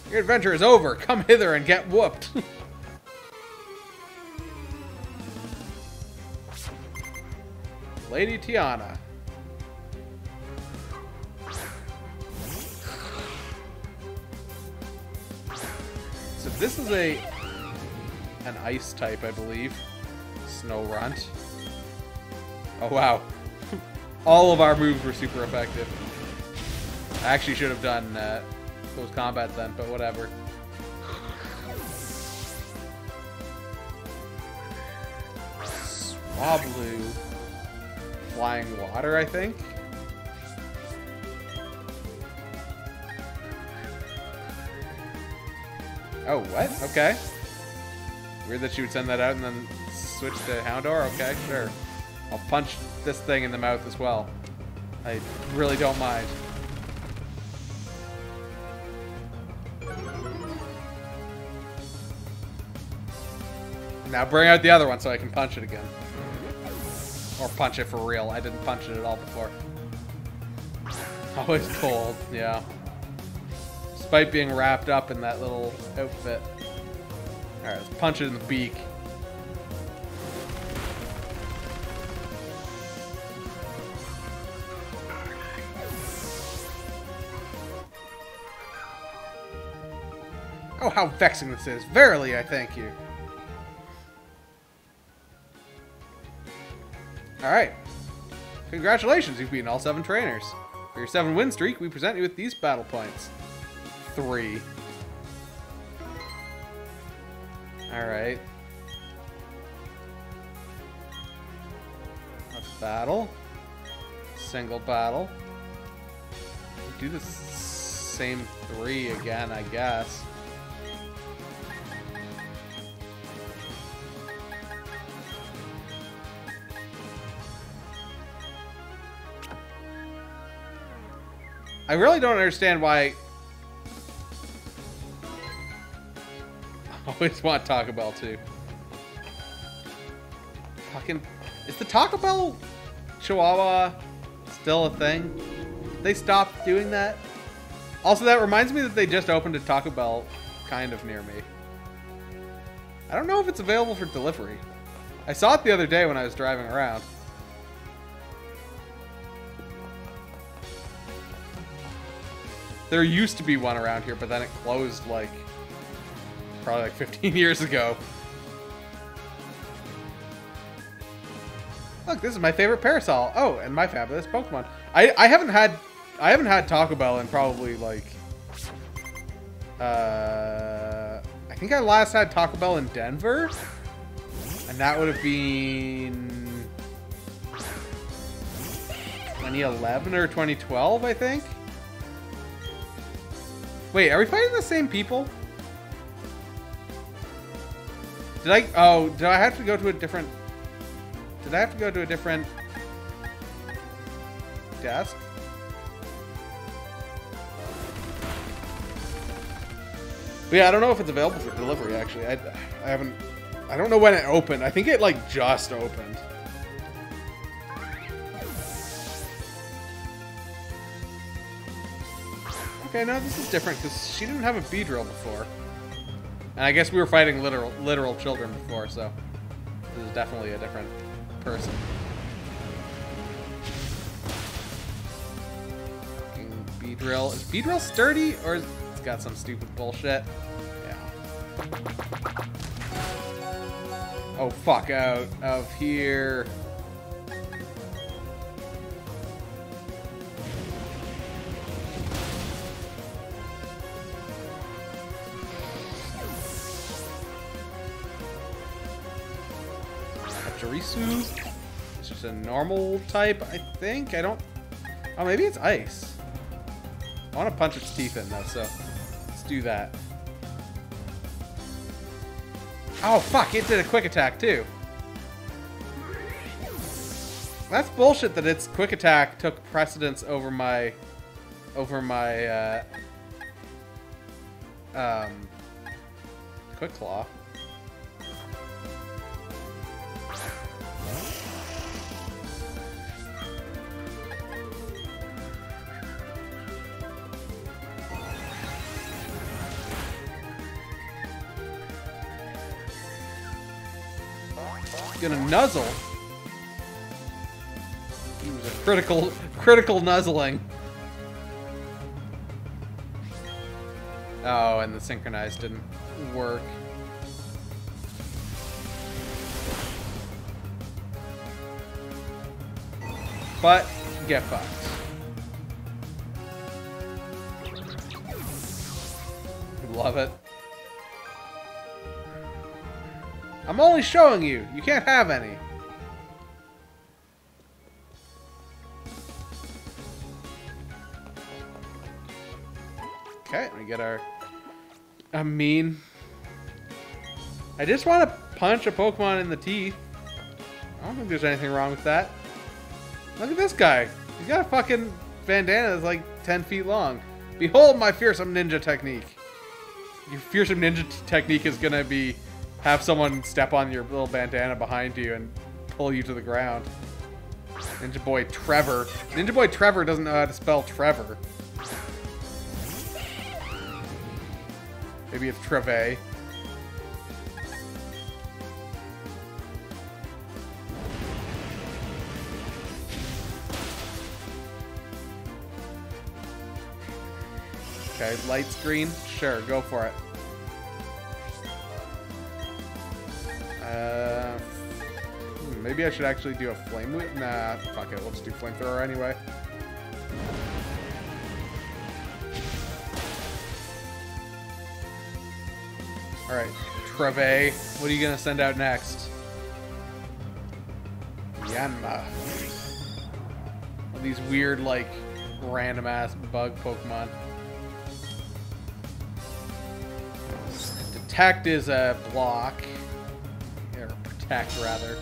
Your adventure is over. Come hither and get whooped. Lady Tiana. So this is a an ice type, I believe. Snorunt. Oh wow. All of our moves were super effective. I actually should have done uh, close combat then, but whatever. Swablu. Flying water, I think? Oh, what? Okay. Weird that she would send that out and then switch to Houndour? Okay, sure. I'll punch this thing in the mouth as well. I really don't mind. Now bring out the other one so I can punch it again. Or punch it for real. I didn't punch it at all before. Oh, Always cold, yeah. Despite being wrapped up in that little outfit. Alright, let's punch it in the beak. Oh, how vexing this is. Verily, I thank you. Alright. Congratulations, you've beaten all seven trainers. For your seven win streak, we present you with these battle points. Three. Alright. Let's battle. Single battle. Do the same three again, I guess. I really don't understand why... I always want Taco Bell, too. Fucking... Is the Taco Bell Chihuahua still a thing? They stopped doing that? Also, that reminds me that they just opened a Taco Bell kind of near me. I don't know if it's available for delivery. I saw it the other day when I was driving around. There used to be one around here, but then it closed like probably like 15 years ago. Look, this is my favorite parasol. Oh, and my fabulous Pokemon. I I haven't had I haven't had Taco Bell in probably like uh I think I last had Taco Bell in Denver. And that would have been 2011 or 2012, I think. Wait, are we fighting the same people? Did I... Oh, did I have to go to a different... Did I have to go to a different... Desk? But yeah, I don't know if it's available for delivery, actually. I, I haven't... I don't know when it opened. I think it, like, just opened. Okay, no, this is different because she didn't have a Beedrill before. And I guess we were fighting literal literal children before, so this is definitely a different person. Beedrill. Is Beedrill sturdy or is it's got some stupid bullshit? Yeah. Oh fuck out of here. Jirisu. It's just a normal type, I think. I don't... Oh, maybe it's ice. I want to punch its teeth in, though, so let's do that. Oh, fuck, it did a quick attack, too. That's bullshit that its quick attack took precedence over my... over my, uh... Um... Quick Claw. Gonna nuzzle. He was a critical, critical nuzzling. Oh, and the synchronized didn't work. But, get fucked. Love it. I'm only showing you. You can't have any. Okay, we get our... I mean... I just want to punch a Pokemon in the teeth. I don't think there's anything wrong with that. Look at this guy. He's got a fucking bandana that's like 10 feet long. Behold my fearsome ninja technique. Your fearsome ninja technique is gonna be have someone step on your little bandana behind you and pull you to the ground. Ninja Boy Trevor. Ninja Boy Trevor doesn't know how to spell Trevor. Maybe it's Treve. Okay, light screen? Sure, go for it. Uh, maybe I should actually do a Flame Wheel. Nah, fuck it. Let's do flamethrower anyway. Alright, Treve, what are you gonna send out next? Yanma. These weird, like, random ass bug Pokemon. Detect is a block. Rather.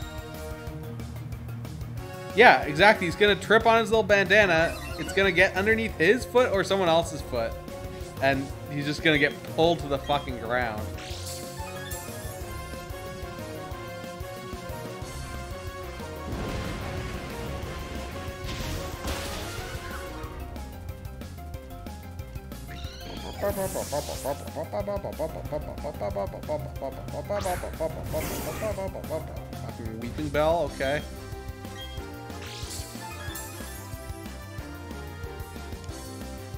Yeah, exactly. He's gonna trip on his little bandana. It's gonna get underneath his foot or someone else's foot. And he's just gonna get pulled to the fucking ground. Weepinbell, okay.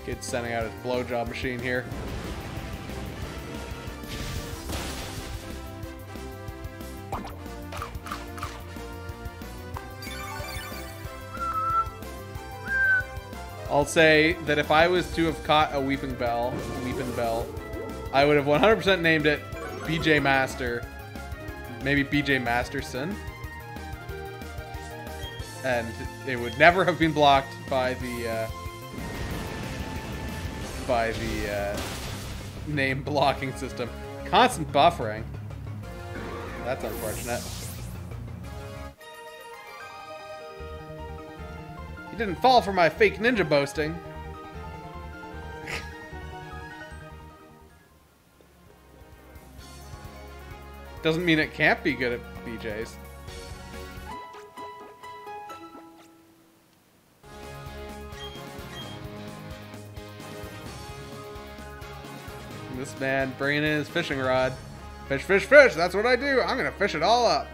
Kid's sending out his blowjob machine here. I'll say that if I was to have caught a Weepinbell, Weeping Bell, I would have 100% named it BJ Master. Maybe BJ Masterson. And it would never have been blocked by the, uh, by the, uh, name blocking system. Constant buffering. That's unfortunate. Didn't fall for my fake ninja boasting. Doesn't mean it can't be good at BJ's. This man bringing in his fishing rod. Fish, fish, fish. That's what I do. I'm going to fish it all up.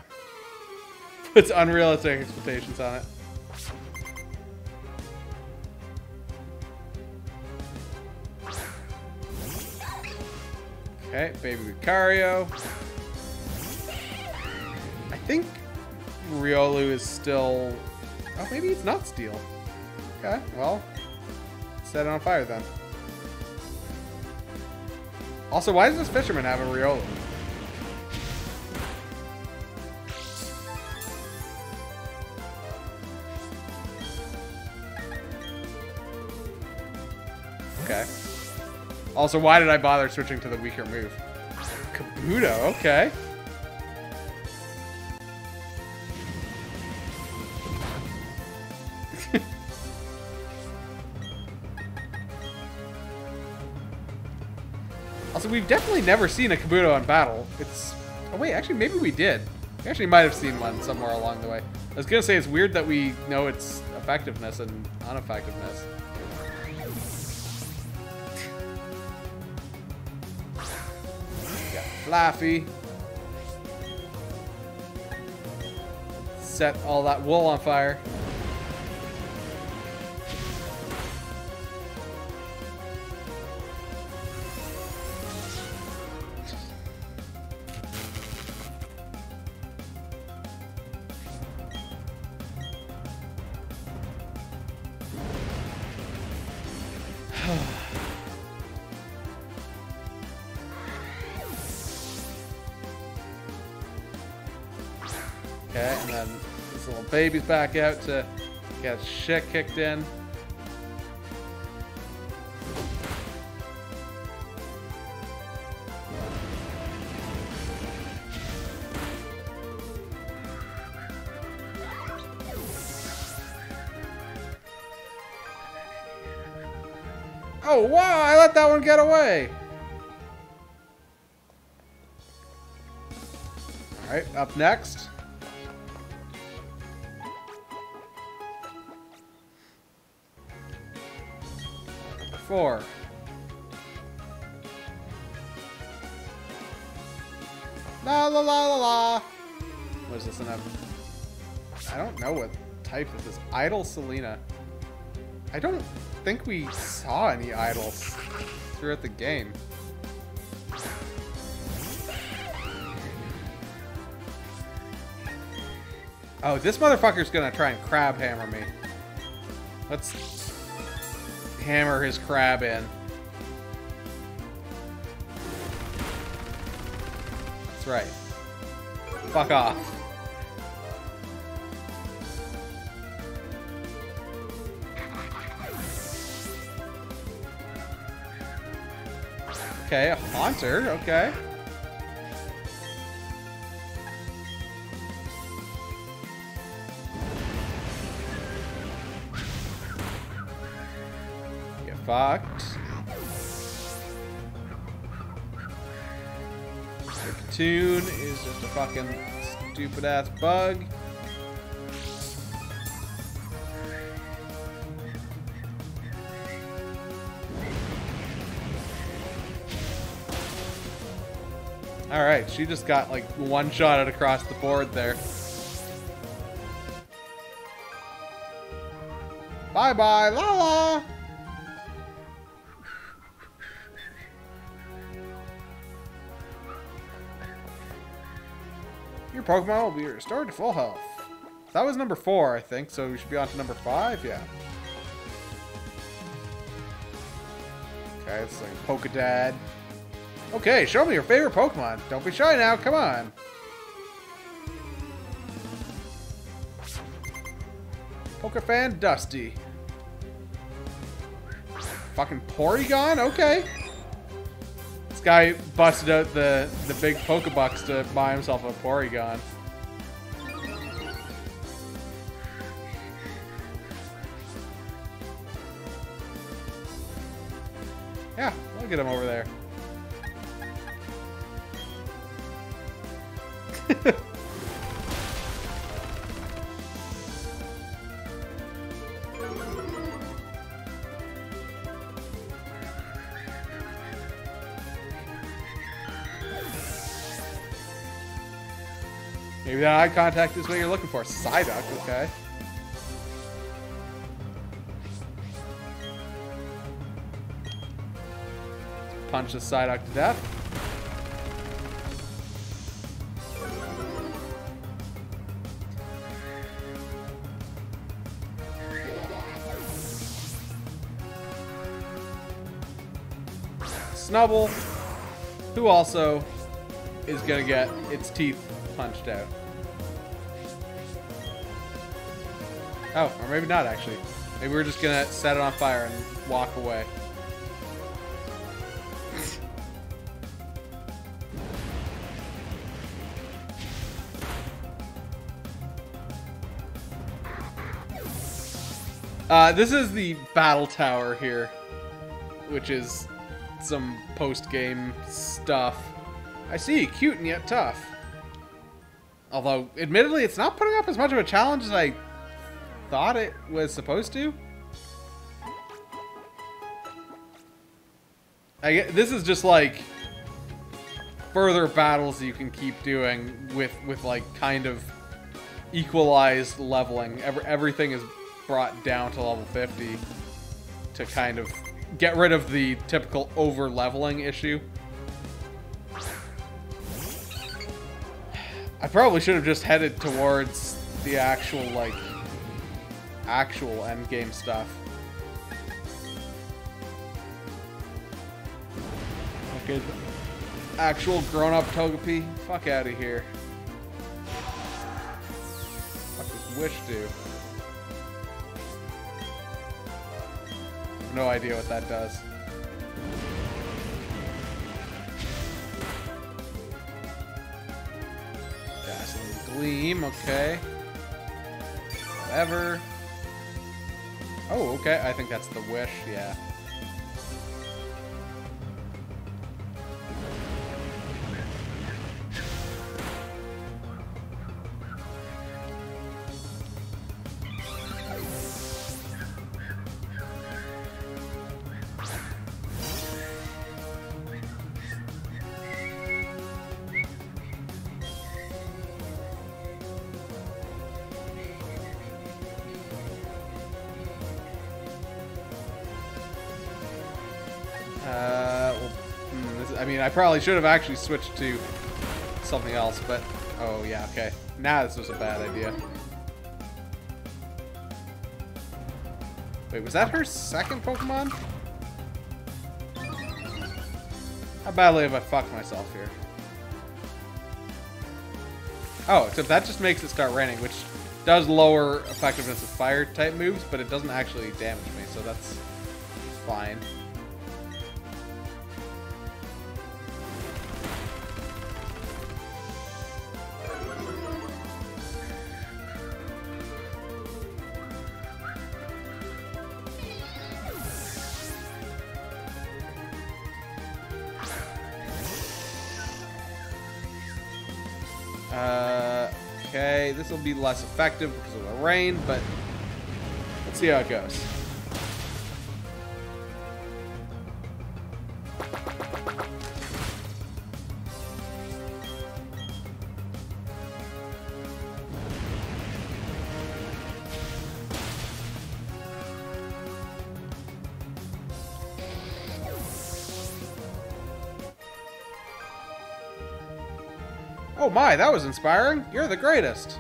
Puts unrealistic expectations on it. Okay, Baby Lucario. I think Riolu is still... Oh, maybe it's not steel. Okay, well, set it on fire then. Also, why does this fisherman have a Riolu? Also, why did I bother switching to the weaker move? Kabuto, okay. also, we've definitely never seen a Kabuto in battle. It's... Oh, wait, actually, maybe we did. We actually might have seen one somewhere along the way. I was gonna say, it's weird that we know its effectiveness and ineffectiveness. Flaaffy. Set all that wool on fire. Back out to get shit kicked in. Oh, wow, I let that one get away. All right, up next. Four. La la la la la. What is this in. I don't know what type of this is. Idol Selena. I don't think we saw any idols throughout the game. Oh, this motherfucker's gonna try and Crabhammer me. Let's hammer his crab in. That's right. Fuck off. Okay, a haunter, okay. Fucked. Toon is just a fucking stupid ass bug. Alright, she just got like one shot at across the board there. Bye bye, Lala! Your Pokemon will be restored to full health. That was number four, I think, so we should be on to number five, yeah. Okay, it's like Pokedad. Okay, show me your favorite Pokemon. Don't be shy now, come on. Pokefan Dusty. Fucking Porygon? Okay. Guy busted out the, the big Pokebucks to buy himself a Porygon. Yeah, I'll get him over there. Contact is what you're looking for. Psyduck, okay. Punch the Psyduck to death. Snubbull, who also is gonna get its teeth punched out. Oh, or maybe not actually. Maybe we're just gonna set it on fire and walk away. Uh, this is the battle tower here, which is some post-game stuff. I see, cute and yet tough. Although, admittedly, it's not putting up as much of a challenge as I thought it was supposed to. I get, this is just like further battles you can keep doing with with like kind of equalized leveling. Every, everything is brought down to level 50 to kind of get rid of the typical over leveling issue. I probably should have just headed towards the actual, like, actual endgame stuff. Okay, actual grown-up Togepi? Fuck out of here. What does Wish do? No idea what that does. Dazzling Gleam, okay. Whatever. Oh, okay, I think that's the wish, yeah. Probably should have actually switched to something else, but... Oh, yeah, okay. Now this was a bad idea. Wait, was that her second Pokemon? How badly have I fucked myself here? Oh, except that just makes it start raining, which does lower effectiveness of fire type moves, but it doesn't actually damage me, so that's fine. Less effective because of the rain, but let's see how it goes. Oh my, that was inspiring. You're the greatest.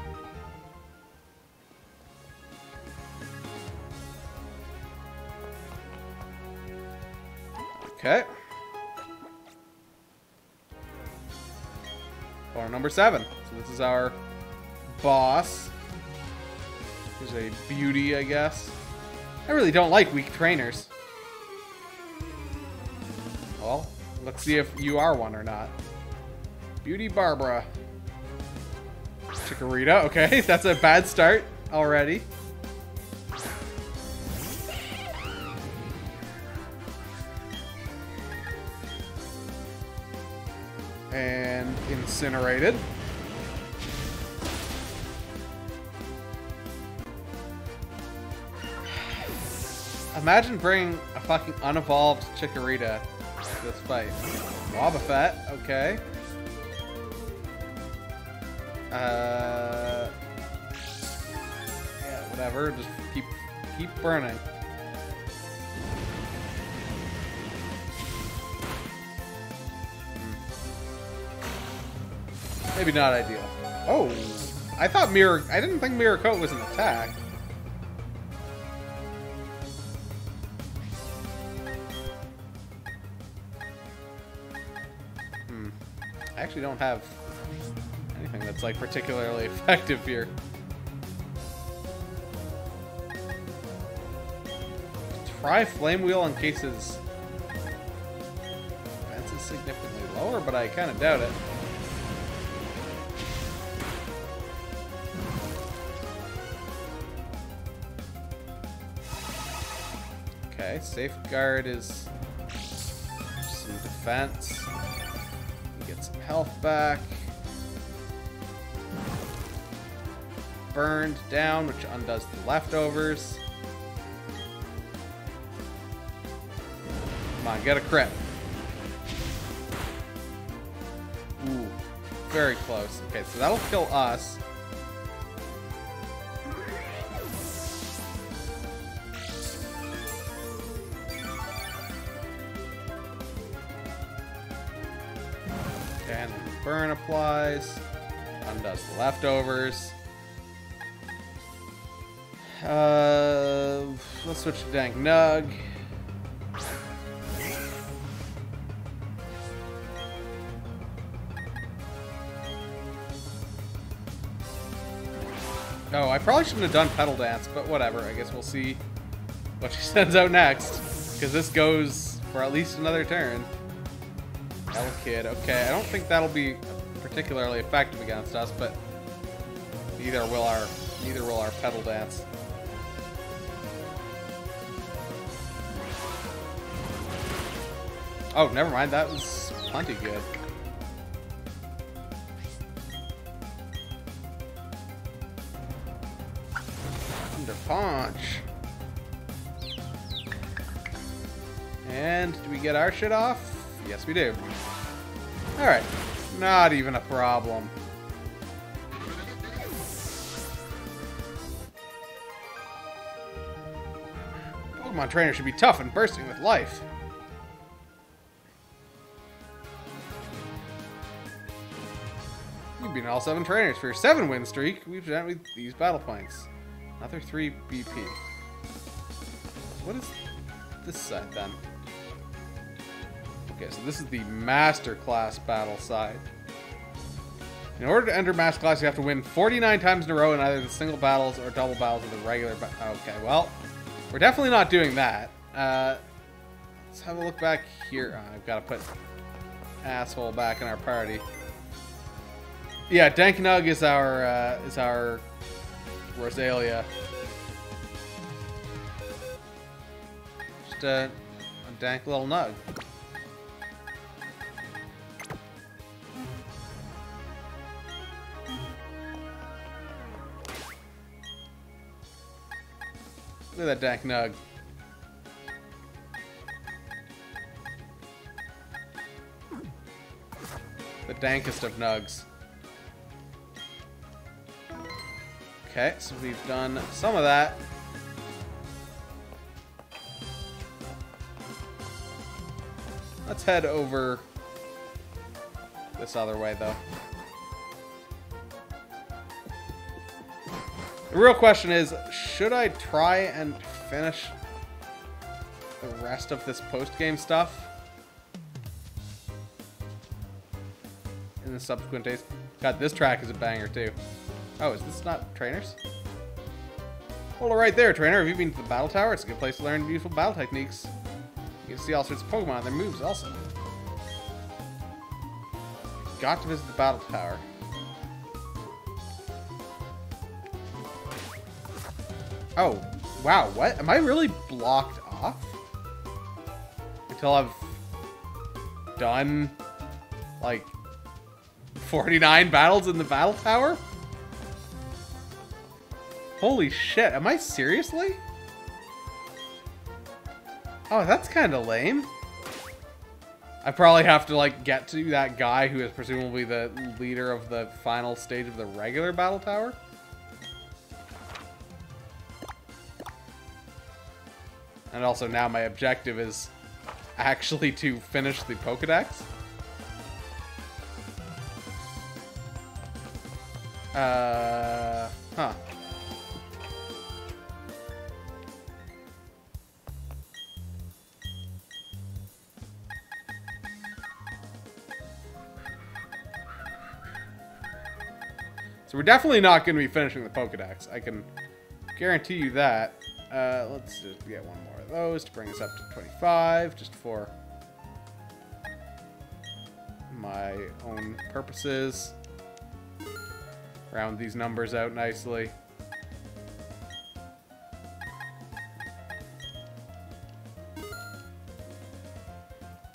Seven. So this is our boss. Who's a beauty, I guess. I really don't like weak trainers. Well, let's see if you are one or not. Beauty Barbara. Chikorita, okay, that's a bad start already. Incinerated. Imagine bringing a fucking unevolved Chikorita to this fight. Wobbuffet, okay. Uh, yeah, whatever. Just keep keep burning. Maybe not ideal. Oh, I thought mirror. I didn't think mirror coat was an attack. Hmm. I actually don't have anything that's like particularly effective here. Try Flame Wheel in case his defense is significantly lower, but I kind of doubt it. Okay, Safeguard is some defense. Get some health back. burned down, which undoes the leftovers. Come on, get a crit. Ooh, very close. Okay, so that'll kill us. Leftovers. Uh, let's switch to Dank Nug. Oh, I probably shouldn't have done Petal Dance, but whatever. I guess we'll see what she sends out next. Because this goes for at least another turn. L Kid. Okay, I don't think that'll be particularly effective against us, but neither will our neither will our Petal Dance. Oh, never mind. That was plenty good. Thunder Punch. And do we get our shit off? Yes, we do. Alright. Not even a problem. Pokemon trainer should be tough and bursting with life. You've beaten all seven trainers for your seven win streak. We've done with these battle points. Another three BP. What is this side then? Okay, so this is the Master Class battle side. In order to enter Master Class, you have to win 49 times in a row in either the single battles or double battles of the regular. Ba okay, well, we're definitely not doing that. Uh, let's have a look back here. Oh, I've got to put asshole back in our party. Yeah, Danknug is our uh, is our Roselia. Just a, a dank little nug. Look at that dank nug. The dankest of nugs. Okay, so we've done some of that. Let's head over this other way, though. The real question is, should I try and finish the rest of this post-game stuff? In the subsequent days? God, this track is a banger, too. Oh, is this not trainers? Hold it right there, trainer. Have you been to the battle tower? It's a good place to learn beautiful battle techniques. You can see all sorts of Pokemon and their moves also. Got to visit the battle tower. Oh, wow, what? Am I really blocked off? Until I've done, like, 49 battles in the battle tower? Holy shit, am I seriously? Oh, that's kind of lame. I probably have to, like, get to that guy who is presumably the leader of the final stage of the regular battle tower. And also now my objective is actually to finish the Pokedex. Uh, huh. So we're definitely not going to be finishing the Pokedex. I can guarantee you that. Uh, let's get one more of those to bring us up to 25, just for my own purposes. Round these numbers out nicely.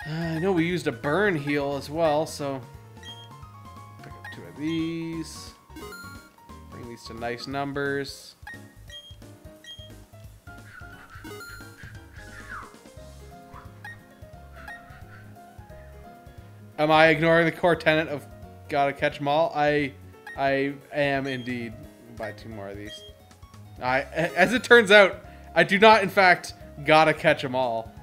Uh, I know we used a burn heal as well, so pick up two of these. Bring these to nice numbers. Am I ignoring the core tenet of gotta catch them all? I, I am indeed. Buy two more of these. I, as it turns out, I do not, in fact, gotta catch them all.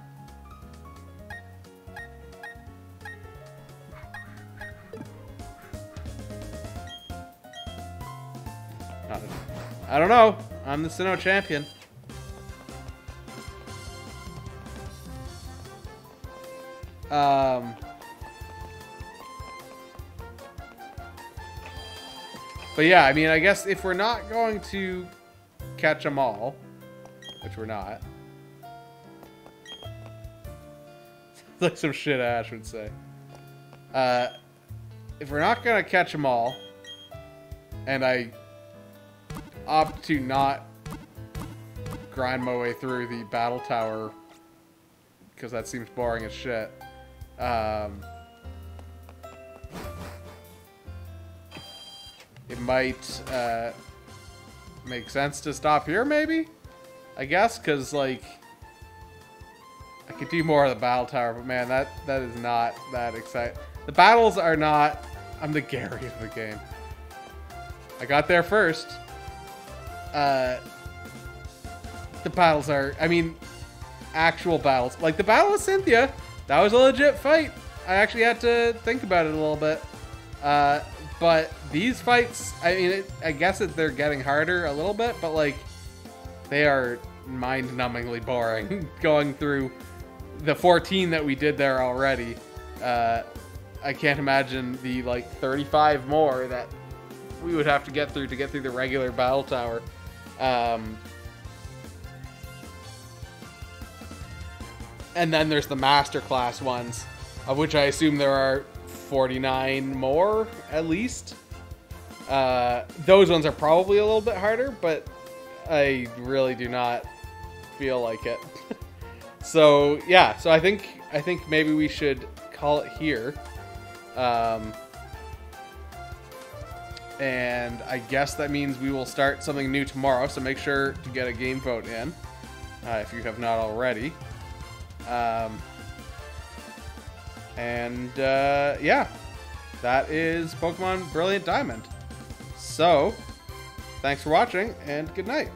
I don't know. I'm the Sinnoh champion. Um... But yeah, I mean, I guess if we're not going to catch them all, which we're not. like some shit Ash would say. Uh, if we're not going to catch them all, and I opt to not grind my way through the battle tower because that seems boring as shit. Um, it might uh, make sense to stop here, maybe? I guess, because, like, I could do more of the battle tower, but man, that, that is not that exciting. The battles are not... I'm the Gary of the game. I got there first. Uh, the battles are... I mean, actual battles. Like, the battle with Cynthia, that was a legit fight. I actually had to think about it a little bit. Uh, but these fights, I mean, it, I guess that they're getting harder a little bit, but like, they are mind-numbingly boring. Going through the 14 that we did there already, uh, I can't imagine the like 35 more that we would have to get through to get through the regular battle tower. Um, and then there's the masterclass ones, of which I assume there are 49 more at least. Uh, those ones are probably a little bit harder, but I really do not feel like it. so yeah, so I think I think maybe we should call it here. Um, and I guess that means we will start something new tomorrow. So make sure to get a game vote in uh, if you have not already. Um, and uh, yeah, that is Pokemon Brilliant Diamond. So, thanks for watching and good night.